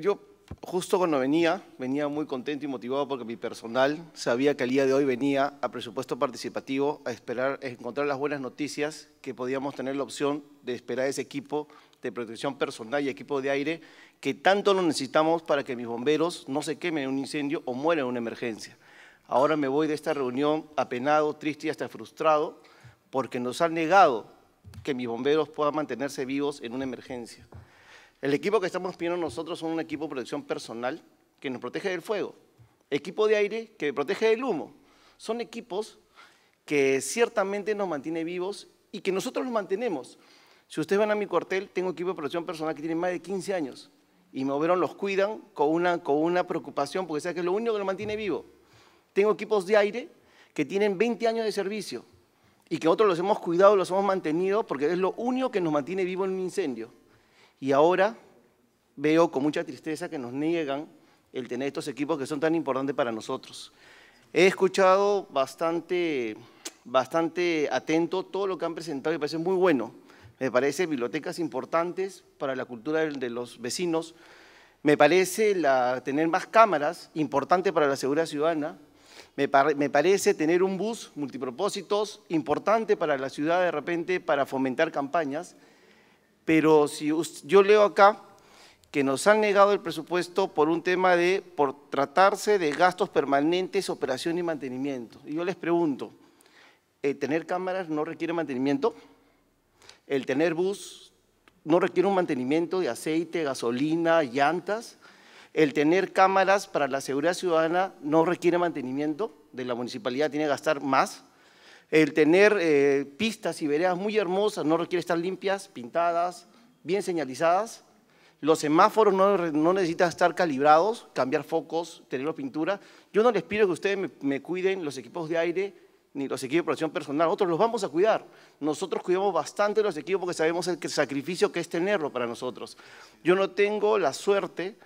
Yo justo cuando venía, venía muy contento y motivado porque mi personal sabía que el día de hoy venía a presupuesto participativo a esperar, a encontrar las buenas noticias, que podíamos tener la opción de esperar ese equipo de protección personal y equipo de aire que tanto lo necesitamos para que mis bomberos no se quemen en un incendio o mueran en una emergencia. Ahora me voy de esta reunión apenado, triste y hasta frustrado porque nos han negado que mis bomberos puedan mantenerse vivos en una emergencia. El equipo que estamos pidiendo nosotros es un equipo de protección personal que nos protege del fuego, equipo de aire que protege del humo. Son equipos que ciertamente nos mantiene vivos y que nosotros los mantenemos. Si ustedes van a mi cuartel, tengo equipo de protección personal que tiene más de 15 años y me overon los cuidan con una, con una preocupación porque saben que es lo único que nos mantiene vivo. Tengo equipos de aire que tienen 20 años de servicio y que nosotros los hemos cuidado, los hemos mantenido porque es lo único que nos mantiene vivo en un incendio. Y ahora veo con mucha tristeza que nos niegan el tener estos equipos que son tan importantes para nosotros. He escuchado bastante, bastante atento todo lo que han presentado y me parece muy bueno. Me parece bibliotecas importantes para la cultura de los vecinos. Me parece tener más cámaras importante para la seguridad ciudadana. Me, parece tener un bus multipropósitos importante para la ciudad de repente para fomentar campañas. Pero si yo leo acá que nos han negado el presupuesto por un tema de, por tratarse de gastos permanentes, operación y mantenimiento. Y yo les pregunto, ¿el tener cámaras no requiere mantenimiento? ¿El tener bus no requiere un mantenimiento de aceite, gasolina, llantas? ¿El tener cámaras para la seguridad ciudadana no requiere mantenimiento? De la municipalidad tiene que gastar más. El tener eh, pistas y veredas muy hermosas no requiere estar limpias, pintadas, bien señalizadas. Los semáforos no, necesitan estar calibrados, cambiar focos, tener pintura. Yo no les pido que ustedes me, cuiden los equipos de aire ni los equipos de protección personal. Nosotros los vamos a cuidar. Nosotros cuidamos bastante los equipos porque sabemos el sacrificio que es tenerlo para nosotros. Yo no tengo la suerte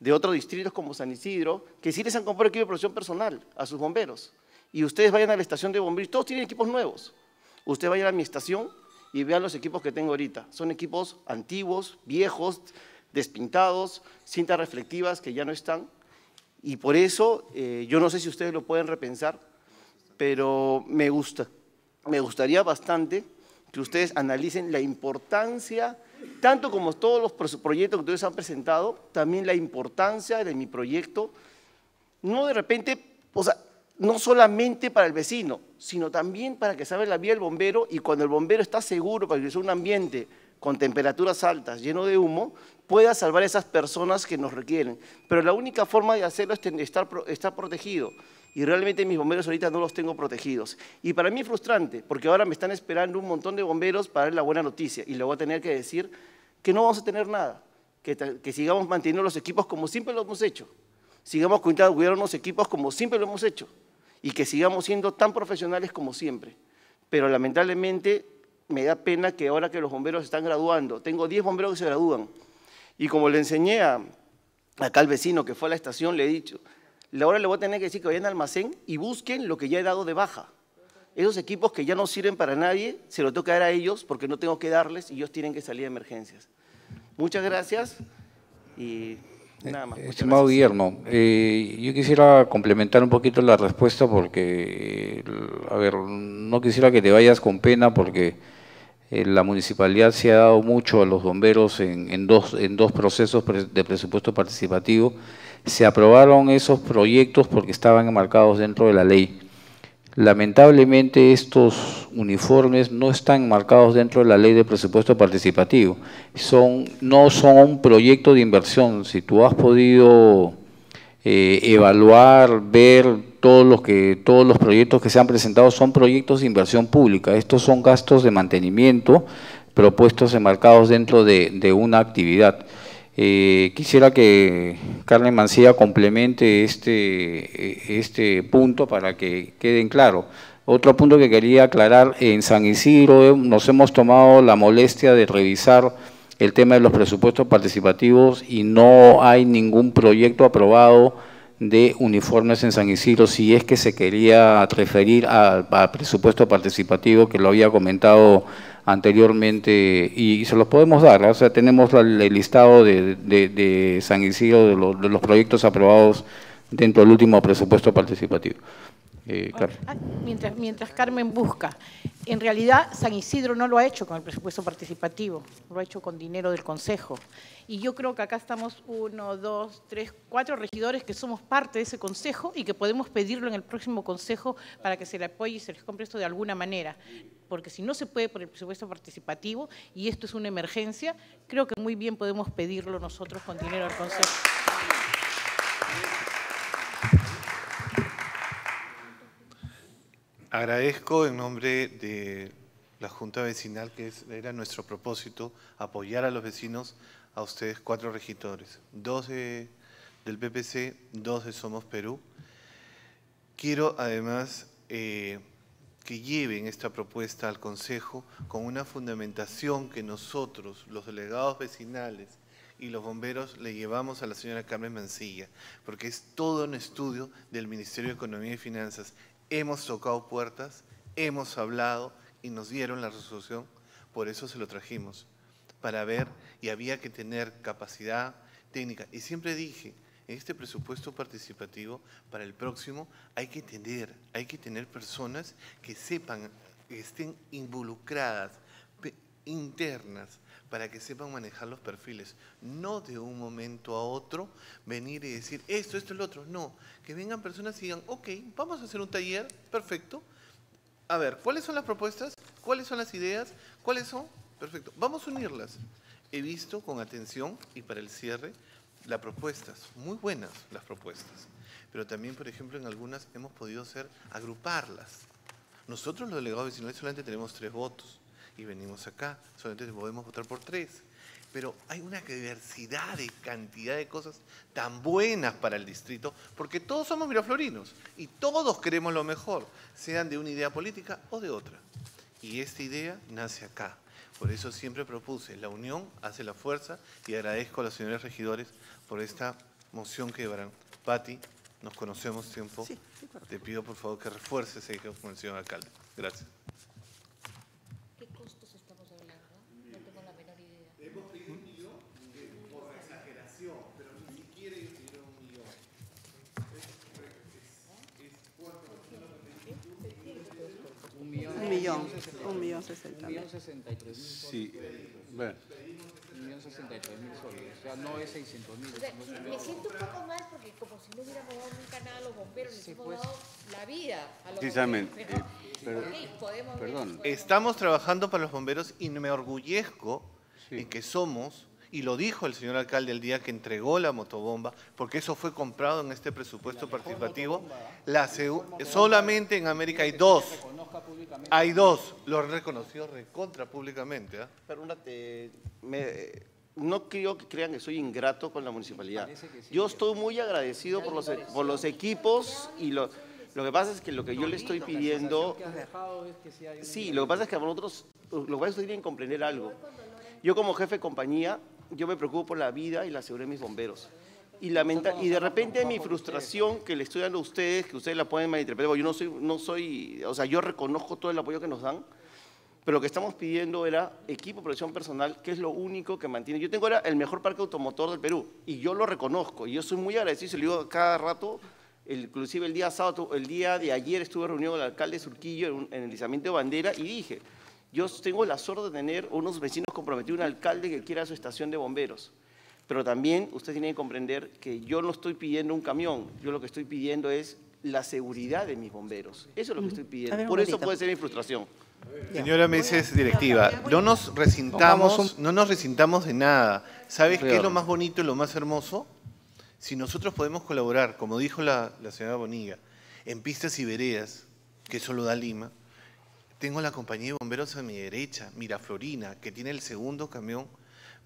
de otros distritos como San Isidro, que sí les han comprado equipo de protección personal a sus bomberos. Y ustedes vayan a la estación de bomberos, todos tienen equipos nuevos. Ustedes vayan a mi estación y vean los equipos que tengo ahorita. Son equipos antiguos, viejos, despintados, cintas reflectivas que ya no están. Y por eso, eh, yo no sé si ustedes lo pueden repensar, pero me gusta, me gustaría bastante que ustedes analicen la importancia, tanto como todos los proyectos que ustedes han presentado, también la importancia de mi proyecto, no de repente, o sea, no solamente para el vecino, sino también para que sabe la vía el bombero y cuando el bombero está seguro para que es un ambiente con temperaturas altas, lleno de humo, pueda salvar a esas personas que nos requieren. Pero la única forma de hacerlo es estar, estar protegido. Y realmente mis bomberos ahorita no los tengo protegidos. Y para mí es frustrante, porque ahora me están esperando un montón de bomberos para dar la buena noticia. Y le voy a tener que decir que no vamos a tener nada, que, que sigamos manteniendo los equipos como siempre lo hemos hecho. Sigamos cuidando los equipos como siempre lo hemos hecho y que sigamos siendo tan profesionales como siempre. Pero lamentablemente me da pena que ahora que los bomberos están graduando, tengo 10 bomberos que se gradúan, y como le enseñé a, acá al vecino que fue a la estación, le he dicho, ahora le voy a tener que decir que vayan al almacén y busquen lo que ya he dado de baja. Esos equipos que ya no sirven para nadie, se lo toca dar a ellos porque no tengo que darles y ellos tienen que salir de emergencias. Muchas gracias y Nada más. Estimado Guillermo, eh, yo quisiera complementar un poquito la respuesta porque, a ver, no quisiera que te vayas con pena porque eh, la municipalidad se ha dado mucho a los bomberos en, dos, en dos procesos de presupuesto participativo. Se aprobaron esos proyectos porque estaban enmarcados dentro de la ley. Lamentablemente estos uniformes no están marcados dentro de la ley de presupuesto participativo. Son, no son un proyecto de inversión. Si tú has podido eh, evaluar, ver todos los, que, todos los proyectos que se han presentado, son proyectos de inversión pública. Estos son gastos de mantenimiento propuestos enmarcados dentro de, de una actividad. Eh, quisiera que Carmen Mancilla complemente este, este punto para que queden claro. Otro punto que quería aclarar, en San Isidro nos hemos tomado la molestia de revisar el tema de los presupuestos participativos y no hay ningún proyecto aprobado de uniformes en San Isidro, si es que se quería referir al presupuesto participativo que lo había comentado anteriormente y se los podemos dar. O sea, tenemos el listado de, San Isidro de, los proyectos aprobados dentro del último presupuesto participativo. Eh, ah, mientras, mientras Carmen busca, en realidad San Isidro no lo ha hecho con el presupuesto participativo, lo ha hecho con dinero del Consejo. Y yo creo que acá estamos uno, dos, tres, cuatro regidores que somos parte de ese Consejo y que podemos pedirlo en el próximo Consejo para que se le apoye y se les compre esto de alguna manera. Porque si no se puede por el presupuesto participativo y esto es una emergencia, creo que muy bien podemos pedirlo nosotros con dinero del Consejo. Agradezco en nombre de la Junta Vecinal, que era nuestro propósito, apoyar a los vecinos, a ustedes cuatro regidores, dos del PPC, dos de Somos Perú. Quiero además eh, que lleven esta propuesta al Consejo con una fundamentación que nosotros, los delegados vecinales y los bomberos le llevamos a la señora Carmen Mancilla, porque es todo un estudio del Ministerio de Economía y Finanzas. Hemos tocado puertas, hemos hablado y nos dieron la resolución, por eso se lo trajimos, para ver, y había que tener capacidad técnica. Y siempre dije, este presupuesto participativo, para el próximo, hay que tener, hay que tener personas que sepan, que estén involucradas, internas, para que sepan manejar los perfiles. No de un momento a otro venir y decir esto, esto, el otro. No, que vengan personas y digan, ok, vamos a hacer un taller, perfecto. A ver, ¿cuáles son las propuestas? ¿Cuáles son las ideas? ¿Cuáles son? Perfecto. Vamos a unirlas. He visto con atención y para el cierre las propuestas, muy buenas las propuestas. Pero también, por ejemplo, en algunas hemos podido hacer agruparlas. Nosotros los delegados vecinales solamente tenemos tres votos y venimos acá, solamente podemos votar por tres. Pero hay una diversidad de cantidad de cosas tan buenas para el distrito, porque todos somos miraflorinos y todos queremos lo mejor, sean de una idea política o de otra. Y esta idea nace acá. Por eso siempre propuse, la unión hace la fuerza y agradezco a los señores regidores por esta moción que llevarán. Patti, nos conocemos tiempo. Te pido por favor que refuerces ahí con el señor alcalde. Gracias. Un millón, un millón sesenta mil. Sí, bueno. Millón sesenta y tres mil soles, o sea, no es seiscientos mil. me siento un poco mal porque como si no hubiéramos dado nunca nada a los bomberos, les hemos dado la vida a los Precisamente. bomberos. eh, Pero, pero- ok, podemos ver- Perdón. Estamos trabajando para los bomberos y me orgullezco en que somos, y lo dijo el señor alcalde el día que entregó la motobomba, porque eso fue comprado en este presupuesto participativo, la solamente en América hay dos. Hay dos, lo han reconocido recontra públicamente. ¿ah? Perdónate, me- no quiero que crean que soy ingrato con la municipalidad. Yo estoy muy agradecido por los, e- por los equipos y lo, lo que pasa es que lo que yo le estoy pidiendo... Sí, lo que pasa es que a nosotros, lo que pasa es que ustedes tienen que comprender algo. Yo como jefe de compañía, yo me preocupo por la vida y la seguridad de mis bomberos. Y, lamenta, y de repente mi frustración que le estoy dando a ustedes, que ustedes la pueden malinterpretar, porque yo no soy, no soy, o sea, yo reconozco todo el apoyo que nos dan, pero lo que estamos pidiendo era equipo de protección personal, que es lo único que mantiene. Yo tengo ahora el mejor parque automotor del Perú, y yo lo reconozco, y yo soy muy agradecido, se lo digo cada rato, el- inclusive el día sábado, el día de ayer estuve reunido con el alcalde Surquillo en, un- en el izamiento de bandera, y dije, yo tengo la suerte de tener unos vecinos comprometidos, un alcalde que quiera su estación de bomberos. Pero también usted tiene que comprender que yo no estoy pidiendo un camión, yo lo que estoy pidiendo es la seguridad de mis bomberos. Eso es lo que estoy pidiendo. Por eso puede ser mi frustración. Señora Meses, directiva, no nos resintamos, no nos resintamos de nada. ¿Sabes qué es lo más bonito y lo más hermoso? Si nosotros podemos colaborar, como dijo la, la señora Bonilla, en pistas y veredas, que solo da Lima, tengo la compañía de bomberos a mi derecha, Miraflorina, que tiene el segundo camión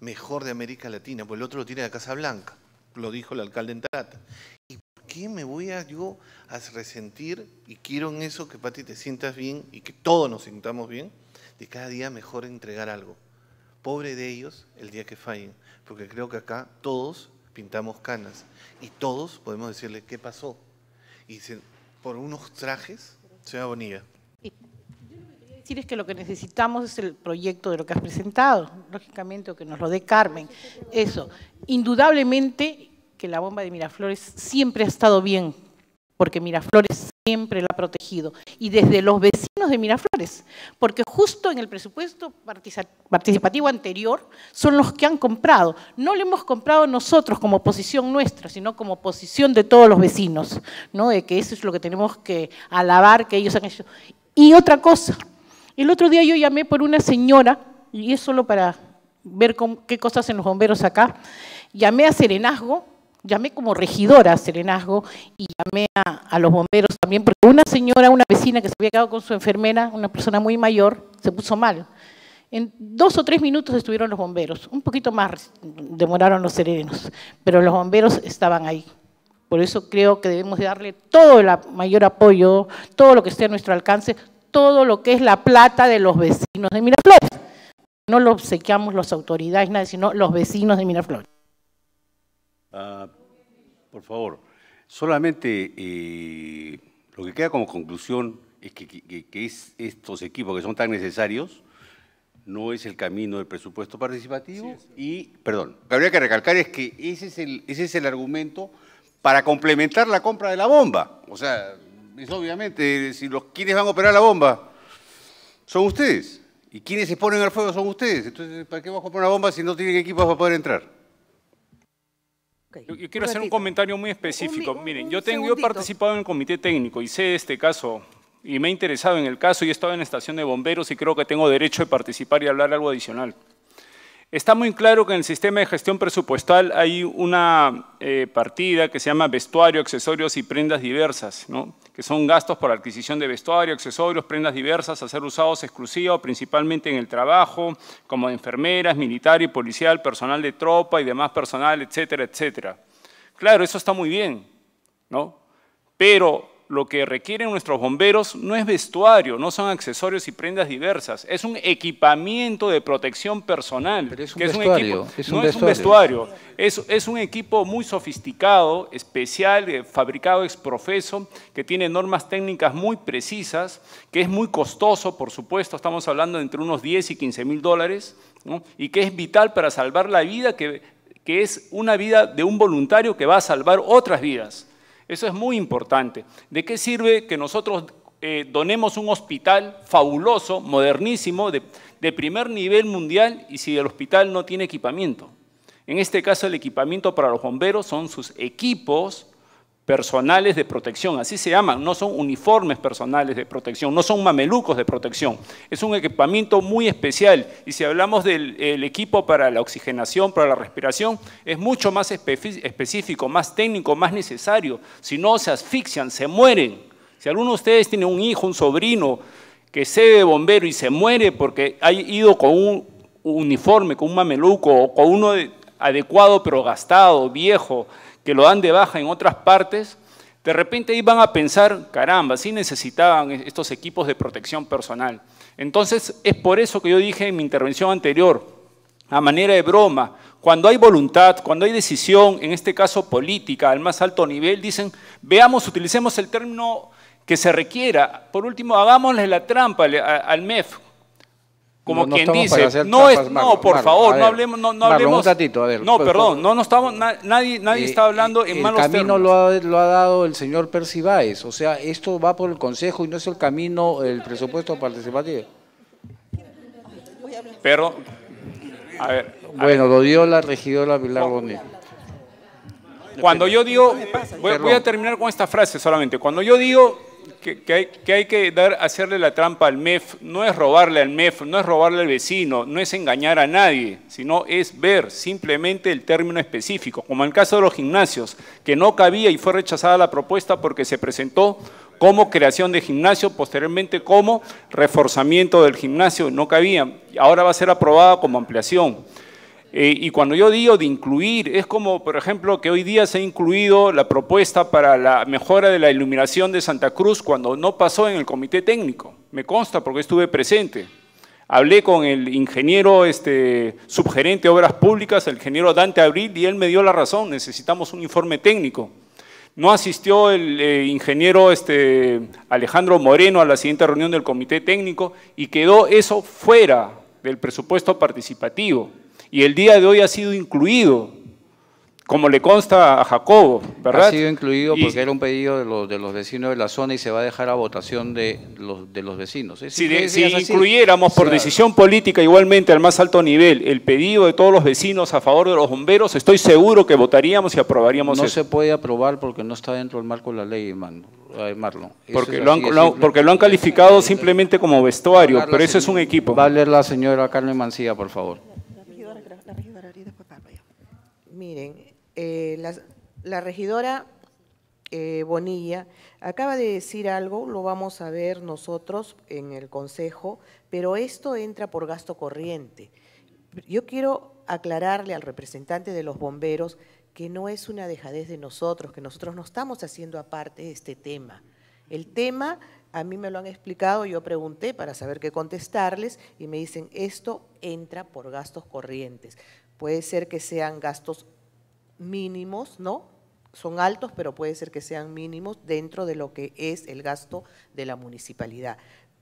mejor de América Latina, pues el otro lo tiene de Casa Blanca, lo dijo el alcalde en Tarata. ¿Y por qué me voy a yo a resentir, y quiero en eso que Pati te sientas bien y que todos nos sintamos bien, de cada día mejor entregar algo? Pobre de ellos el día que fallen, porque creo que acá todos pintamos canas y todos podemos decirle qué pasó. Y se- por unos trajes, señora Bonilla. Es que lo que necesitamos es el proyecto de lo que has presentado, lógicamente, o que nos lo dé Carmen. Eso. Indudablemente que la bomba de Miraflores siempre ha estado bien, porque Miraflores siempre la ha protegido. Y desde los vecinos de Miraflores, porque justo en el presupuesto partici- participativo anterior son los que han comprado. No lo hemos comprado nosotros como posición nuestra, sino como posición de todos los vecinos, ¿no? de que eso es lo que tenemos que alabar que ellos han hecho. Y otra cosa, el otro día yo llamé por una señora, y es solo para ver qué cosas hacen los bomberos acá, llamé a Serenazgo, llamé como regidora a Serenazgo y llamé a, a los bomberos también, porque una señora, una vecina que se había quedado con su enfermera, una persona muy mayor, se puso mal. En dos o tres minutos estuvieron los bomberos, un poquito más demoraron los serenos, pero los bomberos estaban ahí. Por eso creo que debemos de darle todo el mayor apoyo, todo lo que esté a nuestro alcance, todo lo que es la plata de los vecinos de Miraflores. No lo obsequiamos las autoridades, nada, sino los vecinos de Miraflores. Ah, por favor, solamente eh, lo que queda como conclusión es que, es estos equipos que son tan necesarios no es el camino del presupuesto participativo y, perdón, lo que habría que recalcar es que ese es, el, ese es el argumento para complementar la compra de la bomba. O sea, es obviamente, si los quienes van a operar la bomba son ustedes y quienes se ponen al fuego son ustedes. Entonces, ¿para qué vamos a comprar una bomba si no tienen equipos para poder entrar? Yo, quiero hacer un comentario muy específico. Miren, yo, tengo, yo he participado en el comité técnico y sé este caso y me he interesado en el caso y he estado en la estación de bomberos y creo que tengo derecho de participar y hablar algo adicional. Está muy claro que en el sistema de gestión presupuestal hay una eh, partida que se llama vestuario, accesorios y prendas diversas, que son gastos por adquisición de vestuario, accesorios, prendas diversas a ser usados exclusivos principalmente en el trabajo, como de enfermeras, militar y policial, personal de tropa y demás personal, etcétera, etcétera. Claro, eso está muy bien, ¿no? pero lo que requieren nuestros bomberos no es vestuario, no son accesorios y prendas diversas, es un equipamiento de protección personal. es un vestuario. Es un no es un vestuario, es, un equipo muy sofisticado, especial, eh, fabricado ex profeso, que tiene normas técnicas muy precisas, que es muy costoso, por supuesto, estamos hablando de entre unos 10 y 15 mil dólares, y que es vital para salvar la vida, que, que es una vida de un voluntario que va a salvar otras vidas. Eso es muy importante. ¿De qué sirve que nosotros eh, donemos un hospital fabuloso, modernísimo, de, de primer nivel mundial y si el hospital no tiene equipamiento? En este caso el equipamiento para los bomberos son sus equipos personales de protección, así se llaman, no son uniformes personales de protección, no son mamelucos de protección, es un equipamiento muy especial y si hablamos del equipo para la oxigenación, para la respiración, es mucho más específico, más técnico, más necesario, si no se asfixian, se mueren. Si alguno de ustedes tiene un hijo, un sobrino que se de bombero y se muere porque ha ido con un uniforme, con un mameluco o con uno adecuado pero gastado, viejo, que lo dan de baja en otras partes, de repente iban a pensar, caramba, sí necesitaban estos equipos de protección personal. Entonces, es por eso que yo dije en mi intervención anterior, a manera de broma, cuando hay voluntad, cuando hay decisión, en este caso política, al más alto nivel, dicen, veamos, utilicemos el término que se requiera. Por último, hagámosle la trampa al MEF, como quien dice, no es, no, por favor, no hablemos, no, no hablemos. Un ratito, a ver, no, perdón, no, no estamos, nadie, nadie eh, está hablando en malos términos. El camino lo ha, lo ha, dado el señor Percibáez, o sea, esto va por el Consejo y no es el camino, el presupuesto participativo. Pero, a ver. bueno, lo dio la regidora Pilar Bonet. Cuando yo digo, voy, voy a terminar con esta frase solamente, cuando yo digo que, hay, que hacerle la trampa al MEF, no es robarle al MEF, no es robarle al vecino, no es engañar a nadie, sino es ver simplemente el término específico, como en el caso de los gimnasios, que no cabía y fue rechazada la propuesta porque se presentó como creación de gimnasio, posteriormente como reforzamiento del gimnasio, no cabía, ahora va a ser aprobada como ampliación. Eh, y cuando yo digo de incluir, es como, por ejemplo, que hoy día se ha incluido la propuesta para la mejora de la iluminación de Santa Cruz cuando no pasó en el comité técnico. Me consta porque estuve presente. Hablé con el ingeniero este, subgerente de Obras Públicas, el ingeniero Dante Abril, y él me dio la razón, necesitamos un informe técnico. No asistió el eh, ingeniero este, Alejandro Moreno a la siguiente reunión del comité técnico y quedó eso fuera del presupuesto participativo y el día de hoy ha sido incluido, como le consta a Jacobo, ¿verdad? Ha sido incluido porque era un pedido de los, de los vecinos de la zona y se va a dejar a votación de los, de los vecinos. si, incluyéramos por decisión política igualmente al más alto nivel el pedido de todos los vecinos a favor de los bomberos, estoy seguro que votaríamos y aprobaríamos no eso. No se puede aprobar porque no está dentro del marco de la ley, Marlon. Porque lo, han, porque lo han calificado simplemente como vestuario, pero eso es un equipo. Va a leer la señora Carmen Mancía, por favor. Miren, eh, la, regidora eh, Bonilla acaba de decir algo, lo vamos a ver nosotros en el Consejo, pero esto entra por gasto corriente. Yo quiero aclararle al representante de los bomberos que no es una dejadez de nosotros, que nosotros no estamos haciendo aparte este tema. El tema, a mí me lo han explicado, yo pregunté para saber qué contestarles y me dicen, esto entra por gastos corrientes. Puede ser que sean gastos mínimos, ¿no? Son altos, pero puede ser que sean mínimos dentro de lo que es el gasto de la municipalidad.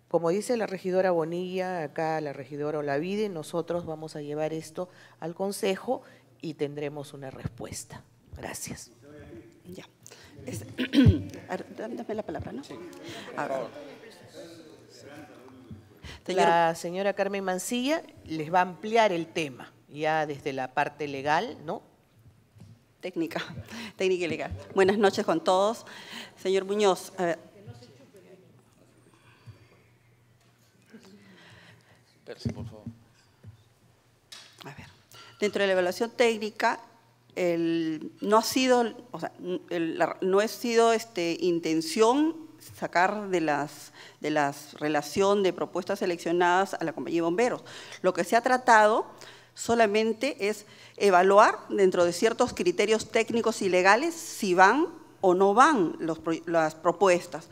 Como dice la regidora Bonilla, acá la regidora Olavide, nosotros vamos a llevar esto al Consejo y tendremos una respuesta. Gracias. Ya. dame la palabra, ¿no? Sí. La señora Carmen Mancilla les va a ampliar el tema, ya desde la parte legal, ¿no? Técnica, técnica y legal. Buenas noches con todos. Señor Muñoz, a ver. por favor. A ver. Dentro de la evaluación técnica, no ha sido, o sea, no ha sido este, intención sacar de las de la relación de propuestas seleccionadas a la compañía de bomberos. Lo que se ha tratado solamente es evaluar dentro de ciertos criterios técnicos y legales si van o no van las propuestas.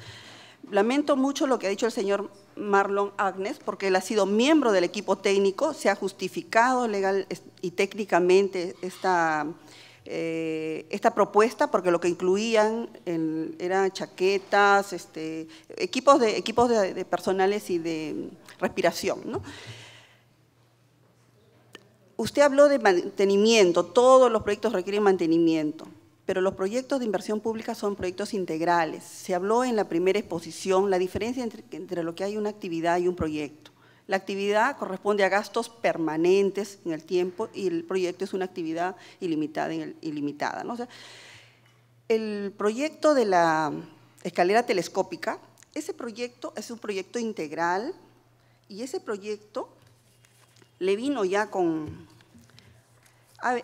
Lamento mucho lo que ha dicho el señor Marlon Agnes, porque él ha sido miembro del equipo técnico, se ha justificado legal y técnicamente esta eh, esta propuesta porque lo que incluían eran chaquetas, este, equipos, de, equipos de, personales y de respiración. Usted habló de mantenimiento, todos los proyectos requieren mantenimiento, pero los proyectos de inversión pública son proyectos integrales. Se habló en la primera exposición la diferencia entre lo que hay una actividad y un proyecto. La actividad corresponde a gastos permanentes en el tiempo y el proyecto es una actividad ilimitada. ilimitada el proyecto de la escalera telescópica, ese proyecto es un proyecto integral y ese proyecto le vino ya con...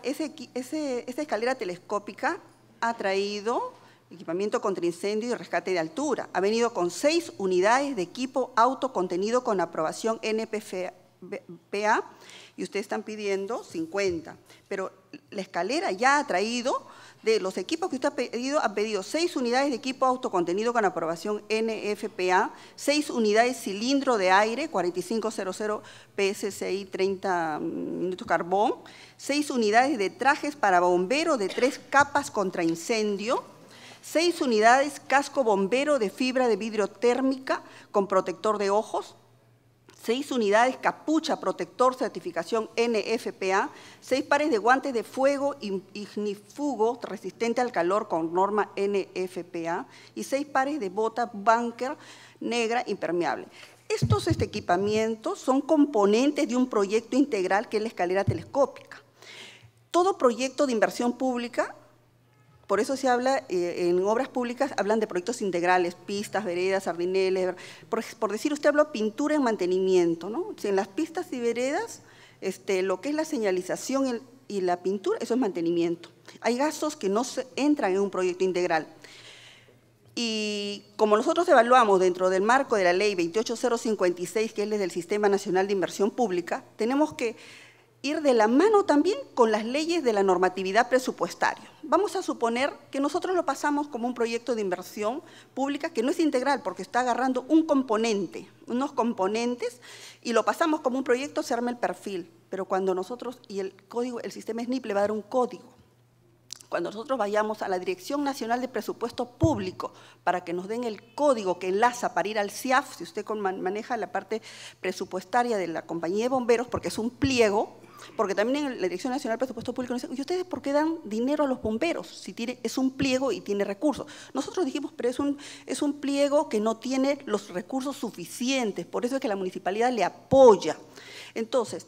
ese, esa escalera telescópica ha traído equipamiento contra incendio y rescate de altura. Ha venido con seis unidades de equipo autocontenido con aprobación NPPA y ustedes están pidiendo 50. Pero la escalera ya ha traído, de los equipos que usted ha pedido, ha pedido seis unidades de equipo autocontenido con aprobación NFPA, seis unidades cilindro de aire, 4500 PSCI 30 minutos carbón, seis unidades de trajes para bombero de tres capas contra incendio, seis unidades casco bombero de fibra de vidrio térmica con protector de ojos, seis unidades capucha protector certificación NFPA, seis pares de guantes de fuego ignifugo resistente al calor con norma NFPA y seis pares de bota bunker negra impermeable. Estos este, equipamientos son componentes de un proyecto integral que es la escalera telescópica. Todo proyecto de inversión pública por eso se habla, eh, en obras públicas hablan de proyectos integrales, pistas, veredas, sardineles. Por, decir, usted habló pintura en mantenimiento, ¿no? en las pistas y veredas, este, lo que es la señalización y la pintura, eso es mantenimiento. Hay gastos que no se entran en un proyecto integral. Y como nosotros evaluamos dentro del marco de la ley 28056, que es el del Sistema Nacional de Inversión Pública, tenemos que ir de la mano también con las leyes de la normatividad presupuestaria. Vamos a suponer que nosotros lo pasamos como un proyecto de inversión pública que no es integral porque está agarrando un componente, unos componentes, y lo pasamos como un proyecto, se arma el perfil. Pero cuando nosotros, y el código, el sistema SNIP le va a dar un código, cuando nosotros vayamos a la Dirección Nacional de Presupuesto Público para que nos den el código que enlaza para ir al CIAF, si usted maneja la parte presupuestaria de la compañía de bomberos, porque es un pliego, porque también en la Dirección Nacional de Presupuesto Público nos dicen, ¿y ustedes por qué dan dinero a los bomberos? Si tiene, es un pliego y tiene recursos. Nosotros dijimos, pero es un, es un pliego que no tiene los recursos suficientes, por eso es que la municipalidad le apoya. Entonces,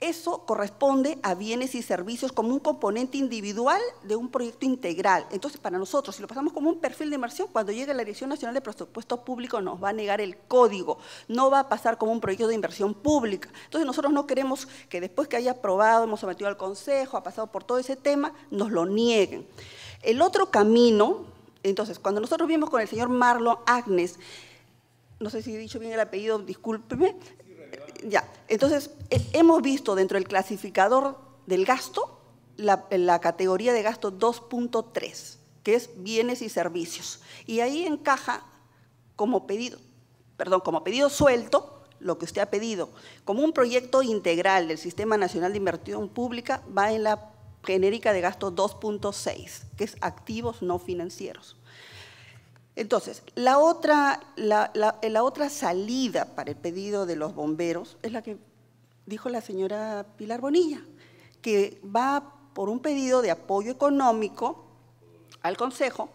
eso corresponde a bienes y servicios como un componente individual de un proyecto integral. Entonces, para nosotros, si lo pasamos como un perfil de inversión, cuando llegue la Dirección Nacional de Presupuesto Público nos va a negar el código, no va a pasar como un proyecto de inversión pública. Entonces, nosotros no queremos que después que haya aprobado, hemos sometido al Consejo, ha pasado por todo ese tema, nos lo nieguen. El otro camino, entonces, cuando nosotros vimos con el señor Marlon Agnes, no sé si he dicho bien el apellido, discúlpeme, ya, entonces eh, hemos visto dentro del clasificador del gasto la, la categoría de gasto 2.3, que es bienes y servicios. Y ahí encaja como pedido, perdón, como pedido suelto, lo que usted ha pedido, como un proyecto integral del Sistema Nacional de Inversión Pública, va en la genérica de gasto 2.6, que es activos no financieros. Entonces, la otra, la, otra salida para el pedido de los bomberos es la que dijo la señora Pilar Bonilla, que va por un pedido de apoyo económico al Consejo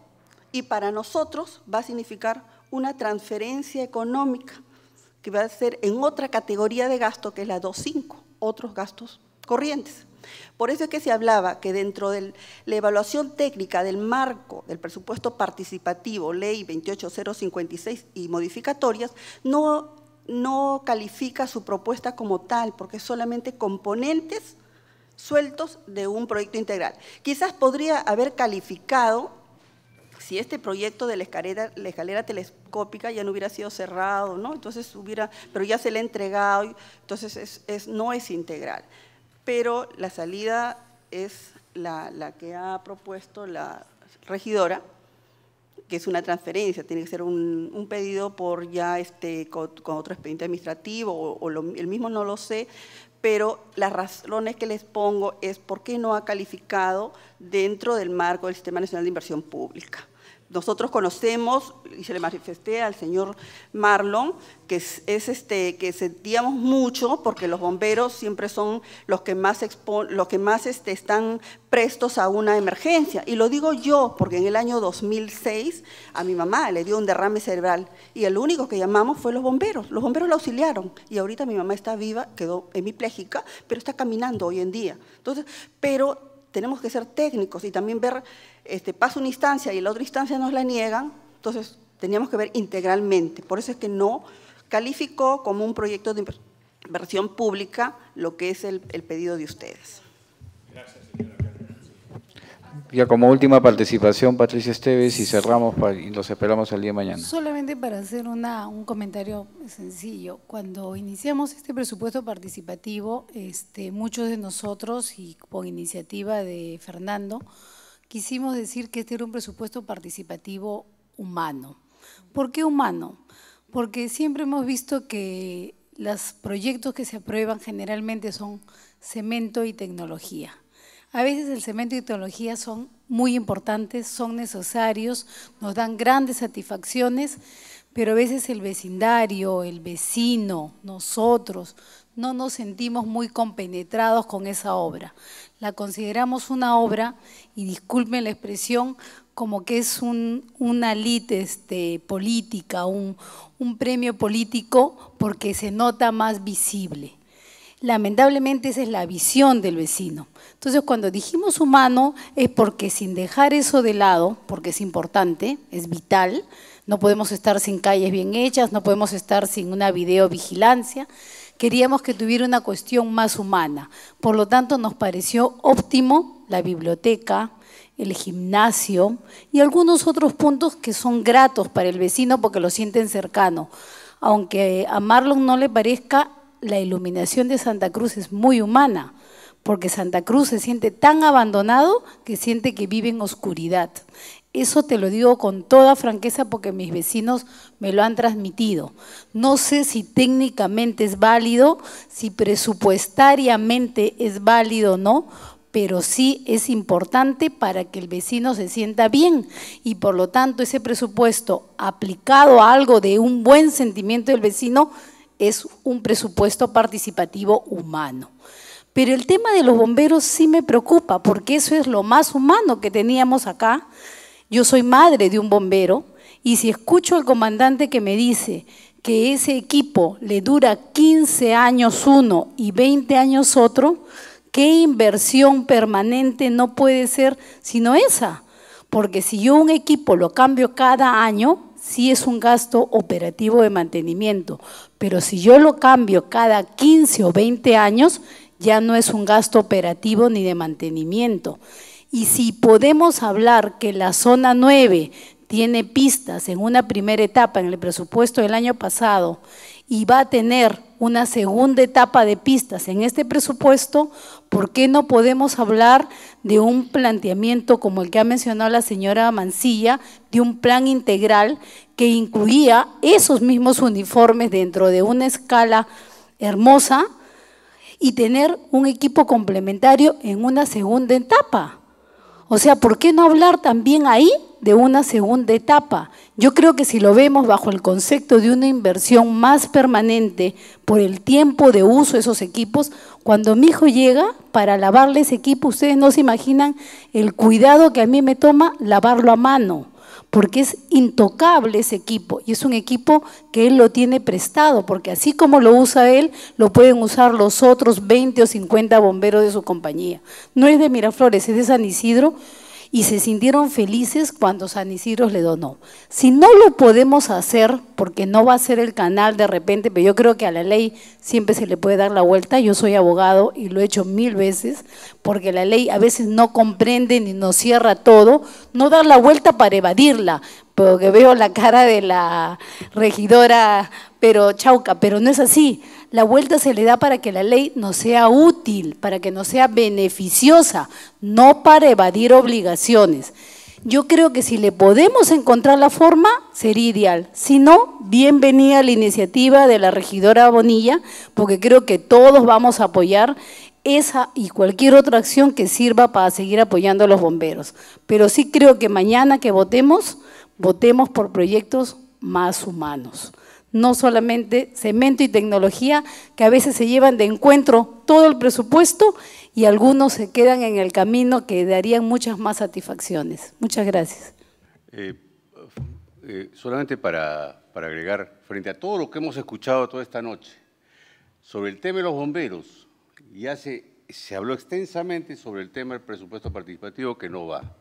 y para nosotros va a significar una transferencia económica que va a ser en otra categoría de gasto que es la 2.5, otros gastos corrientes. Por eso es que se hablaba que dentro de la evaluación técnica del marco del presupuesto participativo, ley 28056 y modificatorias, no, no califica su propuesta como tal, porque es solamente componentes sueltos de un proyecto integral. Quizás podría haber calificado si este proyecto de la escalera, telescópica ya no hubiera sido cerrado, ¿no? Entonces hubiera, pero ya se le ha entregado, entonces es, no es integral pero la salida es la, que ha propuesto la regidora, que es una transferencia, tiene que ser un, pedido por ya este, con, otro expediente administrativo o, el mismo no lo sé, pero las razones que les pongo es por qué no ha calificado dentro del marco del Sistema Nacional de Inversión Pública. Nosotros conocemos, y se le manifesté al señor Marlon, que, es, este, que sentíamos mucho porque los bomberos siempre son los que más, los que más este, están prestos a una emergencia. Y lo digo yo porque en el año 2006 a mi mamá le dio un derrame cerebral y el único que llamamos fue los bomberos. Los bomberos la auxiliaron y ahorita mi mamá está viva, quedó hemipléjica, pero está caminando hoy en día. Entonces, pero tenemos que ser técnicos y también ver, este, pasa una instancia y la otra instancia nos la niegan, entonces teníamos que ver integralmente. Por eso es que no calificó como un proyecto de inversión pública lo que es el, el pedido de ustedes. Gracias, señora. Ya como última participación, Patricia Esteves, y cerramos y los esperamos el día de mañana. Solamente para hacer una, un comentario sencillo. Cuando iniciamos este presupuesto participativo, este, muchos de nosotros, y por iniciativa de Fernando, quisimos decir que este era un presupuesto participativo humano. ¿Por qué humano? Porque siempre hemos visto que los proyectos que se aprueban generalmente son cemento y tecnología a veces el cemento y tecnología son muy importantes, son necesarios, nos dan grandes satisfacciones, pero a veces el vecindario, el vecino, nosotros, no nos sentimos muy compenetrados con esa obra. La consideramos una obra, y disculpen la expresión, como que es una lite este, política, un premio político porque se nota más visible. Lamentablemente esa es la visión del vecino. Entonces cuando dijimos humano es porque sin dejar eso de lado, porque es importante, es vital, no podemos estar sin calles bien hechas, no podemos estar sin una videovigilancia, queríamos que tuviera una cuestión más humana. Por lo tanto nos pareció óptimo la biblioteca, el gimnasio y algunos otros puntos que son gratos para el vecino porque lo sienten cercano. Aunque a Marlon no le parezca, la iluminación de Santa Cruz es muy humana, porque Santa Cruz se siente tan abandonado que siente que vive en oscuridad. Eso te lo digo con toda franqueza porque mis vecinos me lo han transmitido. No sé si técnicamente es válido, si presupuestariamente es válido o no, pero sí es importante para que el vecino se sienta bien y por lo tanto ese presupuesto aplicado a algo de un buen sentimiento del vecino es un presupuesto participativo humano. Pero el tema de los bomberos sí me preocupa, porque eso es lo más humano que teníamos acá. Yo soy madre de un bombero y si escucho al comandante que me dice que ese equipo le dura 15 años uno y 20 años otro, ¿qué inversión permanente no puede ser sino esa? Porque si yo un equipo lo cambio cada año, sí es un gasto operativo de mantenimiento, pero si yo lo cambio cada 15 o 20 años, ya no es un gasto operativo ni de mantenimiento. Y si podemos hablar que la zona 9 tiene pistas en una primera etapa en el presupuesto del año pasado y va a tener una segunda etapa de pistas en este presupuesto, ¿por qué no podemos hablar de un planteamiento como el que ha mencionado la señora Mancilla, de un plan integral que incluía esos mismos uniformes dentro de una escala hermosa? Y tener un equipo complementario en una segunda etapa. O sea, ¿por qué no hablar también ahí de una segunda etapa? Yo creo que si lo vemos bajo el concepto de una inversión más permanente por el tiempo de uso de esos equipos, cuando mi hijo llega para lavarle ese equipo, ustedes no se imaginan el cuidado que a mí me toma lavarlo a mano porque es intocable ese equipo y es un equipo que él lo tiene prestado, porque así como lo usa él, lo pueden usar los otros 20 o 50 bomberos de su compañía. No es de Miraflores, es de San Isidro y se sintieron felices cuando San Isidro le donó. Si no lo podemos hacer, porque no va a ser el canal de repente, pero yo creo que a la ley siempre se le puede dar la vuelta, yo soy abogado y lo he hecho mil veces, porque la ley a veces no comprende ni nos cierra todo, no dar la vuelta para evadirla, porque veo la cara de la regidora, pero chauca, pero no es así. La vuelta se le da para que la ley nos sea útil, para que nos sea beneficiosa, no para evadir obligaciones. Yo creo que si le podemos encontrar la forma, sería ideal. Si no, bienvenida la iniciativa de la regidora Bonilla, porque creo que todos vamos a apoyar esa y cualquier otra acción que sirva para seguir apoyando a los bomberos. Pero sí creo que mañana que votemos, votemos por proyectos más humanos no solamente cemento y tecnología, que a veces se llevan de encuentro todo el presupuesto y algunos se quedan en el camino que darían muchas más satisfacciones. Muchas gracias. Eh, eh, solamente para, agregar, frente a todo lo que hemos escuchado toda esta noche, sobre el tema de los bomberos, ya se, se habló extensamente sobre el tema del presupuesto participativo que no va.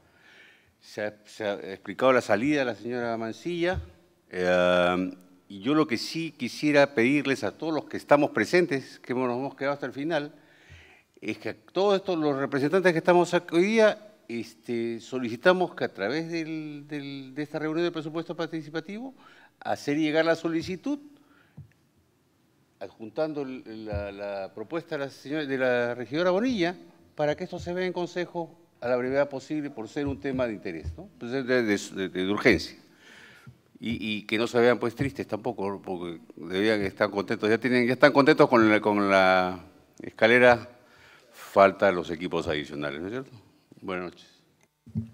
Se ha, explicado la salida de la señora Mancilla, eh, y yo lo que sí quisiera pedirles a todos los que estamos presentes, que nos hemos quedado hasta el final, es que a todos estos, los representantes que estamos aquí hoy día, este, solicitamos que a través de esta reunión de presupuesto participativo, hacer llegar la solicitud, adjuntando la, propuesta de la, regidora Bonilla, para que esto se vea en consejo a la brevedad posible por ser un tema de interés, ¿no? Pues de urgencia y, que no se vean pues tristes tampoco, porque debían estar contentos. Ya, tienen, ya están contentos con la, con la escalera, faltan los equipos adicionales, ¿no es cierto? Buenas noches.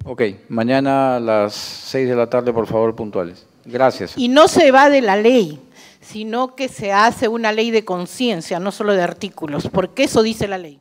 Ok, mañana a las 6 de la tarde, por favor, puntuales. Gracias. Y no se va de la ley, sino que se hace una ley de conciencia, no solo de artículos, porque eso dice la ley.